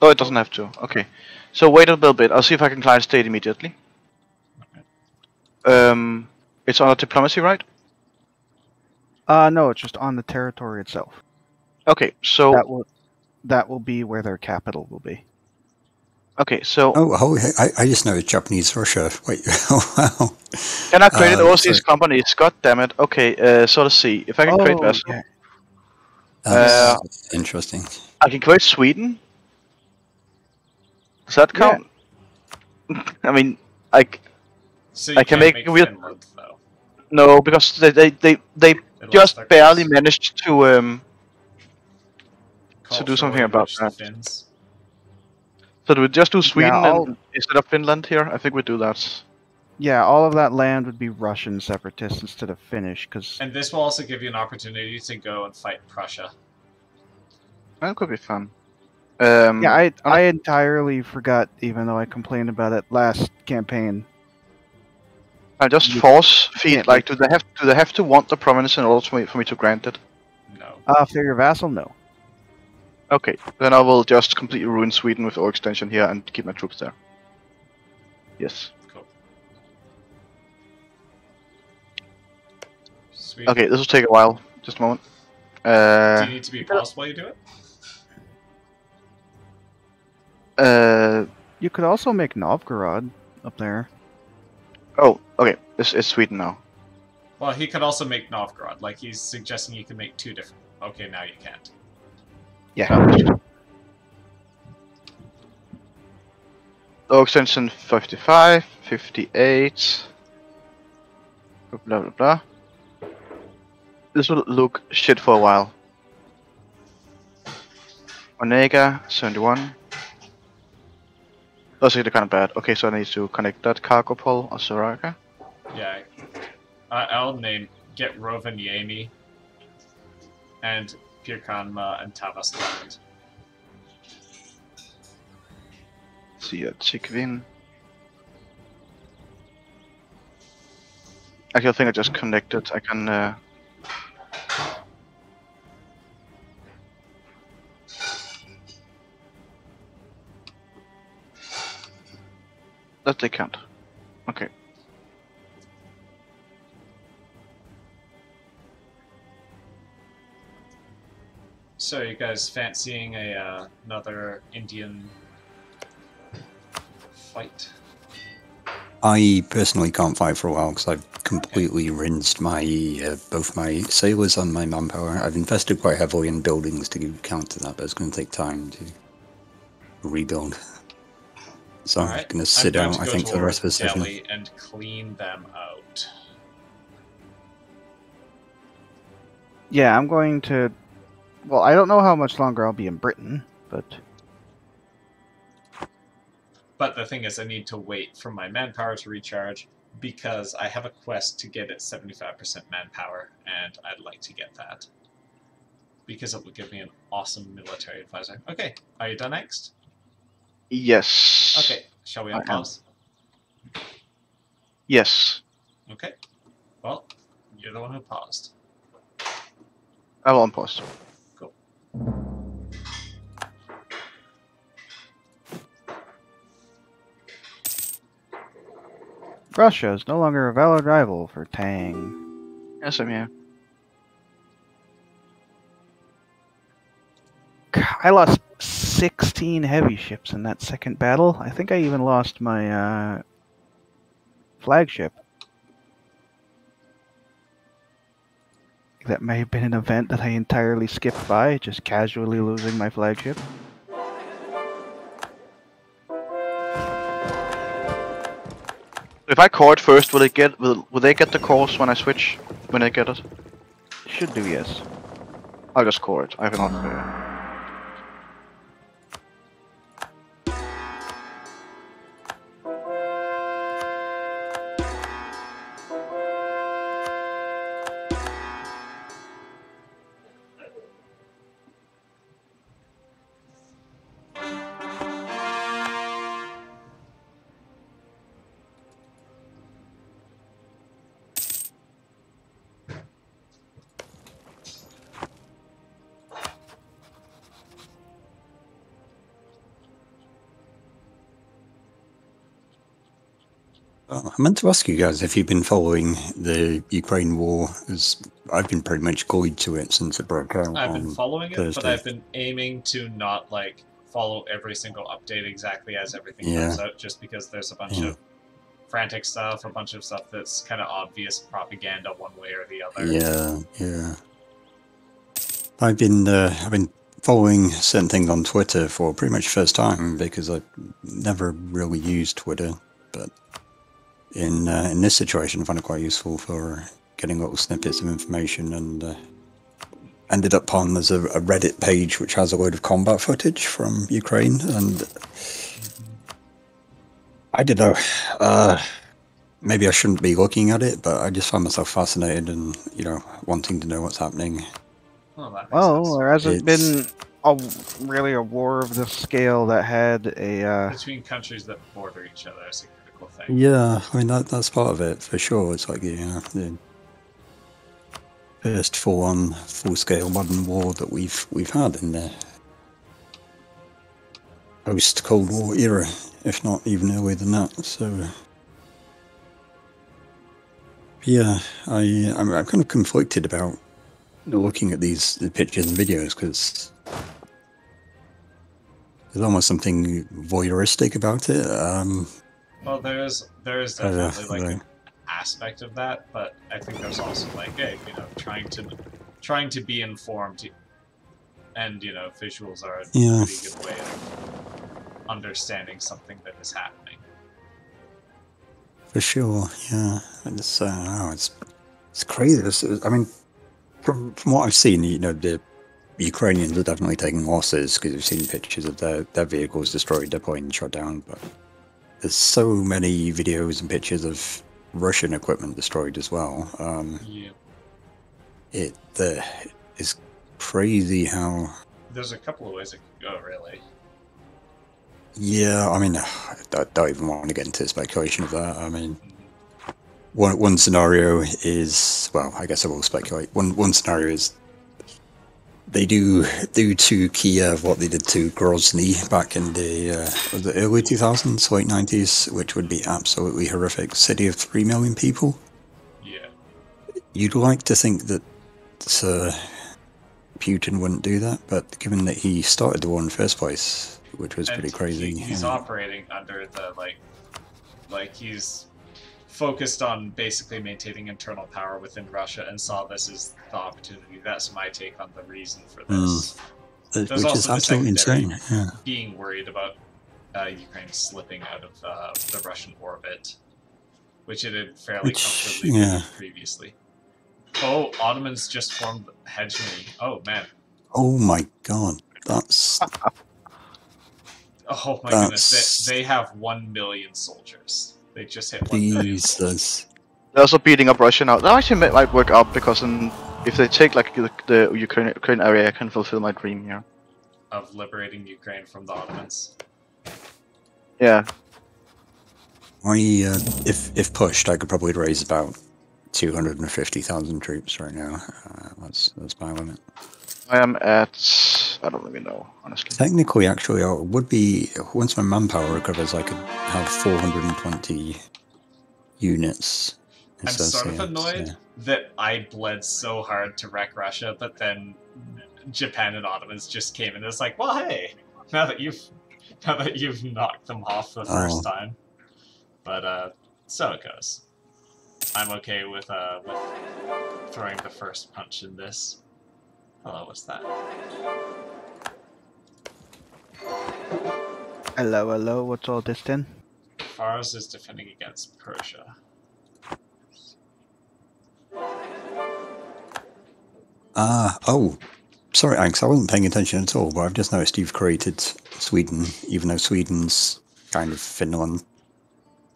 Oh, it doesn't have to, okay. So wait a little bit, I'll see if I can client state immediately. Um, it's on a diplomacy, right? Uh, no, it's just on the territory itself. Okay, so, That will that will be where their capital will be. Okay, so, Oh, oh I, I just know it's Japanese Russia. Wait, oh, wow. can I create uh, overseas so- companies? God damn it. Okay, uh, so let's see. If I can create Oh, vessel, yeah. That's interesting. I can create Sweden. Does that Yeah. count? I mean, I c- So I can can't make make real- Finland no because they they they, they They just barely managed to um. to do something about that. Finns. So do we just do Sweden I'll- and, instead of Finland here? I think we do that. Yeah, all of that land would be Russian separatists instead of Finnish, because And this will also give you an opportunity to go and fight Prussia. That could be fun. Um, yeah, I I entirely forgot, even though I complained about it last campaign. I just you force feed. Like, do they have do they have to want the province in order for me, for me to grant it? No. Uh, for your vassal, no. Okay, then I will just completely ruin Sweden with our extension here and keep my troops there. Yes. Cool. Okay, this will take a while. Just a moment. Do Uh, you need to be paused while you do it? uh, You could also make Novgorod up there. oh, okay. It's, it's Sweden now. Well, he could also make Novgorod. Like he's suggesting you can make two different. Okay, now you can't. Yeah. Oh, extension 55, 58. Blah blah blah. This will look shit for a while. Onega, 71. That's actually kind of bad. Okay, so I need to connect that cargo pole or Soraka. Yeah. I I'll name get Rovan Yami and Pirkanmaa and Tavastland. See a Chikvin. Actually, I think I just connected. I can. Uh... That they can't. Okay. So you guys fancying a uh, another Indian fight? I personally can't fight for a while because I've completely rinsed my uh, both my sailors and my manpower. I've invested quite heavily in buildings to counter that, but it's going to take time to rebuild. So I'm going to sit I'm out, I think, for the rest of the session. And clean them out. Yeah, I'm going to. Well, I don't know how much longer I'll be in Britain, but But the thing is, I need to wait for my manpower to recharge because I have a quest to get at 75% manpower, and I'd like to get that. Because it will give me an awesome military advisor. Okay, are you done next? Yes. Okay, shall we unpause? Yes. Okay. Well, you're the one who paused. I will unpause. Russia is no longer a valid rival for Tang. Yes, I'm here. I lost 16 heavy ships in that second battle. I think I even lost my uh, flagship. That may have been an event that I entirely skipped by, just casually losing my flagship. If I core it first, will it get will, will they get the cores when I switch? When I get it? Should do, yes. I'll just core it. I have enough. Uh, Oh, I meant to ask you guys if you've been following the Ukraine war, as I've been pretty much glued to it since it broke out. I've been following it, but I've been aiming to not like follow every single update exactly as everything Yeah. comes out, just because there's a bunch Yeah. of frantic stuff, a bunch of stuff that's kind of obvious propaganda one way or the other. Yeah, yeah. I've been uh, I've been following certain things on Twitter for pretty much the first time because I've never really used Twitter, but in uh, in this situation, I found it quite useful for getting little snippets of information and. Uh, Ended up on there's a, a Reddit page which has a load of combat footage from Ukraine, and I don't know. Uh, maybe I shouldn't be looking at it, but I just find myself fascinated and you know wanting to know what's happening. Well, Well, there hasn't It's- been a, really a war of this scale that had a. Uh, Between countries that border each other is a critical thing. Yeah, I mean that that's part of it for sure. It's like you know the first full-on, full-scale modern war that we've we've had in the post-Cold War era, if not even earlier than that. So. Yeah, I I'm, I'm kind of conflicted about looking at these the pictures and videos because there's almost something voyeuristic about it. Um, Well, there's there's I don't know, definitely like an aspect of that, but I think there's also like, hey, you know, trying to trying to be informed, and you know, visuals are a Yeah. pretty good way of understanding something that is happening. For sure, yeah. It's uh, oh, it's it's crazy. It's, I mean, from from what I've seen, you know, the Ukrainians are definitely taking losses because we've seen pictures of their their vehicles destroyed, deployed, and shot down. But there's so many videos and pictures of Russian equipment destroyed as well. Um, Yeah. it uh, is crazy how. There's a couple of ways it could go, really. Yeah, I mean, I don't even want to get into speculation of that. I mean, one one scenario is well, I guess I will speculate. One one scenario is they do do to Kiev what they did to Grozny back in the uh, it early two thousands, late nineties, which would be absolutely horrific. City of three million people. Yeah. You'd like to think that uh, Putin wouldn't do that, but given that he started the war in the first place, which was pretty crazy. He, he's yeah. operating under the like, like he's focused on basically maintaining internal power within Russia and saw this as the opportunity. That's my take on the reason for this. Uh, There's which is also the absolutely insane. Yeah. Being worried about uh, Ukraine slipping out of uh, the Russian orbit, which it had fairly Which, comfortably yeah. previously. Oh, Ottomans just formed hegemony. Oh man. Oh my god, that's Oh my That's- goodness. They, they have one million soldiers. They just hit one million. Jesus. They're also beating up Russia now. That actually might- might work out because in, if they take like the, the Ukraine, Ukraine area, I can fulfill my dream here. of liberating Ukraine from the Ottomans. Yeah. I uh, if if pushed, I could probably raise about two hundred and fifty thousand troops right now. Uh, that's that's my limit. I am at. I don't even know, honestly. Technically, actually, I would be once my manpower recovers, I could have four hundred and twenty units. I'm sort of annoyed yeah. that I bled so hard to wreck Russia, but then Japan and Ottomans just came and it's like, well, hey, now that you've now that you've knocked them off the first Oh. time. But uh, so it goes. I'm okay with uh with throwing the first punch in this. Hello, what's that? Hello, hello. What's all this then? Faros is defending against Persia. Ah, oh, sorry, Alex, I wasn't paying attention at all, but I've just noticed you've created Sweden, even though Sweden's kind of Finland.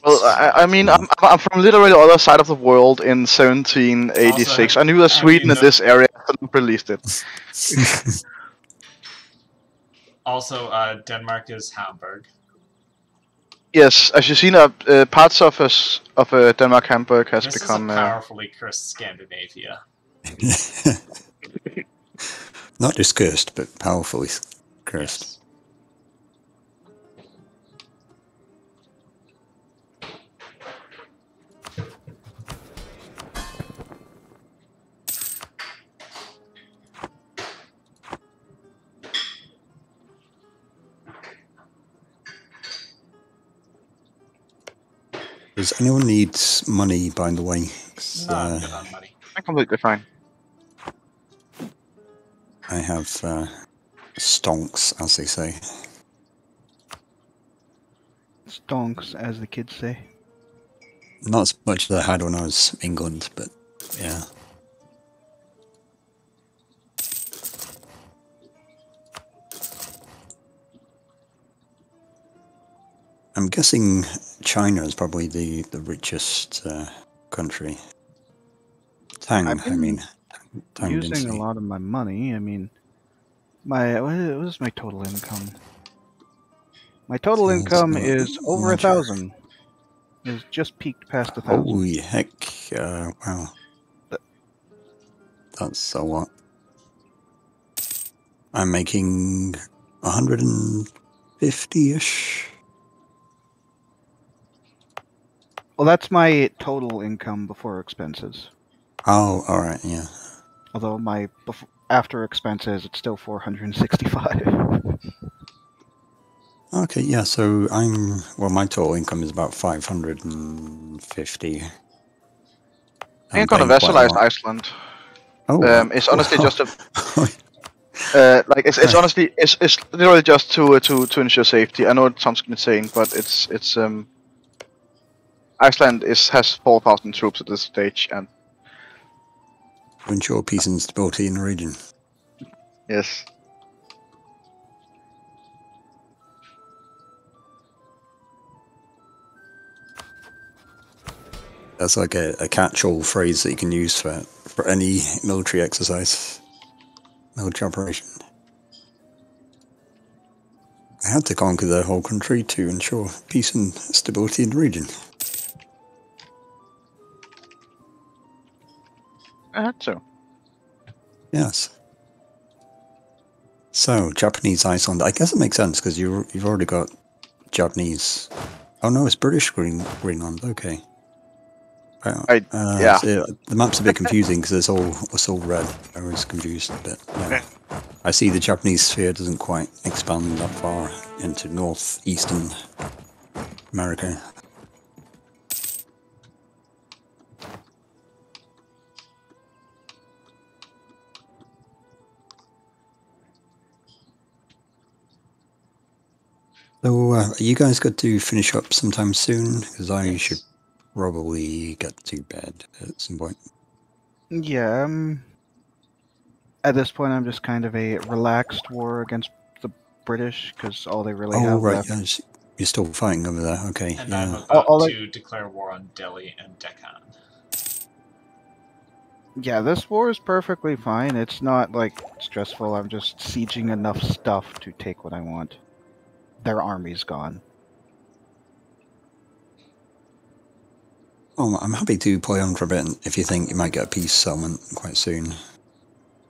Well, I, I mean, I'm, I'm from literally the other side of the world in 1786. Also, I knew that Sweden in this area hadn't released it. Also, uh, Denmark is Hamburg. Yes, as you've seen, uh, uh, parts of us of uh, Denmark Hamburg has this become. is a Uh, powerfully cursed Scandinavia. Not just cursed, but powerfully cursed. Yes. Does anyone need money, by the way? 'Cause, No, I'm uh, good on money. I'm completely fine. I have uh, stonks, as they say. Stonks, as the kids say. Not as much as I had when I was in England, but yeah. I'm guessing China is probably the, the richest uh, country. Tang, I mean. Tang Using a lot of my money. I mean, my what is, what my total income? My total Sounds income is over a thousand. It's just peaked past a thousand. Holy heck! Uh, wow, that's a lot. I'm making 150-ish. Well, that's my total income before expenses. Oh, all right, yeah. Although my bef- after expenses, it's still 465. Okay, yeah. So I'm well. My total income is about 550. I I'm ain't gonna paying quite a vassalize. Iceland. Oh, Um, it's honestly wow. just a uh, like it's, it's honestly it's, it's literally just to uh, to to ensure safety. I know it sounds insane, but it's it's um Iceland is has four thousand troops at this stage, and to ensure peace and stability in the region. yes, That's like a, a catch-all phrase that you can use for for any military exercise, military operation. I had to conquer the whole country to ensure peace and stability in the region. I had to. Yes. So Japanese Iceland. I guess it makes sense because you you've already got Japanese. Oh no, it's British Green Greenland. Okay. Wow. I- uh, yeah. so, the map's a bit confusing because it's all it's all red. I was confused a bit. Yeah. I see the Japanese sphere doesn't quite expand that far into northeastern America. So, uh, are you guys got to finish up sometime soon? Because I Yes. should probably get to bed at some point. Yeah, um, at this point, I'm just kind of a relaxed war against the British because all they really Oh, have right. left. yes, You're still fighting over there. Okay. And I'm Yeah. about all I- to declare war on Delhi and Deccan. Yeah, this war is perfectly fine. It's not like stressful. I'm just sieging enough stuff to take what I want. Their army's gone. Oh, I'm happy to play on for a bit if you think you might get a peace settlement quite soon.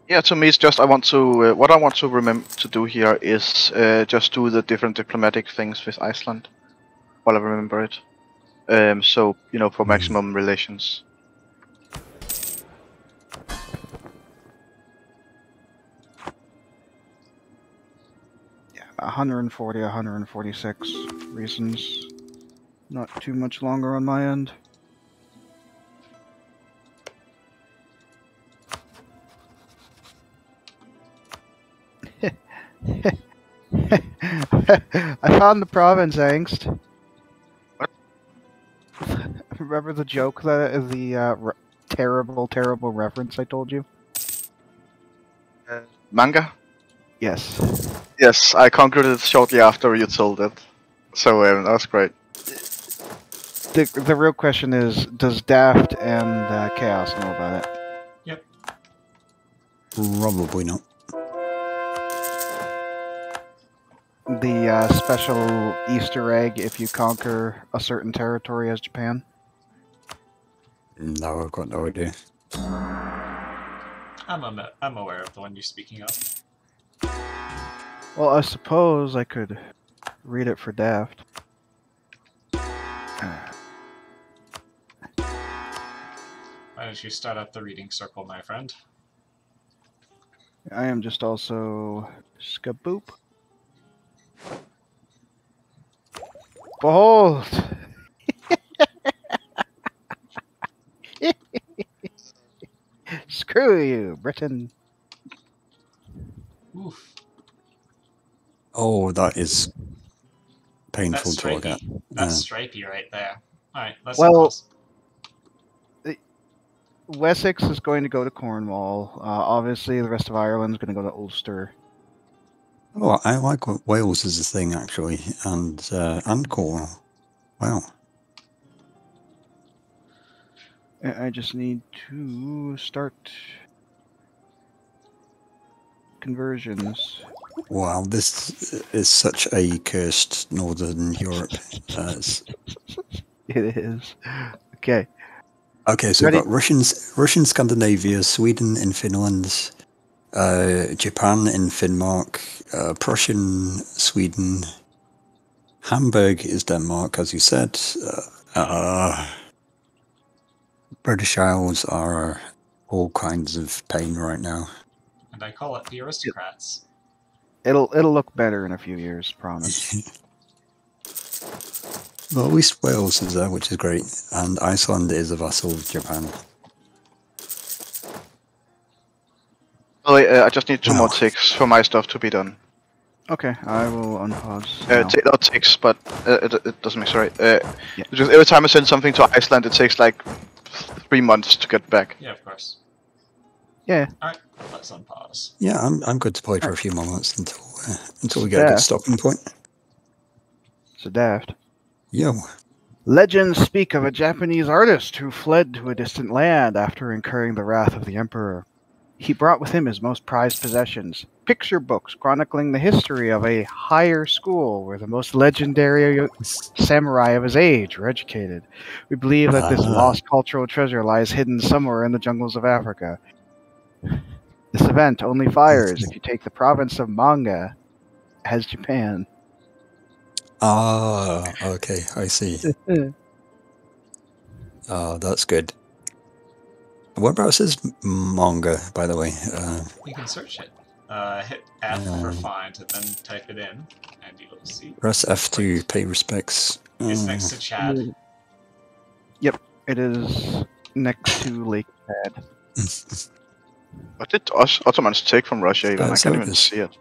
Yeah, to me, it's just I want to. Uh, what I want to remember to do here is uh, just do the different diplomatic things with Iceland, while I remember it. Um, so you know, for Mhm. maximum relations. 140, 146 reasons. Not too much longer on my end. I found the province, Angst. What? Remember the joke that the uh, terrible, terrible reference I told you? Manga. Yes. Yes, I conquered it shortly after you told it. So um, that was great. The, the real question is, does Daft and uh, Chaos know about it? Yep. Probably not. The uh, special Easter egg if you conquer a certain territory as Japan? No, I've got no idea. I'm, am- I'm aware of the one you're speaking of. Well, I suppose I could read it for Daft. Why don't you start up the reading circle, my friend? I am just also Skaboop. Behold! Screw you, Britain. Oof. Oh, that is painful That's to look at. That's Uh, stripey right there. Alright, let's Well- pause. Wessex is going to go to Cornwall. Uh, obviously, the rest of Ireland is going to go to Ulster. Oh, I like Wales as a thing actually, and uh, and Cornwall. Wow. I I just need to start conversions. Wow, this is such a cursed Northern Europe. Uh, it's- Okay. okay, so Ready? we've got Russians, Russian Scandinavia, Sweden in Finland, uh, Japan in Finnmark, uh, Prussian Sweden, Hamburg is Denmark, as you said. Uh, uh, British Isles are all kinds of pain right now. And I call it the aristocrats. It'll it'll look better in a few years, promise. well, at least Wales is there, which is great, and Iceland is a vassal of Japan. Oh, wait, uh, I just need two more ticks for my stuff to be done. Okay, I will unpause. Uh, now. t- not ticks, but uh, it, it doesn't make sense, right? Uh, Yeah. Because every time I send something to Iceland, it takes like three months to get back. Yeah, of course. Yeah. Alright, let's unpause. Yeah, I'm I'm good to play for a few moments until uh, until we get a Yeah. good stopping point. So daft. Yo, Legends speak of a Japanese artist who fled to a distant land after incurring the wrath of the emperor. He brought with him his most prized possessions picture books chronicling the history of a higher school where the most legendary samurai of his age were educated. We believe that this Ah. lost cultural treasure lies hidden somewhere in the jungles of Africa. This event only fires if you take the province of Manga as Japan. ah, okay, I see. Oh, that's good. Whereabouts is manga, by the way? Uh, You can search it. Uh, hit F for Um. find, and then type it in, and you'll see. press F to pay respects. It's Uh, next to Chad. Yep, it is next to Lake Chad. What did Os- Ottomans take from Russia even? I can't even see it.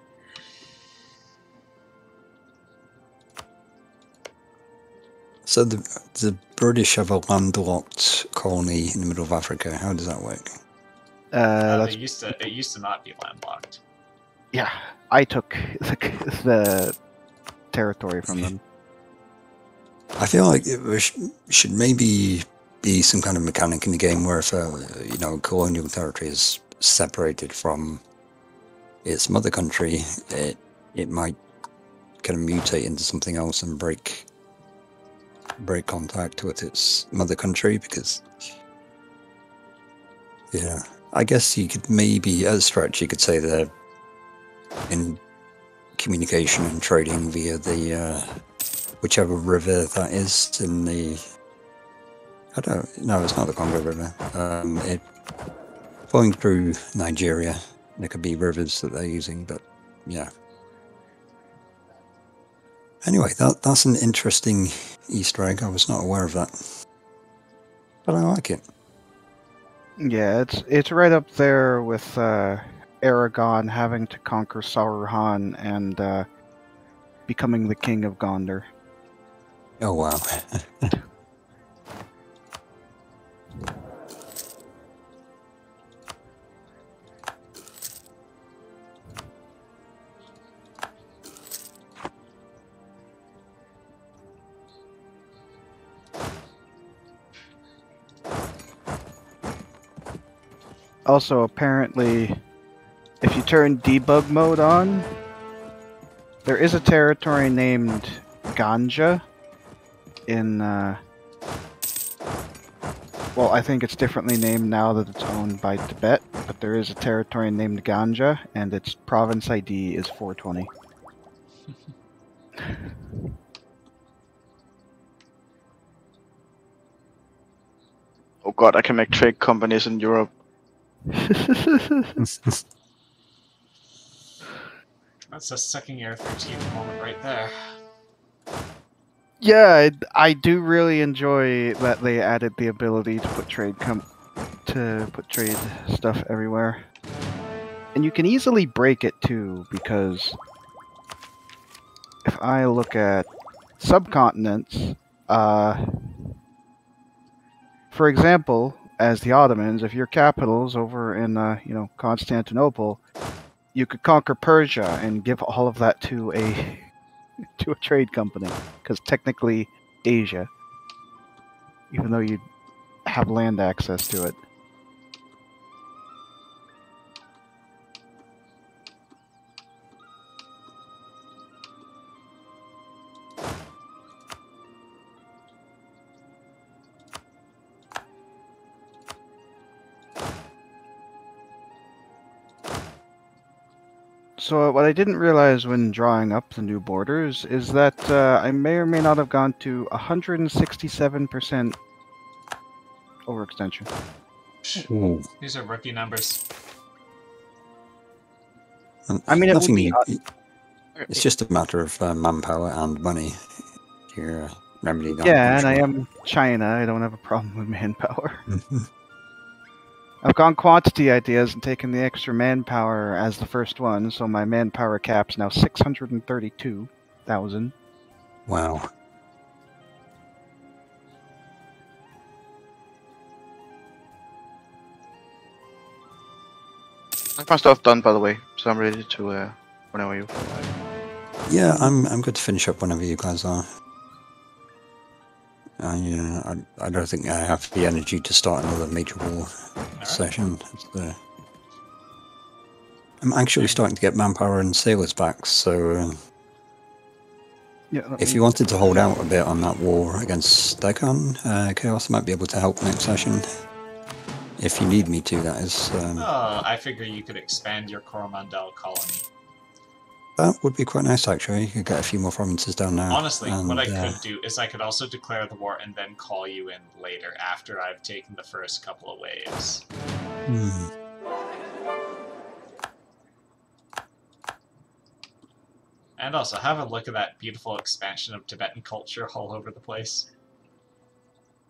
So the the British have a landlocked colony in the middle of Africa. How does that work? Uh, Uh, it used to it used to not be landlocked. yeah. I took the, the territory from them. I feel like it was, should maybe be some kind of mechanic in the game where if uh, you know colonial territory is separated from its mother country, it it might kind of mutate into something else and break break contact with its mother country because yeah, I guess you could maybe as a stretch you could say they're in communication and trading via the uh, whichever river that is in the. I don't. No, it's not the Congo River. Um, it flowing through Nigeria. There could be rivers that they're using, but yeah. Anyway, that that's an interesting Easter egg. I was not aware of that, but I like it. Yeah, it's it's right up there with uh, Aragon having to conquer Saruhan and uh, becoming the king of Gondor. Oh wow. Also, apparently, if you turn debug mode on, there is a territory named Ganja in. Uh, well, I think it's differently named now that it's owned by Tibet, but there is a territory named Ganja, and its province ID is 420. Oh god, I can make trade companies in Europe. That's a second year 13 moment right there. Yeah, I, I do really enjoy that they added the ability to put trade com- to put trade stuff everywhere, and you can easily break it too because if I look at subcontinents, uh, for example, as the Ottomans, if your capital's over in uh, you know Constantinople, you could conquer Persia and give all of that to a to a trade company because technically Asia, even though you have land access to it. So what I didn't realize when drawing up the new borders is that uh, I may or may not have gone to 167% overextension. Ooh. These are rookie numbers. And I mean, it would nothing. be- you- it's just a matter of uh, manpower and money. You're uh, remedy that. Yeah, and I'm I am China. I don't have a problem with manpower. I've gone quantity ideas and taken the extra manpower as the first one, so my manpower cap's now 632,000. Wow. That's my stuff done, by the way, so I'm ready to uh, whenever you. Yeah, I'm I'm good to finish up whenever you guys are. I, uh, I I don't think I have the energy to start another major war Alright. session. It's the- I'm actually starting to get manpower and sailors back, so uh, Yeah, if you wanted to hold out a bit on that war against Deccan, uh, Chaos might be able to help next session. If you need me to, that is. Um, Oh, I figure you could expand your Coromandel colony. That would be quite nice, actually. You could get a few more provinces down there. Honestly, what I uh, could do is I could also declare the war and then call you in later after I've taken the first couple of waves. hmm. And also have a look at that beautiful expansion of Tibetan culture all over the place.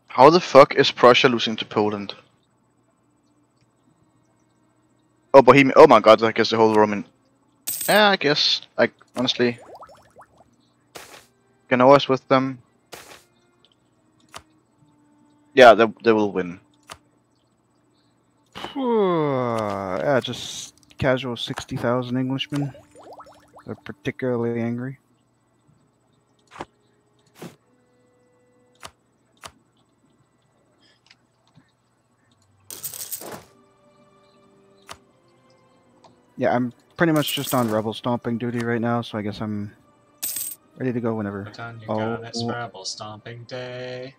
How the fuck is Prussia losing to Poland? Oh, Bohemia. Oh my god, I guess the whole Roman. Yeah, I guess. Like, honestly. Can always with them. Yeah, they, they will win. yeah, just casual 60,000 Englishmen. They're particularly angry. Yeah, I'm pretty much just on rebel stomping duty right now, so I guess I'm ready to go whenever. Oh. rebel stomping day.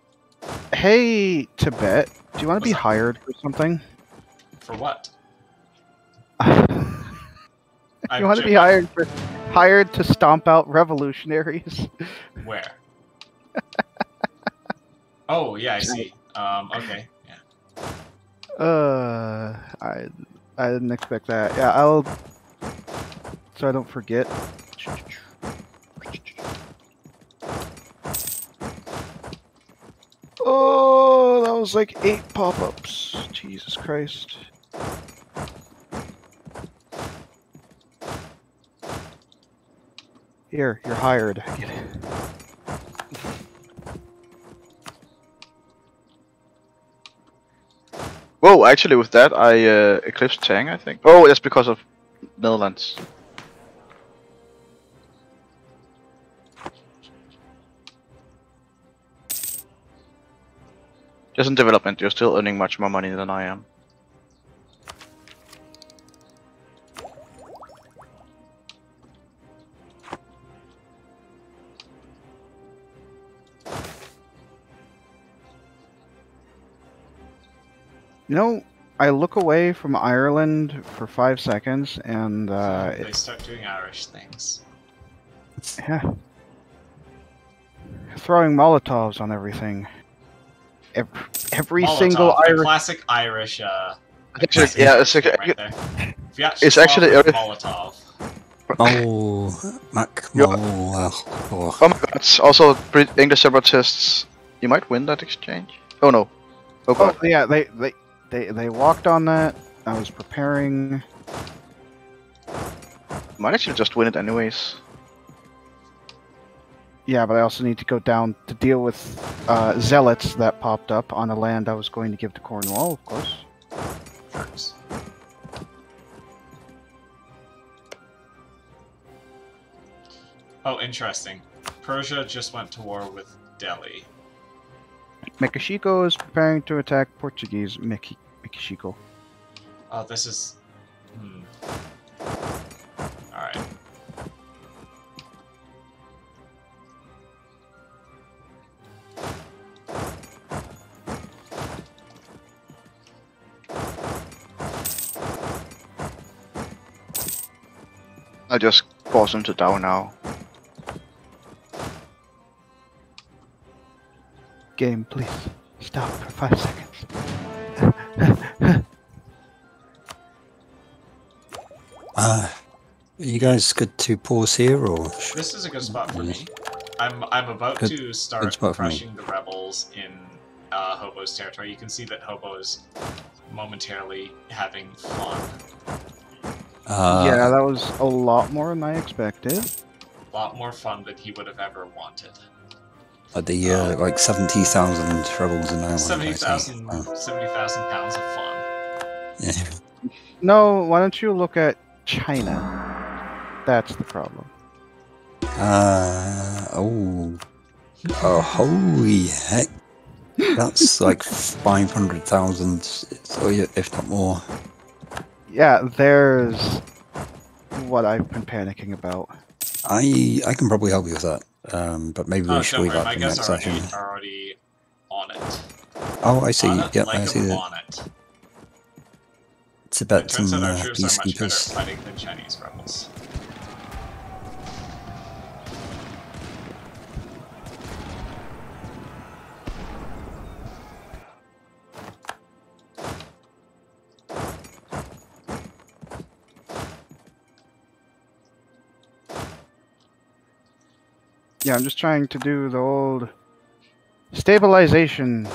Hey, Tibet, do you want to be hired for something? For what? you want to be hired for hired to stomp out revolutionaries? Where? oh yeah, I see. Um, okay, yeah. Uh, I I didn't expect that. Yeah, I'll. So I don't forget. Oh, that was like eight pop-ups. Jesus Christ. Here, you're hired. Get it. Whoa, actually with that I uh, eclipsed Tang, I think. Oh, that's because of Netherlands. Just in development, you're still earning much more money than I am. You know, I look away from Ireland for five seconds, and uh, they it, start doing Irish things. yeah, throwing Molotovs on everything. Every, every Molotov, single Irish. classic Irish. Uh, Actually, yeah, it's, thing right there. If you actually It's actually start with a- Molotov. Oh, Mac. You're- Oh, oh. Oh my god, It's also English separatists. You might win that exchange. Oh no. Oh god. Oh yeah, they they they they walked on that. I was preparing. Might actually just win it anyways. Yeah, but I also need to go down to deal with uh, zealots that popped up on the land I was going to give to Cornwall, of course. Jerks. Oh, interesting. Persia just went to war with Delhi. Mikishiko is preparing to attack Portuguese Miki- Mikishiko. Oh, this is. Hmm. Alright. I just force him to down now. Game, please stop for five seconds. Uh, you guys good to pause here, or This is a good spot for me. I'm I'm about Good- to start spot crushing the rebels in uh, Hobo's territory. You can see that Hobo is momentarily having fun. uh, yeah, that was a lot more than I expected. A lot more fun than he would have ever wanted. Are the uh, like seventy thousand rebels in Ireland? I see. 70,000 Oh, 70,000 pounds of fun. yeah. No, why don't you look at China? That's the problem. Uh, oh, oh, holy heck! That's like five hundred thousand, if not more. Yeah, there's what I've been panicking about. I I can probably help you with that, um, but maybe we Oh, should leave that for guys next session. are already on it. Oh, I see. it, Yep, like I see that. bonnet. It Tibet's turns and uh, troops are much peacekeepers. fighting than Chinese rebels. Yeah, I'm just trying to do the old stabilization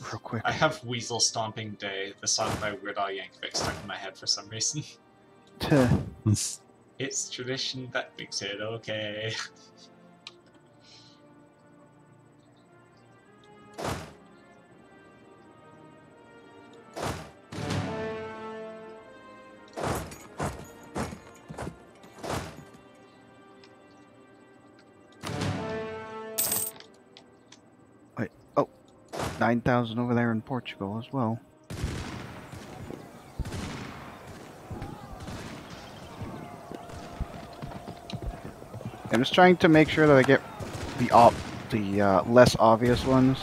real quick. I have Weasel Stomping Day, the song by Weird Al Yankovic, stuck in my head for some reason. It's tradition that makes it okay. 9,000 over there in Portugal as well. I'm just trying to make sure that I get the op the uh, less obvious ones.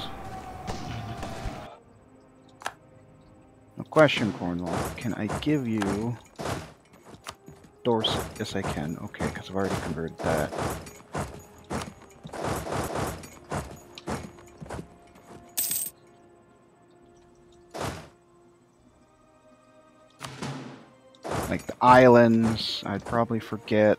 No question, Cornwall. Can I give you Dorset? Yes, I can. Okay, because I've already converted that. Islands, I'd probably forget.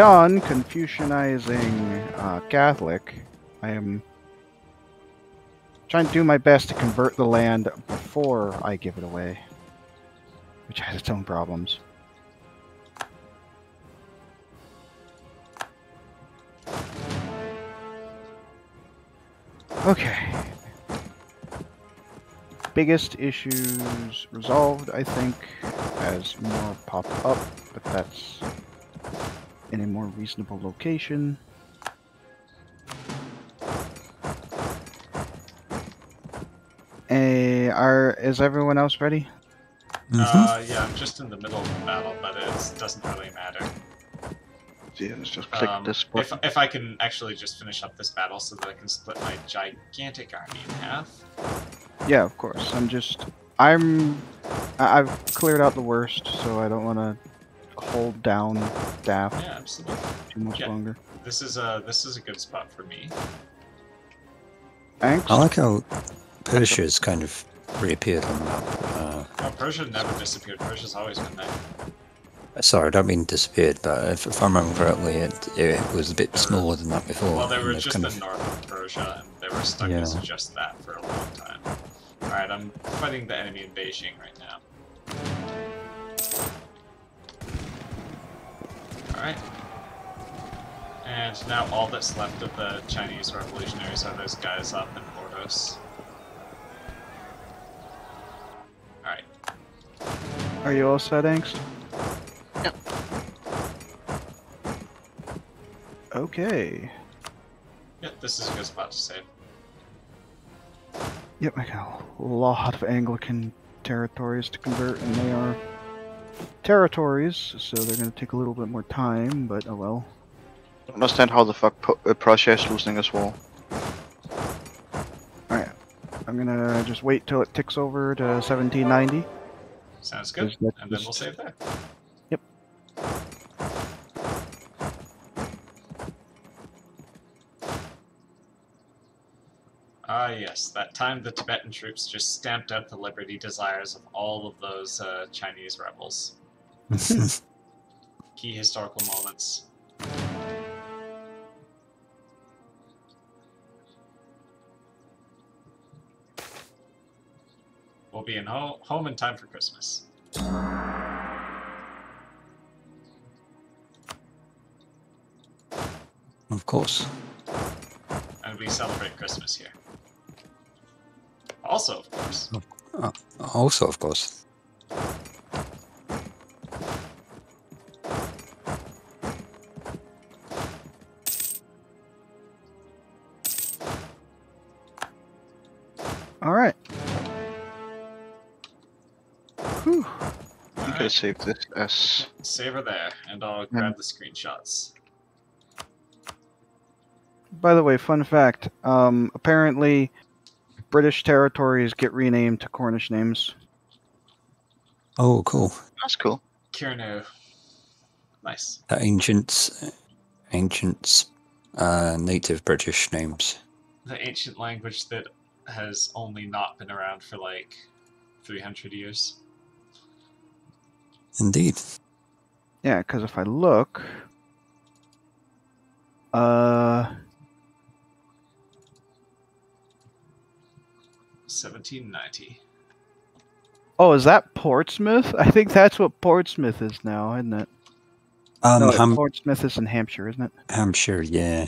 Confucianizing uh, Catholic, I am trying to do my best to convert the land before I give it away, which has its own problems. Okay. Biggest issues resolved, I think, as more pop up, but that's in a more reasonable location. Eh, are is everyone else ready? Mhm. Uh, yeah, I'm just in the middle of the battle, but it doesn't really matter. Yeah, let's just click Um, this if, button. if I can actually just finish up this battle so that I can split my gigantic army in half. Yeah, of course. I'm just I'm I've cleared out the worst, so I don't want to hold down staff Yeah, absolutely. too much Yeah. longer. This is a this is a good spot for me. Thanks. I like how Persia's kind of reappeared on the map. Uh, Oh, Persia never disappeared. Persia's always been there. sorry, I don't mean disappeared, but if, if I remember correctly, it, it was a bit smaller than that before. Well, they and were just kind the of- north of Persia, and they were stuck Yeah. as just that for a long time. Alright, I'm fighting the enemy in Beijing right now. Alright. And now all that's left of the Chinese revolutionaries are those guys up in Ordos. Alright. Are you all set, Angst? Yep. Okay. Yep, this is a good spot to save. Yep, I got a lot of Anglican territories to convert, and they are territories, so they're going to take a little bit more time, but oh well. don't understand how the fuck Pu- uh, Prussia is losing as well. Alright, I'm gonna just wait till it ticks over to 1790. Sounds good. And then we'll save that. Yep. Ah, yes, that time the Tibetan troops just stamped out the liberty desires of all of those uh, Chinese rebels. Key historical moments. We'll be in ho- home in time for Christmas. of course. And we celebrate Christmas here. Also, of course. Also, of course. Alright. Whew. gonna save this as save her there, and I'll grab the screenshots. By the way, fun fact. Um, apparently, British territories get renamed to Cornish names. Oh, cool. that's cool. Kirnu. Nice. The ancient, ancient, uh, native British names. The ancient language that has only not been around for like 300 years. Indeed. Yeah, because if I look, uh, 1790. Oh, is that Portsmouth? I think that's what Portsmouth is now, isn't it? Um, no, Ham- Portsmouth is in Hampshire, isn't it? Hampshire, yeah.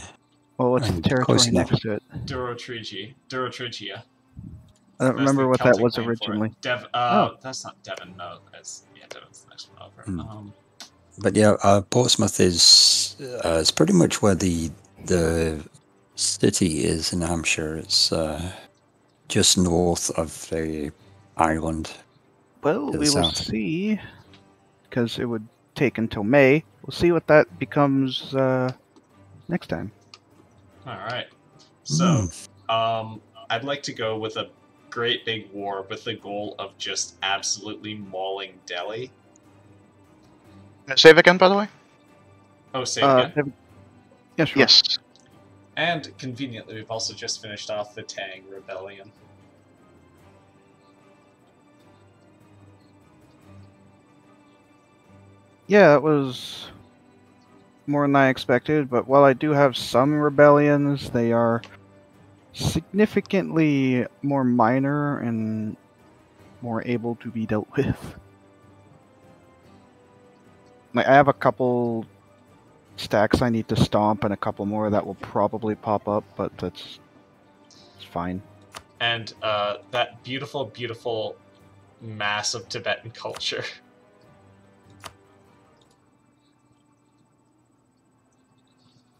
Well, what's the Um, territory close next to it? Durotrigia. Durotrigia. I don't That's remember the what that was name for it. originally. Dev- uh, That's not Devon, no. That's, yeah, Devon's the next one over. Hmm. Um, But yeah, uh, Portsmouth is uh, it's pretty much where the the city is in Hampshire. It's uh, just north of the island. Well, to the we will see, because it would take until May. We'll see what that becomes uh, next time. Alright. So, um, I'd like to go with a great big war with the goal of just absolutely mauling Delhi. Save again, by the way. Oh, say Uh, again. have- yeah, sure. Yes. And conveniently, we've also just finished off the Tang Rebellion. Yeah, that was more than I expected, but while I do have some rebellions, they are significantly more minor and more able to be dealt with. Like, I have a couple stacks I need to stomp and a couple more that will probably pop up, but that's it's fine. And uh, that beautiful, beautiful mass of Tibetan culture.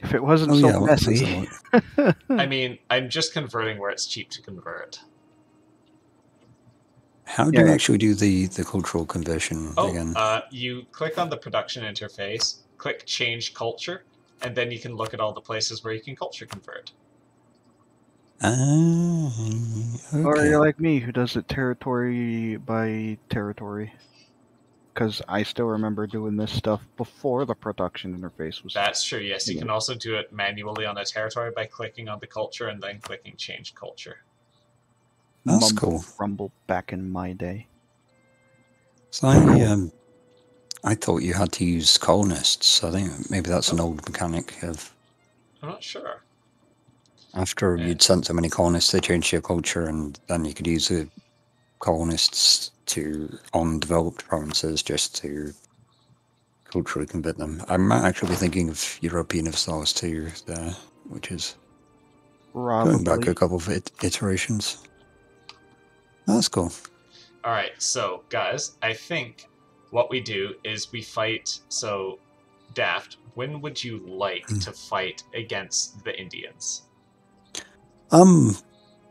If it wasn't Oh so yeah, messy. I mean, I'm just converting where it's cheap to convert. How do Yeah. you actually do the the cultural conversion Oh, again? uh, you click on the production interface, click change culture, and then you can look at all the places where you can culture convert. Ah, Or you're like me, who does it territory by territory. Because I still remember doing this stuff before the production interface was. That's true, yes. You Yeah. can also do it manually on a territory by clicking on the culture and then clicking change culture. That's mumble cool. Rumble back in my day. So I, um, I thought you had to use colonists. I think maybe that's an old mechanic of I'm not sure. after Yeah. you'd sent so many colonists, they changed your culture, and then you could use the colonists to on developed provinces just to culturally convert them. I might actually be thinking of European of Stars too, there, which is going back a couple of it- iterations. That's cool. Alright, so guys, I think what we do is we fight. So, Daft, when would you like Hmm. to fight against the Indians? Um,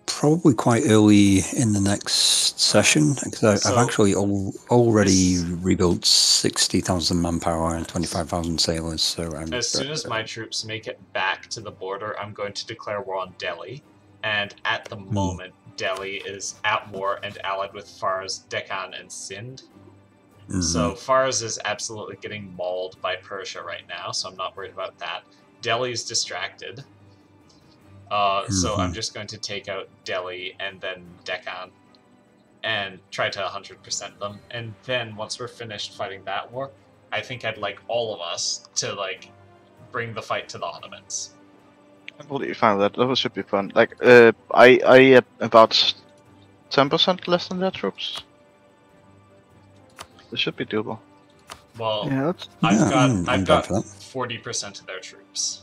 probably quite early in the next session because I've actually al- already This- rebuilt sixty thousand manpower and twenty five thousand sailors. So I'm As soon as my troops make it back to the border, I'm going to declare war on Delhi. And at the Hmm. moment, Delhi is at war and allied with Fars, Deccan, and Sind. Mhm. So Fars is absolutely getting mauled by Persia right now, so I'm not worried about that. Delhi's distracted. Uh, So I'm Mhm. just going to take out Delhi and then Deccan and try to 100% them. And then once we're finished fighting that war, I think I'd like all of us to like bring the fight to the Ottomans. I'm completely fine with that. That should be fun. Like, uh, I, I have about ten percent less than their troops. This should be doable. Well, Yeah, that's I've Yeah, got I'm- I'm I've got forty percent of their troops,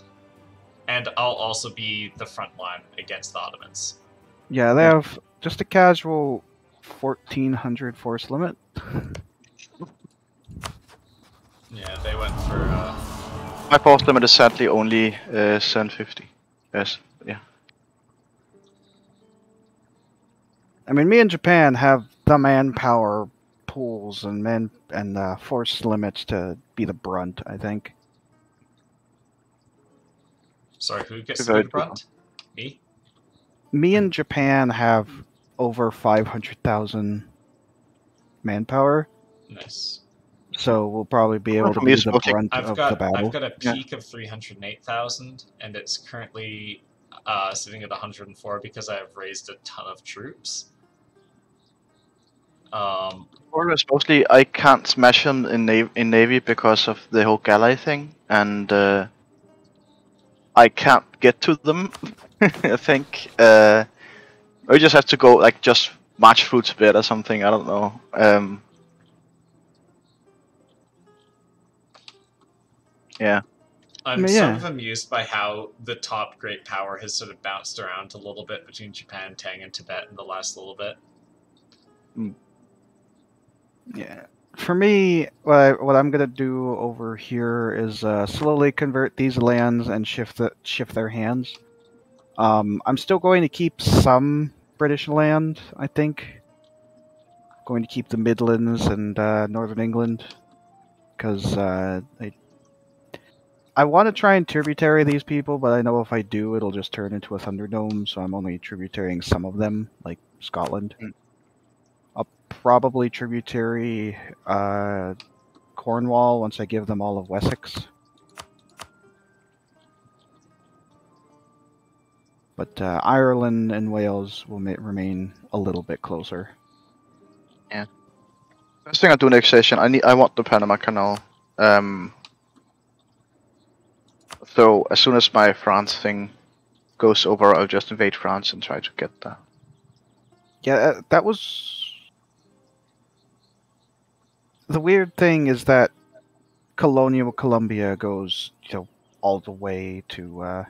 and I'll also be the front line against the Ottomans. yeah. They have just a casual fourteen hundred force limit. Yeah, they went for. Uh, My force limit is sadly only uh, 750. Yes, yeah. I mean, me and Japan have the manpower pools and men and uh, force limits to be the brunt. I think. sorry, who gets the brunt? Me. Me and Japan have over five hundred thousand manpower, Nice. so we'll probably be able to be the mostly- brunt I've of got the battle. I've got a Yeah. peak of three hundred eight thousand, and it's currently uh, sitting at one hundred and four because I have raised a ton of troops. Um, Problem is mostly I can't smash him in navy, in navy because of the whole galley thing, and uh, I can't get to them. I think uh, Or just have to go like just march through Tibet or something. I don't know. Um, yeah. I'm mean, sort of amused by how the top great power has sort of bounced around a little bit between Japan, Tang, and Tibet in the last little bit. Yeah. For me, what, I, what I'm gonna do over here is uh, slowly convert these lands and shift the, shift their hands. Um, I'm still going to keep some British land. I think. Going to keep the Midlands and uh, Northern England, because uh, I I want to try and tributary these people, but I know if I do, it'll just turn into a Thunderdome. So I'm only tributarying some of them, like Scotland. Mm. Probably tributary uh, Cornwall once I give them all of Wessex. But uh, Ireland and Wales will ma- remain a little bit closer. Yeah. First thing I do next session, I need I want the Panama Canal. Um, so as soon as my France thing goes over, I'll just invade France and try to get that. Yeah, uh, that was. The weird thing is that colonial Colombia goes, you know, all the way to uh,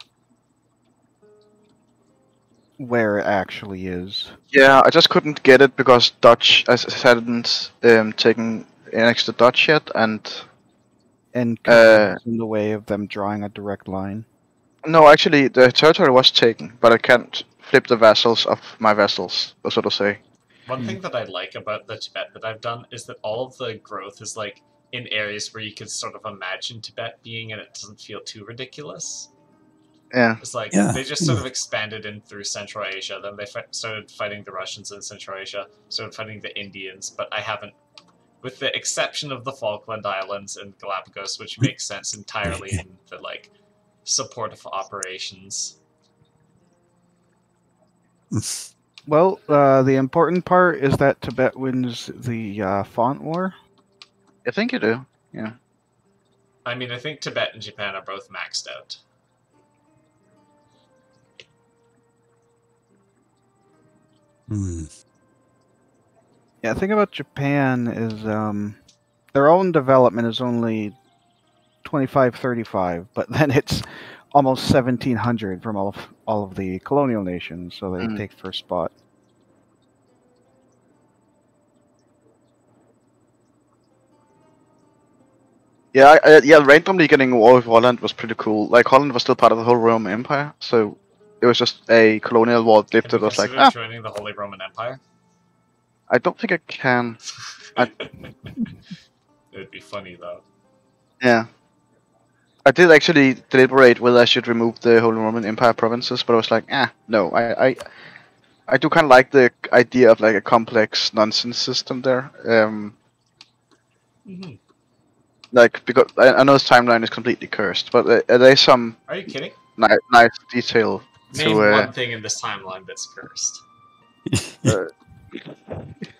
where it actually is. Yeah, I just couldn't get it because Dutch I hadn't um, taken annexed the Dutch yet, and And Uh, in the way of them drawing a direct line. no, actually the territory was taken, but I can't flip the vassals of my vessels, or so to say. One Hmm. thing that I like about the Tibet that I've done is that all of the growth is like in areas where you could sort of imagine Tibet being, and it doesn't feel too ridiculous. Yeah, It's like Yeah. they just sort of expanded in through Central Asia. Then they fi- started fighting the Russians in Central Asia, started fighting the Indians. But I haven't, with the exception of the Falkland Islands and Galapagos, which makes sense entirely in the like support of operations. Well, uh, the important part is that Tibet wins the uh, font war. I think you do. Yeah. I mean, I think Tibet and Japan are both maxed out. Hmm. Yeah, the thing about Japan is um, their own development is only 25, 35, but then it's almost 1700 from all of, all of the colonial nations, so they Mm. take first spot. Yeah, I, I, yeah. Randomly getting war with Holland was pretty cool. Like Holland was still part of the Holy Roman Empire, so it was just a colonial war dipped. Have It you was like, ah, joining the Holy Roman Empire? I don't think I can. I- It'd be funny though. Yeah. I did actually deliberate whether I should remove the Holy Roman Empire provinces, but I was like, ah, no. I, I, I do kind of like the idea of like a complex nonsense system there. Um, hmm like because I, I know this timeline is completely cursed, but uh, there's some Are you kidding? ni- nice detail Name to. Uh, one thing in this timeline that's cursed.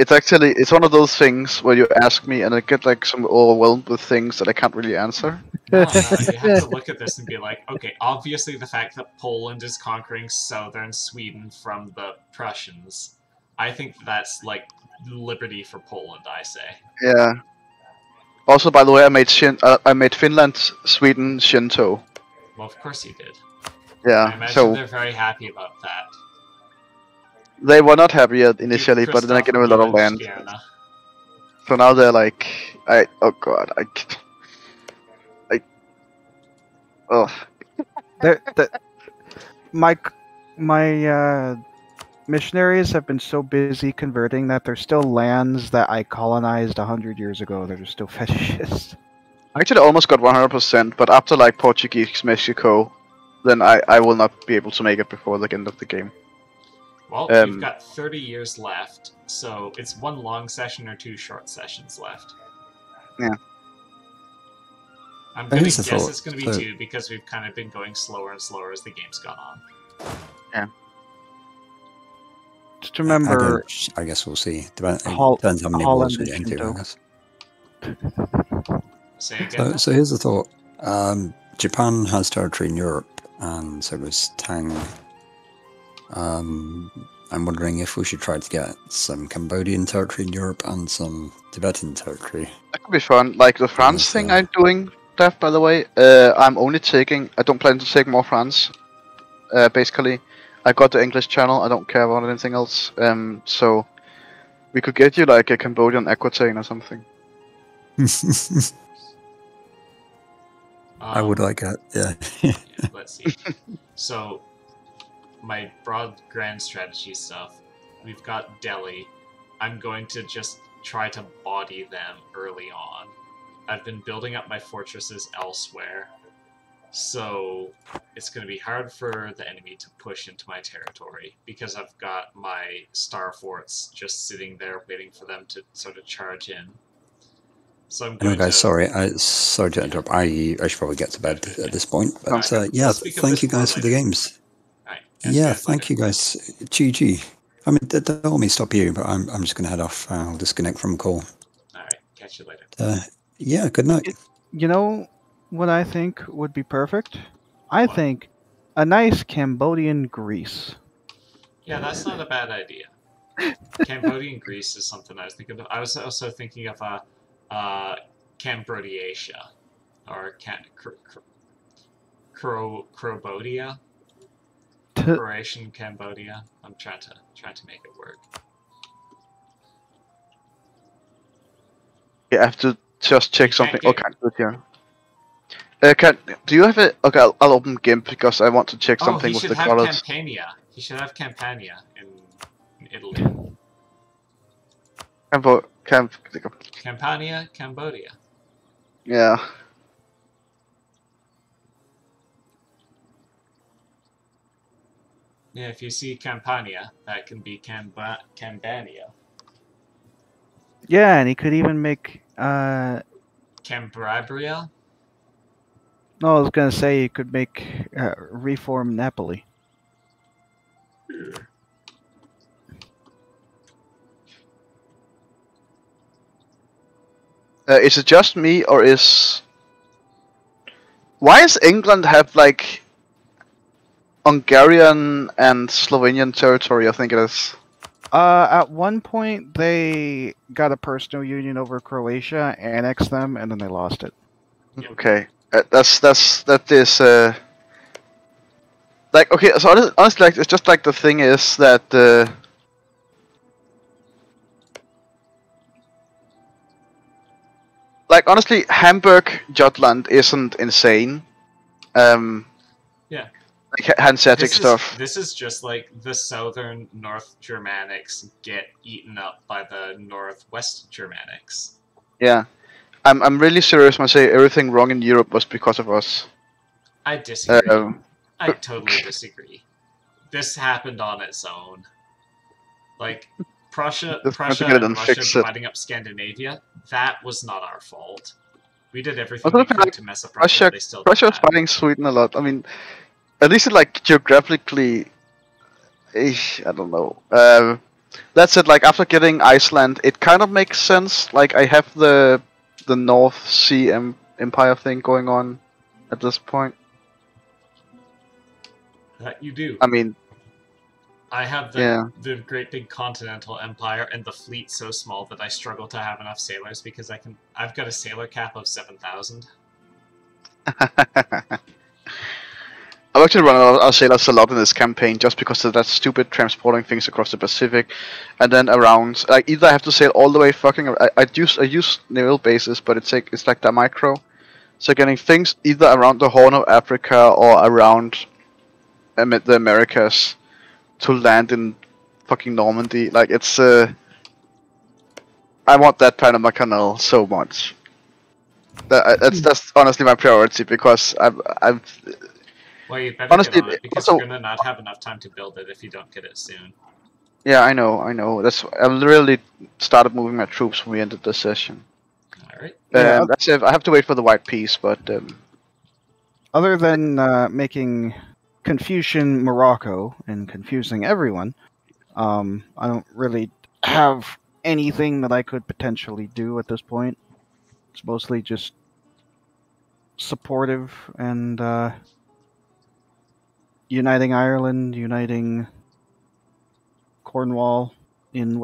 it's actually it's one of those things where you ask me and I get like some overwhelmed with things that I can't really answer. No, no, you have to look at this and be like, okay, obviously the fact that Poland is conquering southern Sweden from the Prussians, I think that's like liberty for Poland. I say. Yeah. Also, by the way, I made Shin- uh, I made Finland, Sweden, Shinto. Well, of course you did. I Yeah. imagine So they're very happy about that. They were not happy yet initially, but then I Christoph, gave them a lot of land. Stjerna. So now they're like, I oh god, I, I, oh There, the, my c- my uh, missionaries have been so busy converting that there's still lands that I colonized a hundred years ago that are still fetishist. I actually almost got 100%, but after like Portuguese Mexico, then I I will not be able to make it before the end of the game. Well, Um, you've got 30 years left, so it's one long session or two short sessions left. Yeah. I'm gonna guess thought. it's gonna be So- two because we've kind of been going slower and slower as the game's gone on. Yeah. Just remember, don't- I guess we'll see. Depends, it Hol- depends how many Holland wars we get into, I guess. Say again. So, so here's the thought. Um, Japan has territory in Europe. and so does Tang. Um, I'm wondering if we should try to get some Cambodian territory in Europe and some Tibetan territory. That could be fun. Like the France Yes, thing uh, I'm doing, Def, by the way. Uh, I'm only taking. I don't plan to take more France. Uh, basically, I got the English channel. I don't care about anything else. Um, so we could get you like a Cambodian Aquitaine or something. I would Um, like that. Yeah. yeah, let's see. so, my broad grand strategy stuff. We've got Delhi. I'm going to just try to body them early on. I've been building up my fortresses elsewhere. So, it's going to be hard for the enemy to push into my territory because I've got my star forts just sitting there waiting for them to sort of charge in. So I'm going guys, to sorry. I, sorry to interrupt. I, I should probably get to bed at this point. But Alright, uh, yeah, let's speak of thank you guys for the games. Alright, yeah, thank you guys. GG. I mean, d- don't let me stop you, but I'm, I'm just going to head off. I'll disconnect from the call. Alright, catch you later. Uh, yeah, good night. You know what I think would be perfect? I What? think a nice Cambodian Greece. Yeah, that's not a bad idea. Cambodian Greece is something I was thinking of. I was also thinking of uh, uh, Cambodiacia, or Can- Cro- Cro- Cro- Crobodia, T- Croatian Cambodia. I'm trying to trying to make it work. Yeah, I have to just check You something. can't Okay, good here. Uh, can do you have it? Okay, I'll, I'll open GIMP because I want to check Oh, something he with should have. Campania. He should have Campania in, in Italy. Cambo- Camp- Campania, Cambodia. yeah. Yeah, if you see Campania, that can be Camba- Cambania. yeah, and he could even make. Uh, Cambrabria? no, I was gonna say he could make uh, reform Napoli. Uh, is it just me or is why does England have like Hungarian and Slovenian territory? I think it is. Uh, at one point they got a personal union over Croatia, annexed them, and then they lost it. Okay, uh, that's that's that is uh like okay. So honest- honestly, like it's just like the thing is that uh, like honestly, Hamburg Jutland isn't insane. Um. Like Ha- Hanseatic This stuff. Is, this is just like the southern North Germanics get eaten up by the Northwest Germanics. Yeah, I'm I'm really serious when I say everything wrong in Europe was because of us. I disagree. Um, I totally disagree. This happened on its own. Like Prussia, Just want to Prussia and Russia it. dividing up Scandinavia. That was not our fault. We did everything we could like to mess up Russia- Russia. They still did Russia was fighting Sweden a lot. I mean, at least it, like geographically, ish, I don't know. Um, that's it. Like after getting Iceland, it kind of makes sense. Like I have the the North Sea em- Empire thing going on at this point. That you do. I mean, I have the yeah. the great big continental empire and the fleet so small that I struggle to have enough sailors because I can I've got a sailor cap of seven thousand. I've actually run out of sailors a lot in this campaign just because of that stupid transporting things across the Pacific, and then around. Like either I have to sail all the way fucking. I, I use I use naval bases, but it's like it's like the micro. So getting things either around the Horn of Africa or around um, the Americas to land in fucking Normandy, like it's. Uh, I want that Panama Canal so much. That, that's that's honestly my priority because I've I've Well, you better Honestly, get on it because also- you're gonna not have enough time to build it if you don't get it soon. Yeah, I know, I know. That's I literally started moving my troops when we ended the session. All right. Yeah, Um, that's it. I have to wait for the white peace, but um, Other than uh, making Confucian Morocco and confusing everyone, um, I don't really have anything that I could potentially do at this point. It's mostly just supportive and uh, uniting Ireland, uniting Cornwall in